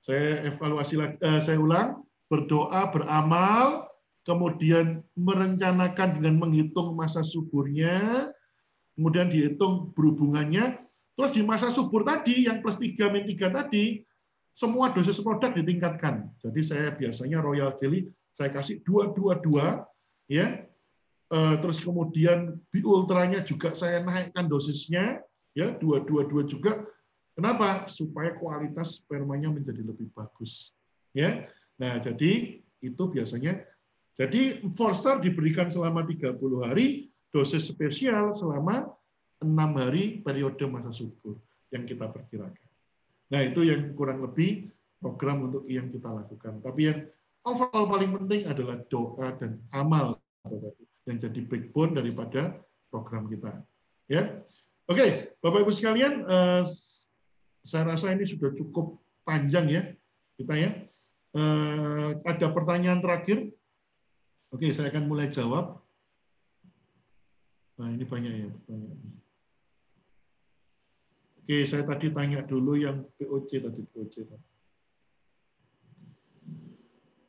Saya evaluasi lagi, eh, saya ulang berdoa, beramal, kemudian merencanakan dengan menghitung masa suburnya, kemudian dihitung berhubungannya, terus di masa subur tadi, yang plus 3 min 3 tadi, semua dosis produk ditingkatkan. Jadi saya biasanya Royal Jelly, saya kasih 222, ya, Eh, terus kemudian bi ultranya juga saya naikkan dosisnya, ya, 222 juga. Kenapa? Supaya kualitas spermanya menjadi lebih bagus. Ya, Nah, jadi itu biasanya jadi Forster diberikan selama 30 hari, dosis spesial selama enam hari periode masa subur yang kita perkirakan. Nah, itu yang kurang lebih program untuk yang kita lakukan. Tapi yang overall paling penting adalah doa dan amal yang jadi backbone daripada program kita. Ya. Oke, Bapak Ibu sekalian, eh, saya rasa ini sudah cukup panjang ya kita ya. Eh, ada pertanyaan terakhir? Oke, saya akan mulai jawab. Nah, ini banyak ya pertanyaan. Oke, saya tadi tanya dulu yang POC tadi POC.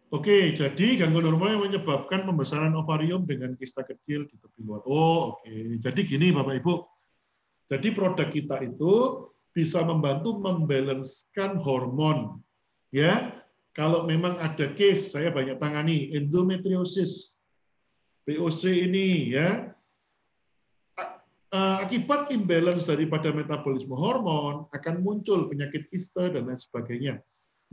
Oke, jadi gangguan hormon yang menyebabkan pembesaran ovarium dengan kista kecil di tepi luar. Oh, oke. Jadi gini Bapak Ibu. Jadi produk kita itu bisa membantu membalancekan hormon. Ya, kalau memang ada case saya banyak tangani endometriosis POC ini ya akibat imbalance daripada metabolisme hormon akan muncul penyakit kista dan lain sebagainya.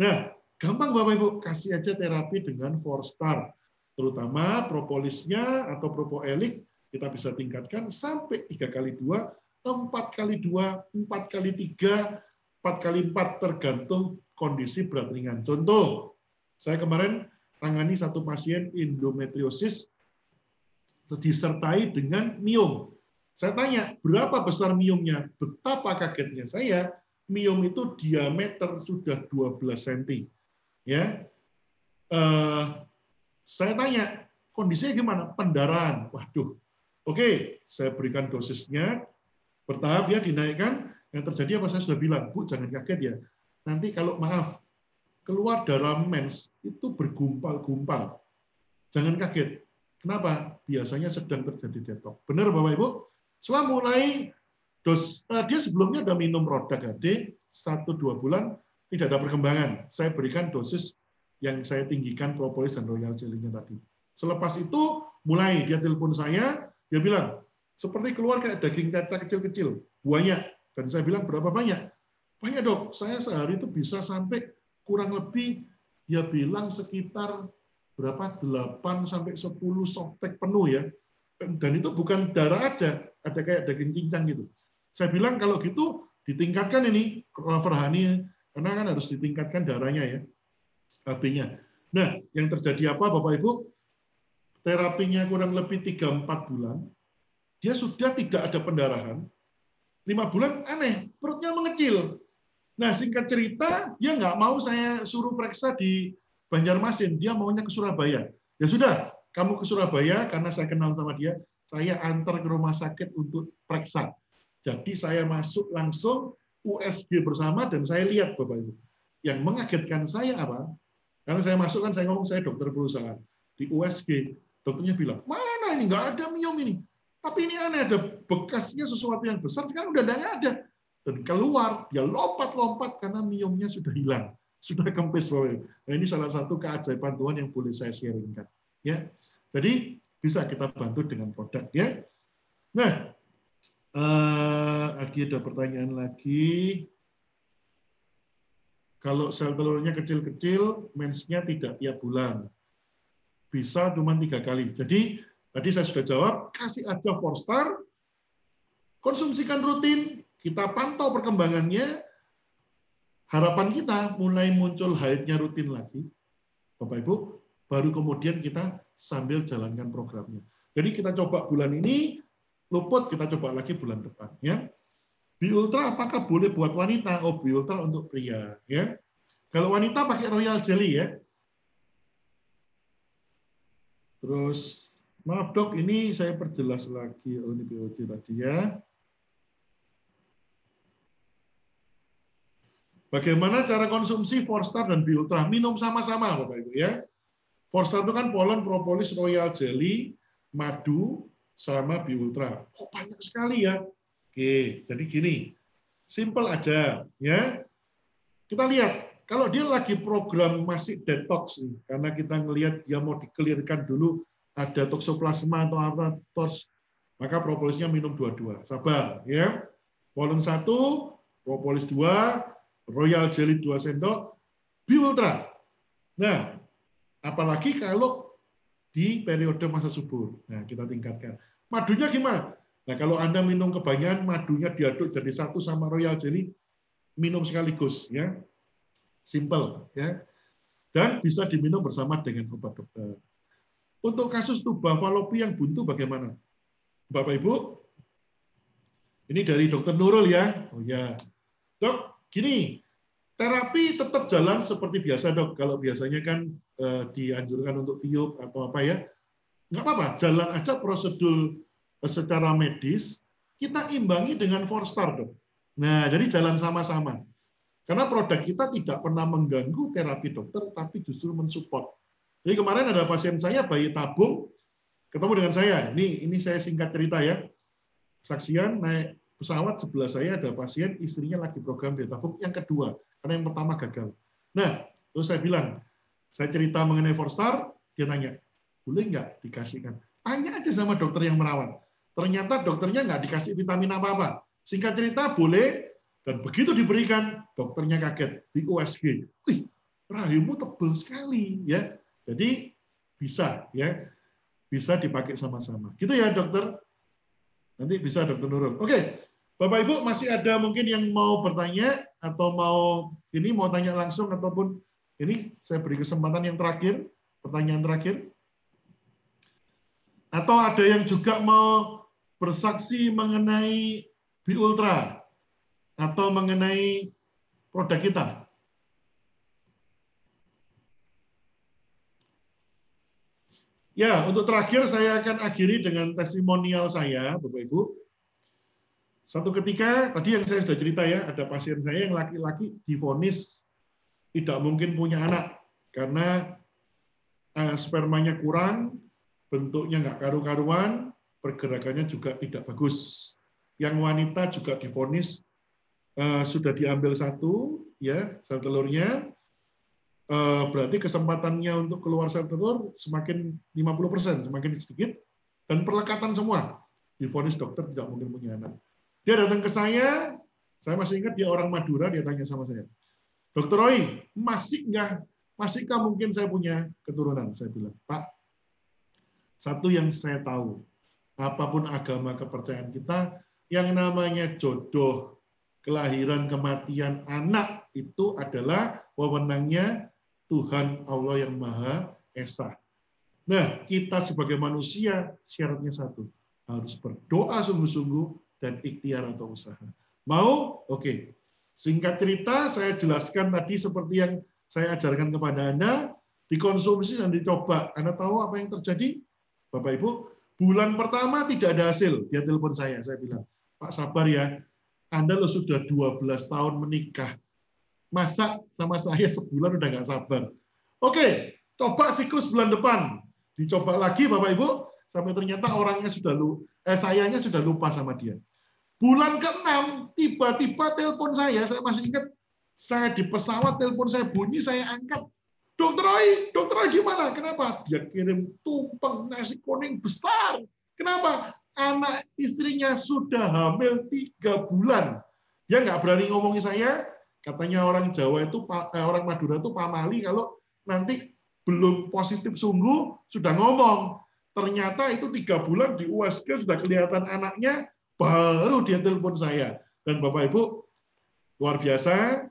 Nah, gampang Bapak Ibu kasih aja terapi dengan Forstar, terutama propolisnya atau propoelik kita bisa tingkatkan sampai tiga kali dua, empat kali dua, empat kali tiga, empat kali empat tergantung kondisi berat ringan. Contoh, saya kemarin tangani satu pasien endometriosis disertai dengan miom. Saya tanya, berapa besar miomnya? Betapa kagetnya saya, miom itu diameter sudah 12 cm. Ya, uh, saya tanya, kondisinya gimana? Pendarahan. Waduh, oke, saya berikan dosisnya, bertahap ya dinaikkan. Yang terjadi apa saya sudah bilang, Bu jangan kaget ya nanti kalau maaf keluar darah mens itu bergumpal-gumpal. Jangan kaget. Kenapa? Biasanya sedang terjadi detok. Benar Bapak Ibu? Setelah mulai dos eh, dia sebelumnya sudah minum roda HD satu dua bulan tidak ada perkembangan. Saya berikan dosis yang saya tinggikan propolis dan royal jelly tadi. Selepas itu mulai dia telepon saya, dia bilang seperti keluar kayak daging tetek kecil-kecil, banyak. Dan saya bilang berapa banyak? Banyak dok, saya sehari itu bisa sampai kurang lebih dia bilang sekitar berapa 8 sampai 10 softek penuh ya. Dan itu bukan darah aja, ada kayak daging cincang gitu. Saya bilang kalau gitu ditingkatkan ini Farhani karena kan harus ditingkatkan darahnya ya. HB-nya. Nah, yang terjadi apa Bapak Ibu? Terapinya kurang lebih 3-4 bulan, dia sudah tidak ada pendarahan. 5 bulan aneh, perutnya mengecil. Nah, singkat cerita, dia nggak mau saya suruh periksa di Banjarmasin, dia maunya ke Surabaya. Ya sudah, kamu ke Surabaya karena saya kenal sama dia, saya antar ke rumah sakit untuk periksa. Jadi saya masuk langsung USG bersama dan saya lihat Bapak Ibu. Yang mengagetkan saya apa? Karena saya masuk kan saya ngomong saya dokter perusahaan. Di USG, dokternya bilang, mana ini? Nggak ada miom ini. Tapi ini aneh, ada bekasnya sesuatu yang besar, sekarang udah nggak ada. Dan keluar, dia lompat-lompat karena miomnya sudah hilang. Sudah Ibu. Nah, ini salah satu keajaiban Tuhan yang boleh saya sharingkan. Ya, Jadi bisa kita bantu dengan produk. ya. Nah, Uh, lagi ada pertanyaan lagi. Kalau sel telurnya kecil-kecil, mensnya tidak tiap bulan. Bisa cuma tiga kali. Jadi tadi saya sudah jawab, kasih aja Forstar, konsumsikan rutin, kita pantau perkembangannya, harapan kita mulai muncul haidnya rutin lagi, Bapak Ibu, baru kemudian kita sambil jalankan programnya. Jadi kita coba bulan ini, luput kita coba lagi bulan depan ya. Bi Ultra apakah boleh buat wanita? Oh, Bi Ultra untuk pria ya. Kalau wanita pakai Royal Jelly ya. Terus maaf dok, ini saya perjelas lagi oh ini BOJ tadi ya. Bagaimana cara konsumsi Forstar dan Biultra? Minum sama-sama Bapak Ibu ya. Forstar itu kan polen, propolis, royal jelly, madu, sama Biultra. Kok banyak sekali ya? Oke, jadi gini, simple aja ya. Kita lihat kalau dia lagi program masih detox nih, karena kita ngelihat dia mau dikelirkan dulu ada toksoplasma atau tos, maka propolisnya minum dua-dua. Sabar ya. Polen satu, propolis dua, royal jelly dua sendok, Biultra. Nah, apalagi kalau di periode masa subur. Nah, kita tingkatkan. Madunya gimana? Nah, kalau Anda minum kebanyakan, madunya diaduk jadi satu sama royal jelly, minum sekaligus. ya Simple. ya Dan bisa diminum bersama dengan obat dokter. Untuk kasus tuba falopi yang buntu bagaimana? Bapak Ibu, ini dari dokter Nurul ya. Oh ya. Dok, gini, terapi tetap jalan seperti biasa dok. Kalau biasanya kan eh, dianjurkan untuk tiup atau apa ya, nggak apa-apa. Jalan aja prosedur eh, secara medis. Kita imbangi dengan Forstar dok. Nah, jadi jalan sama-sama. Karena produk kita tidak pernah mengganggu terapi dokter, tapi justru mensupport. Jadi kemarin ada pasien saya bayi tabung ketemu dengan saya. Ini ini saya singkat cerita ya. Saksian naik pesawat sebelah saya ada pasien istrinya lagi program bayi tabung yang kedua karena yang pertama gagal. Nah, terus saya bilang, saya cerita mengenai Forstar, dia tanya, boleh nggak dikasihkan? Tanya aja sama dokter yang merawat. Ternyata dokternya nggak dikasih vitamin apa-apa. Singkat cerita, boleh, dan begitu diberikan, dokternya kaget di USG. Wih, rahimmu tebal sekali, ya. Jadi bisa, ya, bisa dipakai sama-sama. Gitu ya, dokter. Nanti bisa dokter Nurul. Oke, Bapak Ibu masih ada mungkin yang mau bertanya atau mau ini mau tanya langsung ataupun ini saya beri kesempatan yang terakhir, pertanyaan terakhir. Atau ada yang juga mau bersaksi mengenai Bi Ultra atau mengenai produk kita. Ya, untuk terakhir saya akan akhiri dengan testimonial saya, Bapak Ibu. Satu ketika, tadi yang saya sudah cerita ya, ada pasien saya yang laki-laki difonis tidak mungkin punya anak karena eh, spermanya kurang, bentuknya nggak karu-karuan, pergerakannya juga tidak bagus. Yang wanita juga difonis eh, sudah diambil satu, ya sel telurnya, berarti kesempatannya untuk keluar sel telur semakin 50%, semakin sedikit, dan perlekatan semua. Difonis dokter tidak mungkin punya anak. Dia datang ke saya, saya masih ingat dia orang Madura, dia tanya sama saya, Dokter Roy, masih nggak, masihkah mungkin saya punya keturunan? Saya bilang, Pak, satu yang saya tahu, apa pun agama kepercayaan kita, yang namanya jodoh, kelahiran, kematian anak itu adalah wewenangnya Tuhan Allah yang Maha Esa. Nah, kita sebagai manusia syaratnya satu, harus berdoa sungguh-sungguh dan ikhtiar atau usaha. Mau? Oke. Singkat cerita, saya jelaskan tadi seperti yang saya ajarkan kepada Anda, dikonsumsi dan dicoba. Anda tahu apa yang terjadi? Bapak Ibu, bulan pertama tidak ada hasil. Dia telepon saya, saya bilang, Pak sabar ya, Anda lo sudah 12 tahun menikah. Masa sama saya sebulan udah nggak sabar. Oke, coba siklus bulan depan. Dicoba lagi Bapak Ibu, sampai ternyata orangnya sudah lu, eh, sayanya sudah lupa sama dia. Bulan ke-6, tiba-tiba telepon saya, saya masih ingat, saya di pesawat, telepon saya bunyi, saya angkat. Dokter Roy, dokter Roy gimana? Kenapa? Dia kirim tumpeng nasi kuning besar. Kenapa? Anak istrinya sudah hamil tiga bulan. Dia nggak berani ngomongin saya. Katanya orang Jawa itu, eh, orang Madura itu pamali kalau nanti belum positif sungguh sudah ngomong. Ternyata itu tiga bulan di USG sudah kelihatan anaknya, baru dia telepon saya. Dan Bapak Ibu, luar biasa,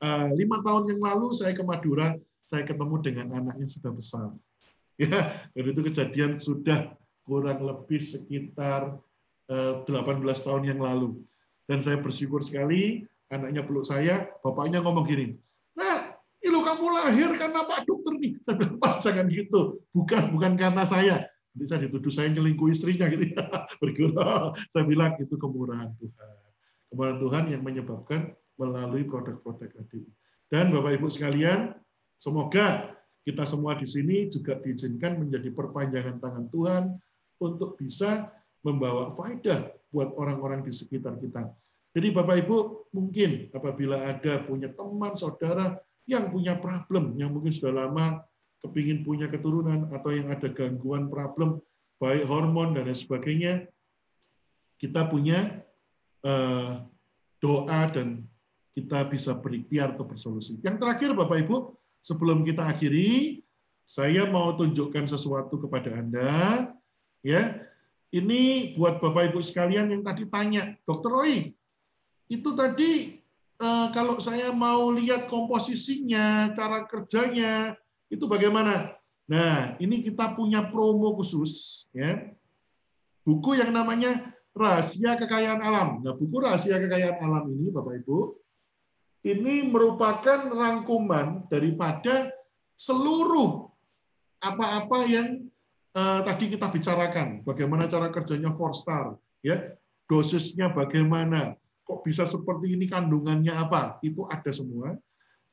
eh, lima tahun yang lalu saya ke Madura, saya ketemu dengan anaknya sudah besar. Ya, dan itu kejadian sudah kurang lebih sekitar 18 eh, tahun yang lalu. Dan saya bersyukur sekali, anaknya peluk saya, bapaknya ngomong gini, nah, ini kamu lahir karena Pak Dokter nih. Saya bilang, Pak, jangan gitu. Bukan, bukan karena saya. Nanti saya dituduh saya nyelingkuh istrinya gitu ya. Bergurau. Saya bilang itu kemurahan Tuhan. Kemurahan Tuhan yang menyebabkan melalui produk-produk tadi. Dan Bapak Ibu sekalian, Semoga kita semua di sini juga diizinkan menjadi perpanjangan tangan Tuhan untuk bisa membawa faedah buat orang-orang di sekitar kita. Jadi Bapak Ibu mungkin apabila ada punya teman, saudara yang punya problem, yang mungkin sudah lama kepingin punya keturunan atau yang ada gangguan problem baik hormon dan lain sebagainya, kita punya eh, doa dan kita bisa berikhtiar atau bersolusi. Yang terakhir Bapak Ibu, sebelum kita akhiri, saya mau tunjukkan sesuatu kepada Anda. Ya, ini buat Bapak Ibu sekalian yang tadi tanya, Dokter Roy, itu tadi eh, kalau saya mau lihat komposisinya, cara kerjanya, itu bagaimana? Nah, ini kita punya promo khusus, ya. Buku yang namanya Rahasia Kekayaan Alam. Nah, buku Rahasia Kekayaan Alam ini, Bapak Ibu, ini merupakan rangkuman daripada seluruh apa-apa yang uh, tadi kita bicarakan. Bagaimana cara kerjanya Forstar, ya, dosisnya bagaimana, kok bisa seperti ini kandungannya apa, itu ada semua.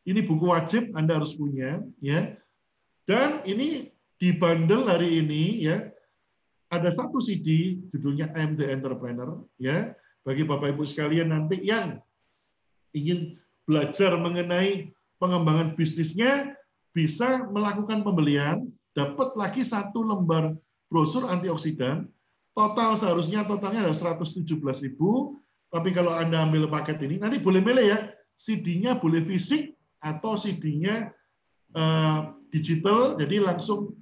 Ini buku wajib Anda harus punya, ya. Dan ini di bundle hari ini, ya, ada satu CD judulnya MD Entrepreneur, ya, bagi Bapak Ibu sekalian nanti yang ingin belajar mengenai pengembangan bisnisnya, bisa melakukan pembelian, dapat lagi satu lembar brosur antioksidan, total seharusnya totalnya ada 117.000, tapi kalau Anda ambil paket ini, nanti boleh milih ya, CD-nya boleh fisik atau CD-nya eh, digital, jadi langsung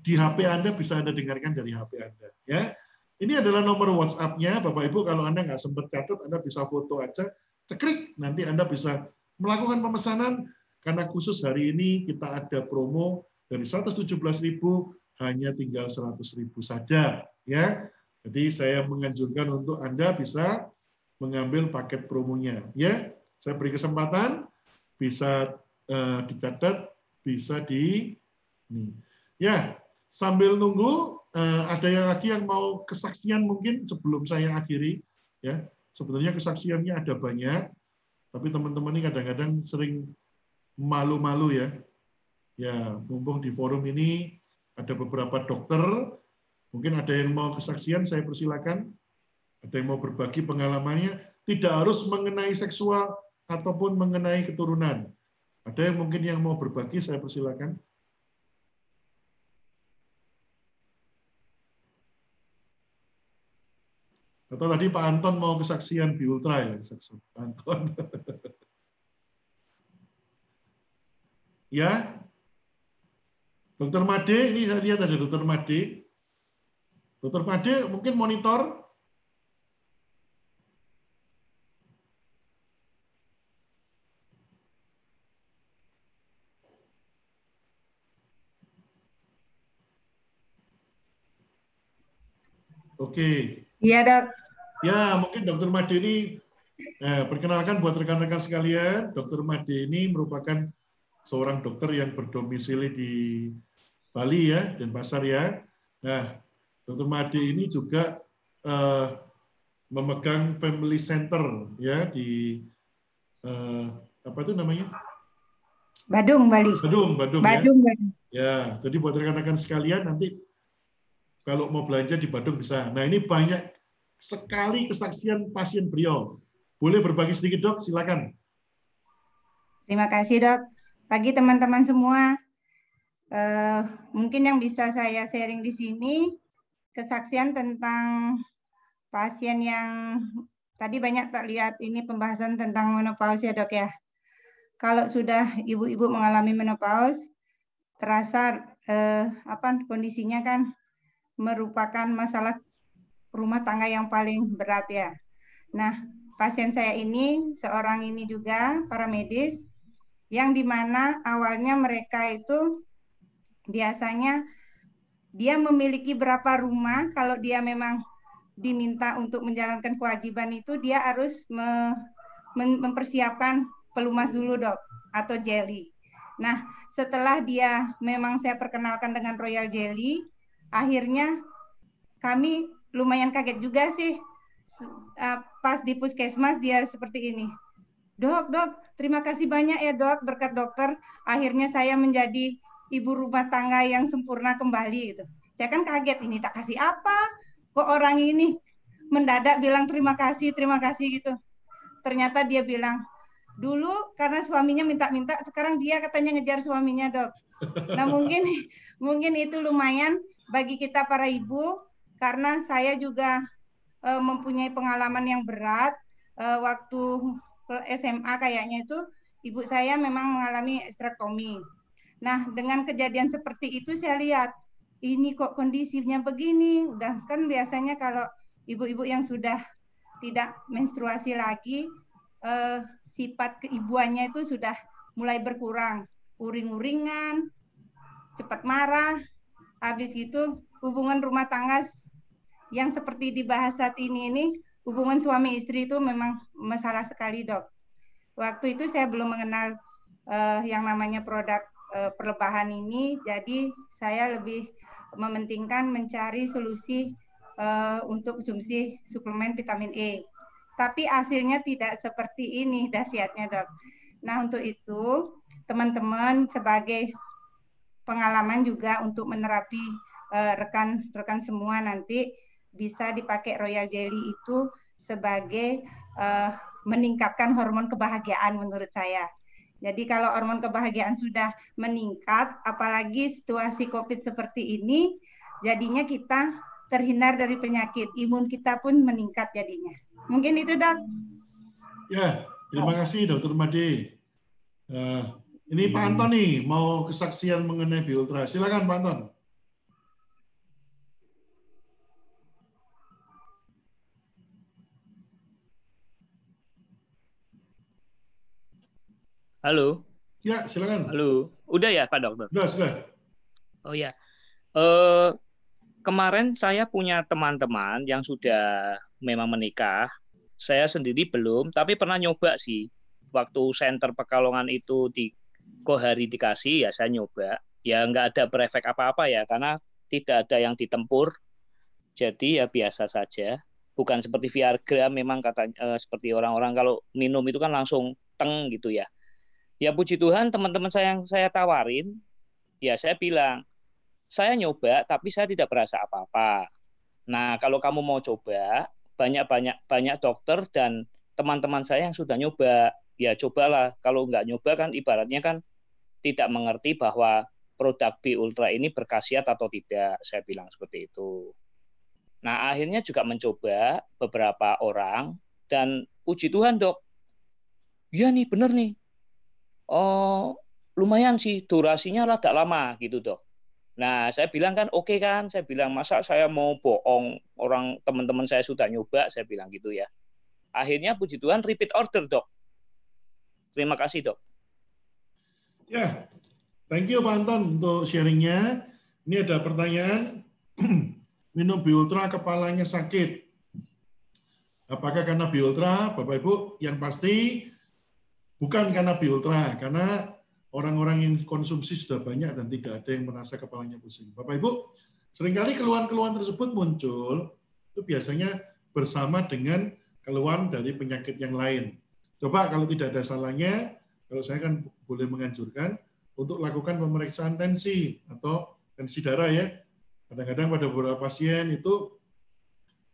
di HP Anda bisa Anda dengarkan dari HP Anda. Ya, ini adalah nomor WhatsApp-nya, Bapak Ibu. Kalau Anda nggak sempat catat, Anda bisa foto aja cekrik nanti Anda bisa melakukan pemesanan karena khusus hari ini kita ada promo dari 117.000 hanya tinggal 100.000 saja ya. Jadi saya menganjurkan untuk Anda bisa mengambil paket promonya ya. Saya beri kesempatan bisa uh, dicatat, bisa di nih. Ya, sambil nunggu uh, ada yang lagi yang mau kesaksian mungkin sebelum saya akhiri ya. Sebetulnya kesaksiannya ada banyak, tapi teman-teman ini kadang-kadang sering malu-malu ya. Ya, mumpung di forum ini ada beberapa dokter, mungkin ada yang mau kesaksian, saya persilakan. Ada yang mau berbagi pengalamannya, tidak harus mengenai seksual ataupun mengenai keturunan. Ada yang mungkin yang mau berbagi, saya persilakan. Atau tadi Pak Anton mau kesaksian di Ultra ya, kesaksian Pak Anton. ya, Dokter Made, ini saya lihat ada Dokter Made. Dokter Made mungkin monitor. Oke. Iya dok. Ya, mungkin Dokter Made ini, eh, perkenalkan buat rekan-rekan sekalian, Dokter Made ini merupakan seorang dokter yang berdomisili di Bali ya, dan Pasar ya. Nah, Dokter Made ini juga eh, memegang Family Center ya di eh, apa itu namanya? Badung Bali. Badung, Badung, Badung, ya. Badung. Ya, jadi buat rekan-rekan sekalian nanti kalau mau belanja di Badung bisa. Nah, ini banyak sekali kesaksian pasien beliau. Boleh berbagi sedikit, Dok? Silakan. Terima kasih dok. Pagi teman-teman semua. Eh, mungkin yang bisa saya sharing di sini kesaksian tentang pasien yang tadi banyak tak lihat ini pembahasan tentang menopause ya dok ya. Kalau sudah ibu-ibu mengalami menopause, terasa eh, apa kondisinya kan merupakan masalah rumah tangga yang paling berat ya. Nah, pasien saya ini seorang ini juga para medis yang di mana awalnya mereka itu biasanya dia memiliki berapa rumah kalau dia memang diminta untuk menjalankan kewajiban itu dia harus me, mem, mempersiapkan pelumas dulu dok atau jelly. Nah setelah dia memang saya perkenalkan dengan royal jelly, akhirnya kami lumayan kaget juga sih uh, pas di puskesmas dia seperti ini. Dok, dok, terima kasih banyak ya dok, berkat dokter akhirnya saya menjadi ibu rumah tangga yang sempurna kembali gitu. Saya kan kaget ini tak kasih apa, kok orang ini mendadak bilang terima kasih, terima kasih gitu. Ternyata dia bilang, dulu karena suaminya minta-minta, sekarang dia katanya ngejar suaminya dok. Nah mungkin mungkin itu lumayan bagi kita para ibu karena saya juga uh, mempunyai pengalaman yang berat uh, waktu SMA kayaknya itu ibu saya memang mengalami ekstraktomi. Nah, dengan kejadian seperti itu saya lihat ini kok kondisinya begini. Udah kan biasanya kalau ibu-ibu yang sudah tidak menstruasi lagi eh, sifat keibuannya itu sudah mulai berkurang, uring-uringan, cepat marah. Habis itu hubungan rumah tangga yang seperti dibahas saat ini ini hubungan suami istri itu memang masalah sekali dok. Waktu itu saya belum mengenal uh, yang namanya produk uh, perlebahan ini, jadi saya lebih mementingkan mencari solusi uh, untuk konsumsi suplemen vitamin E. Tapi hasilnya tidak seperti ini dahsyatnya dok. Nah untuk itu teman-teman sebagai pengalaman juga untuk menerapi rekan-rekan uh, semua nanti bisa dipakai royal jelly itu sebagai uh, meningkatkan hormon kebahagiaan menurut saya. Jadi kalau hormon kebahagiaan sudah meningkat, apalagi situasi COVID seperti ini, jadinya kita terhindar dari penyakit, imun kita pun meningkat jadinya. Mungkin itu dok. Ya, terima kasih dokter Made. Uh, ini Pak Anton nih mau kesaksian mengenai Biultra. Silakan Pak Anton. Halo. Ya, silakan. Halo. Udah ya, Pak Dokter? Sudah, sudah. Oh ya. Eh, kemarin saya punya teman-teman yang sudah memang menikah. Saya sendiri belum, tapi pernah nyoba sih. Waktu center Pekalongan itu di Kohari dikasih, ya saya nyoba. Ya nggak ada berefek apa-apa ya, karena tidak ada yang ditempur. Jadi ya biasa saja. Bukan seperti Viagra, memang katanya eh, seperti orang-orang kalau minum itu kan langsung teng gitu ya ya puji Tuhan teman-teman saya yang saya tawarin ya saya bilang saya nyoba tapi saya tidak berasa apa-apa nah kalau kamu mau coba banyak-banyak banyak dokter dan teman-teman saya yang sudah nyoba ya cobalah. Kalau nggak nyoba kan ibaratnya kan tidak mengerti bahwa produk B Ultra ini berkhasiat atau tidak. Saya bilang seperti itu. Nah, akhirnya juga mencoba beberapa orang dan puji Tuhan, Dok. Iya nih, bener nih. Oh, lumayan sih durasinya rada lama gitu, Dok. Nah, saya bilang kan oke okay kan, saya bilang masa saya mau bohong orang teman-teman saya sudah nyoba, saya bilang gitu ya. Akhirnya puji Tuhan repeat order, Dok. Terima kasih, Dok. Ya, thank you Pak Anton untuk sharingnya. Ini ada pertanyaan, minum Biultra kepalanya sakit. Apakah karena Biultra, Bapak Ibu? Yang pasti bukan karena Biultra, karena orang-orang yang konsumsi sudah banyak dan tidak ada yang merasa kepalanya pusing. Bapak Ibu, sering kali keluhan-keluhan tersebut muncul itu biasanya bersama dengan keluhan dari penyakit yang lain. Coba kalau tidak ada salahnya, kalau saya kan boleh menganjurkan untuk lakukan pemeriksaan tensi atau tensi darah ya. Kadang-kadang pada beberapa pasien itu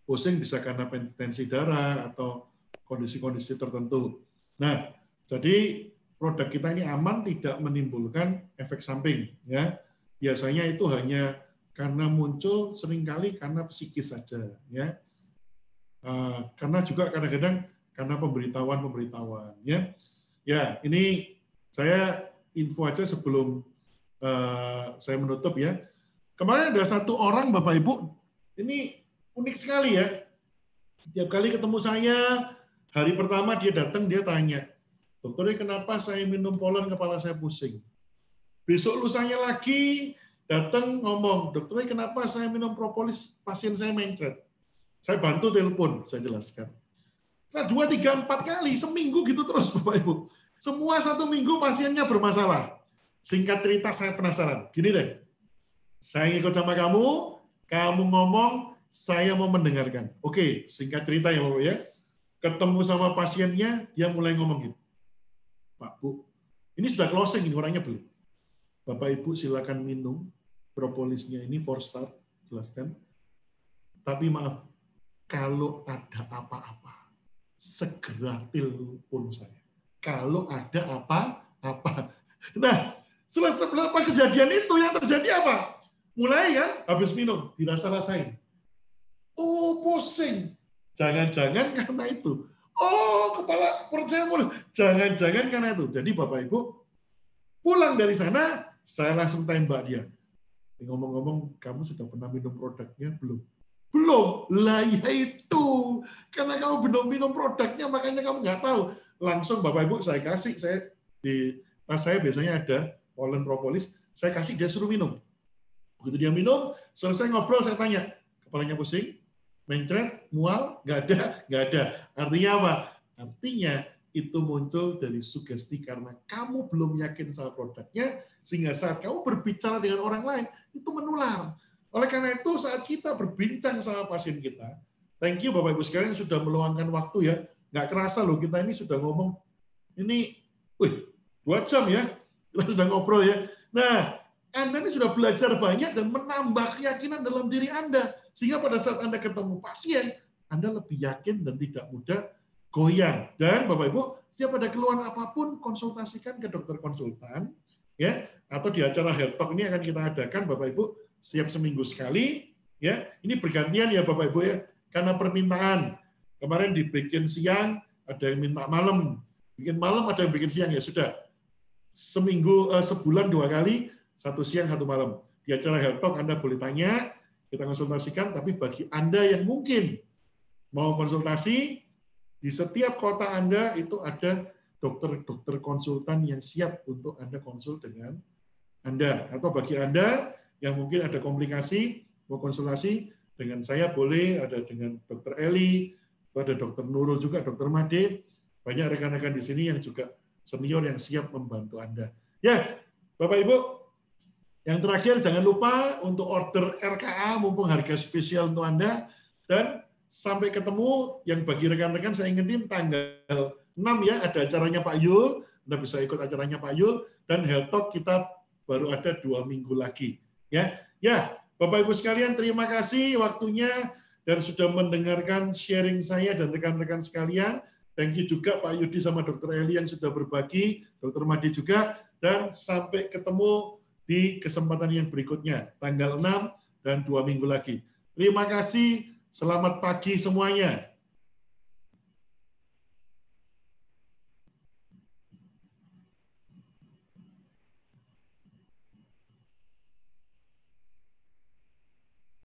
pusing bisa karena tensi darah atau kondisi-kondisi tertentu. Nah, jadi produk kita ini aman tidak menimbulkan efek samping ya biasanya itu hanya karena muncul sering kali karena psikis saja ya uh, karena juga kadang-kadang karena pemberitahuan-pemberitahuan ya ya ini saya info aja sebelum uh, saya menutup ya kemarin ada satu orang bapak ibu ini unik sekali ya tiap kali ketemu saya hari pertama dia datang dia tanya Dokter, kenapa saya minum polen kepala saya pusing? Besok lusanya lagi datang ngomong, dokter, kenapa saya minum propolis pasien saya mencret? Saya bantu telepon, saya jelaskan. Nah, dua, tiga, empat kali, seminggu gitu terus Bapak Ibu. Semua satu minggu pasiennya bermasalah. Singkat cerita saya penasaran. Gini deh, saya ikut sama kamu, kamu ngomong, saya mau mendengarkan. Oke, singkat cerita ya Bapak ya. Ketemu sama pasiennya, dia mulai ngomong gitu. Pak Bu, ini sudah closing ini orangnya belum. Bapak Ibu silakan minum propolisnya ini four star, jelaskan. Tapi maaf, kalau ada apa-apa, segera telepon saya. Kalau ada apa-apa. Nah, selesai berapa kejadian itu yang terjadi apa? Mulai kan, habis minum, dirasa-rasain. Oh, pusing. Jangan-jangan karena itu. Oh, kepala percaya mulai. Jangan-jangan karena itu. Jadi Bapak Ibu, pulang dari sana, saya langsung tembak dia. Ngomong-ngomong, kamu sudah pernah minum produknya? Belum. Belum. Lah ya itu. Karena kamu belum minum produknya, makanya kamu nggak tahu. Langsung Bapak Ibu saya kasih, saya di pas saya biasanya ada pollen propolis, saya kasih dia suruh minum. Begitu dia minum, selesai ngobrol saya tanya, kepalanya pusing, mencret, mual, nggak ada, nggak ada. Artinya apa? Artinya itu muncul dari sugesti karena kamu belum yakin sama produknya, sehingga saat kamu berbicara dengan orang lain, itu menular. Oleh karena itu, saat kita berbincang sama pasien kita, thank you Bapak Ibu sekalian sudah meluangkan waktu ya, nggak kerasa loh kita ini sudah ngomong, ini, wih, dua jam ya, kita sudah ngobrol ya. Nah, Anda ini sudah belajar banyak dan menambah keyakinan dalam diri Anda sehingga pada saat Anda ketemu pasien, Anda lebih yakin dan tidak mudah goyang. Dan Bapak Ibu, setiap ada keluhan apa pun, konsultasikan ke dokter konsultan, ya atau di acara health talk ini akan kita adakan Bapak Ibu setiap seminggu sekali ya. Ini bergantian ya Bapak Ibu ya. Karena permintaan. Kemarin dibikin siang ada yang minta malam. Bikin malam ada yang bikin siang. Ya sudah. Seminggu eh, sebulan dua kali satu siang satu malam. Di acara health talk Anda boleh tanya kita konsultasikan, tapi bagi Anda yang mungkin mau konsultasi, di setiap kota Anda itu ada dokter-dokter konsultan yang siap untuk Anda konsul dengan Anda. Atau bagi Anda yang mungkin ada komplikasi, mau konsultasi dengan saya boleh, ada dengan dokter Eli, ada dokter Nurul juga, dokter Made, banyak rekan-rekan di sini yang juga senior yang siap membantu Anda. Ya, Bapak Ibu, yang terakhir, jangan lupa untuk order RKA mumpung harga spesial untuk Anda. Dan sampai ketemu, yang bagi rekan-rekan saya ingetin tanggal 6 ya, ada acaranya Pak Yul. Anda bisa ikut acaranya Pak Yul. Dan Health Talk kita baru ada dua minggu lagi. Ya, ya Bapak Ibu sekalian, terima kasih waktunya dan sudah mendengarkan sharing saya dan rekan-rekan sekalian. Thank you juga Pak Yudi sama Dr. Eli yang sudah berbagi, Dr. Madi juga, dan sampai ketemu di kesempatan yang berikutnya, tanggal 6 dan dua minggu lagi. Terima kasih, selamat pagi semuanya.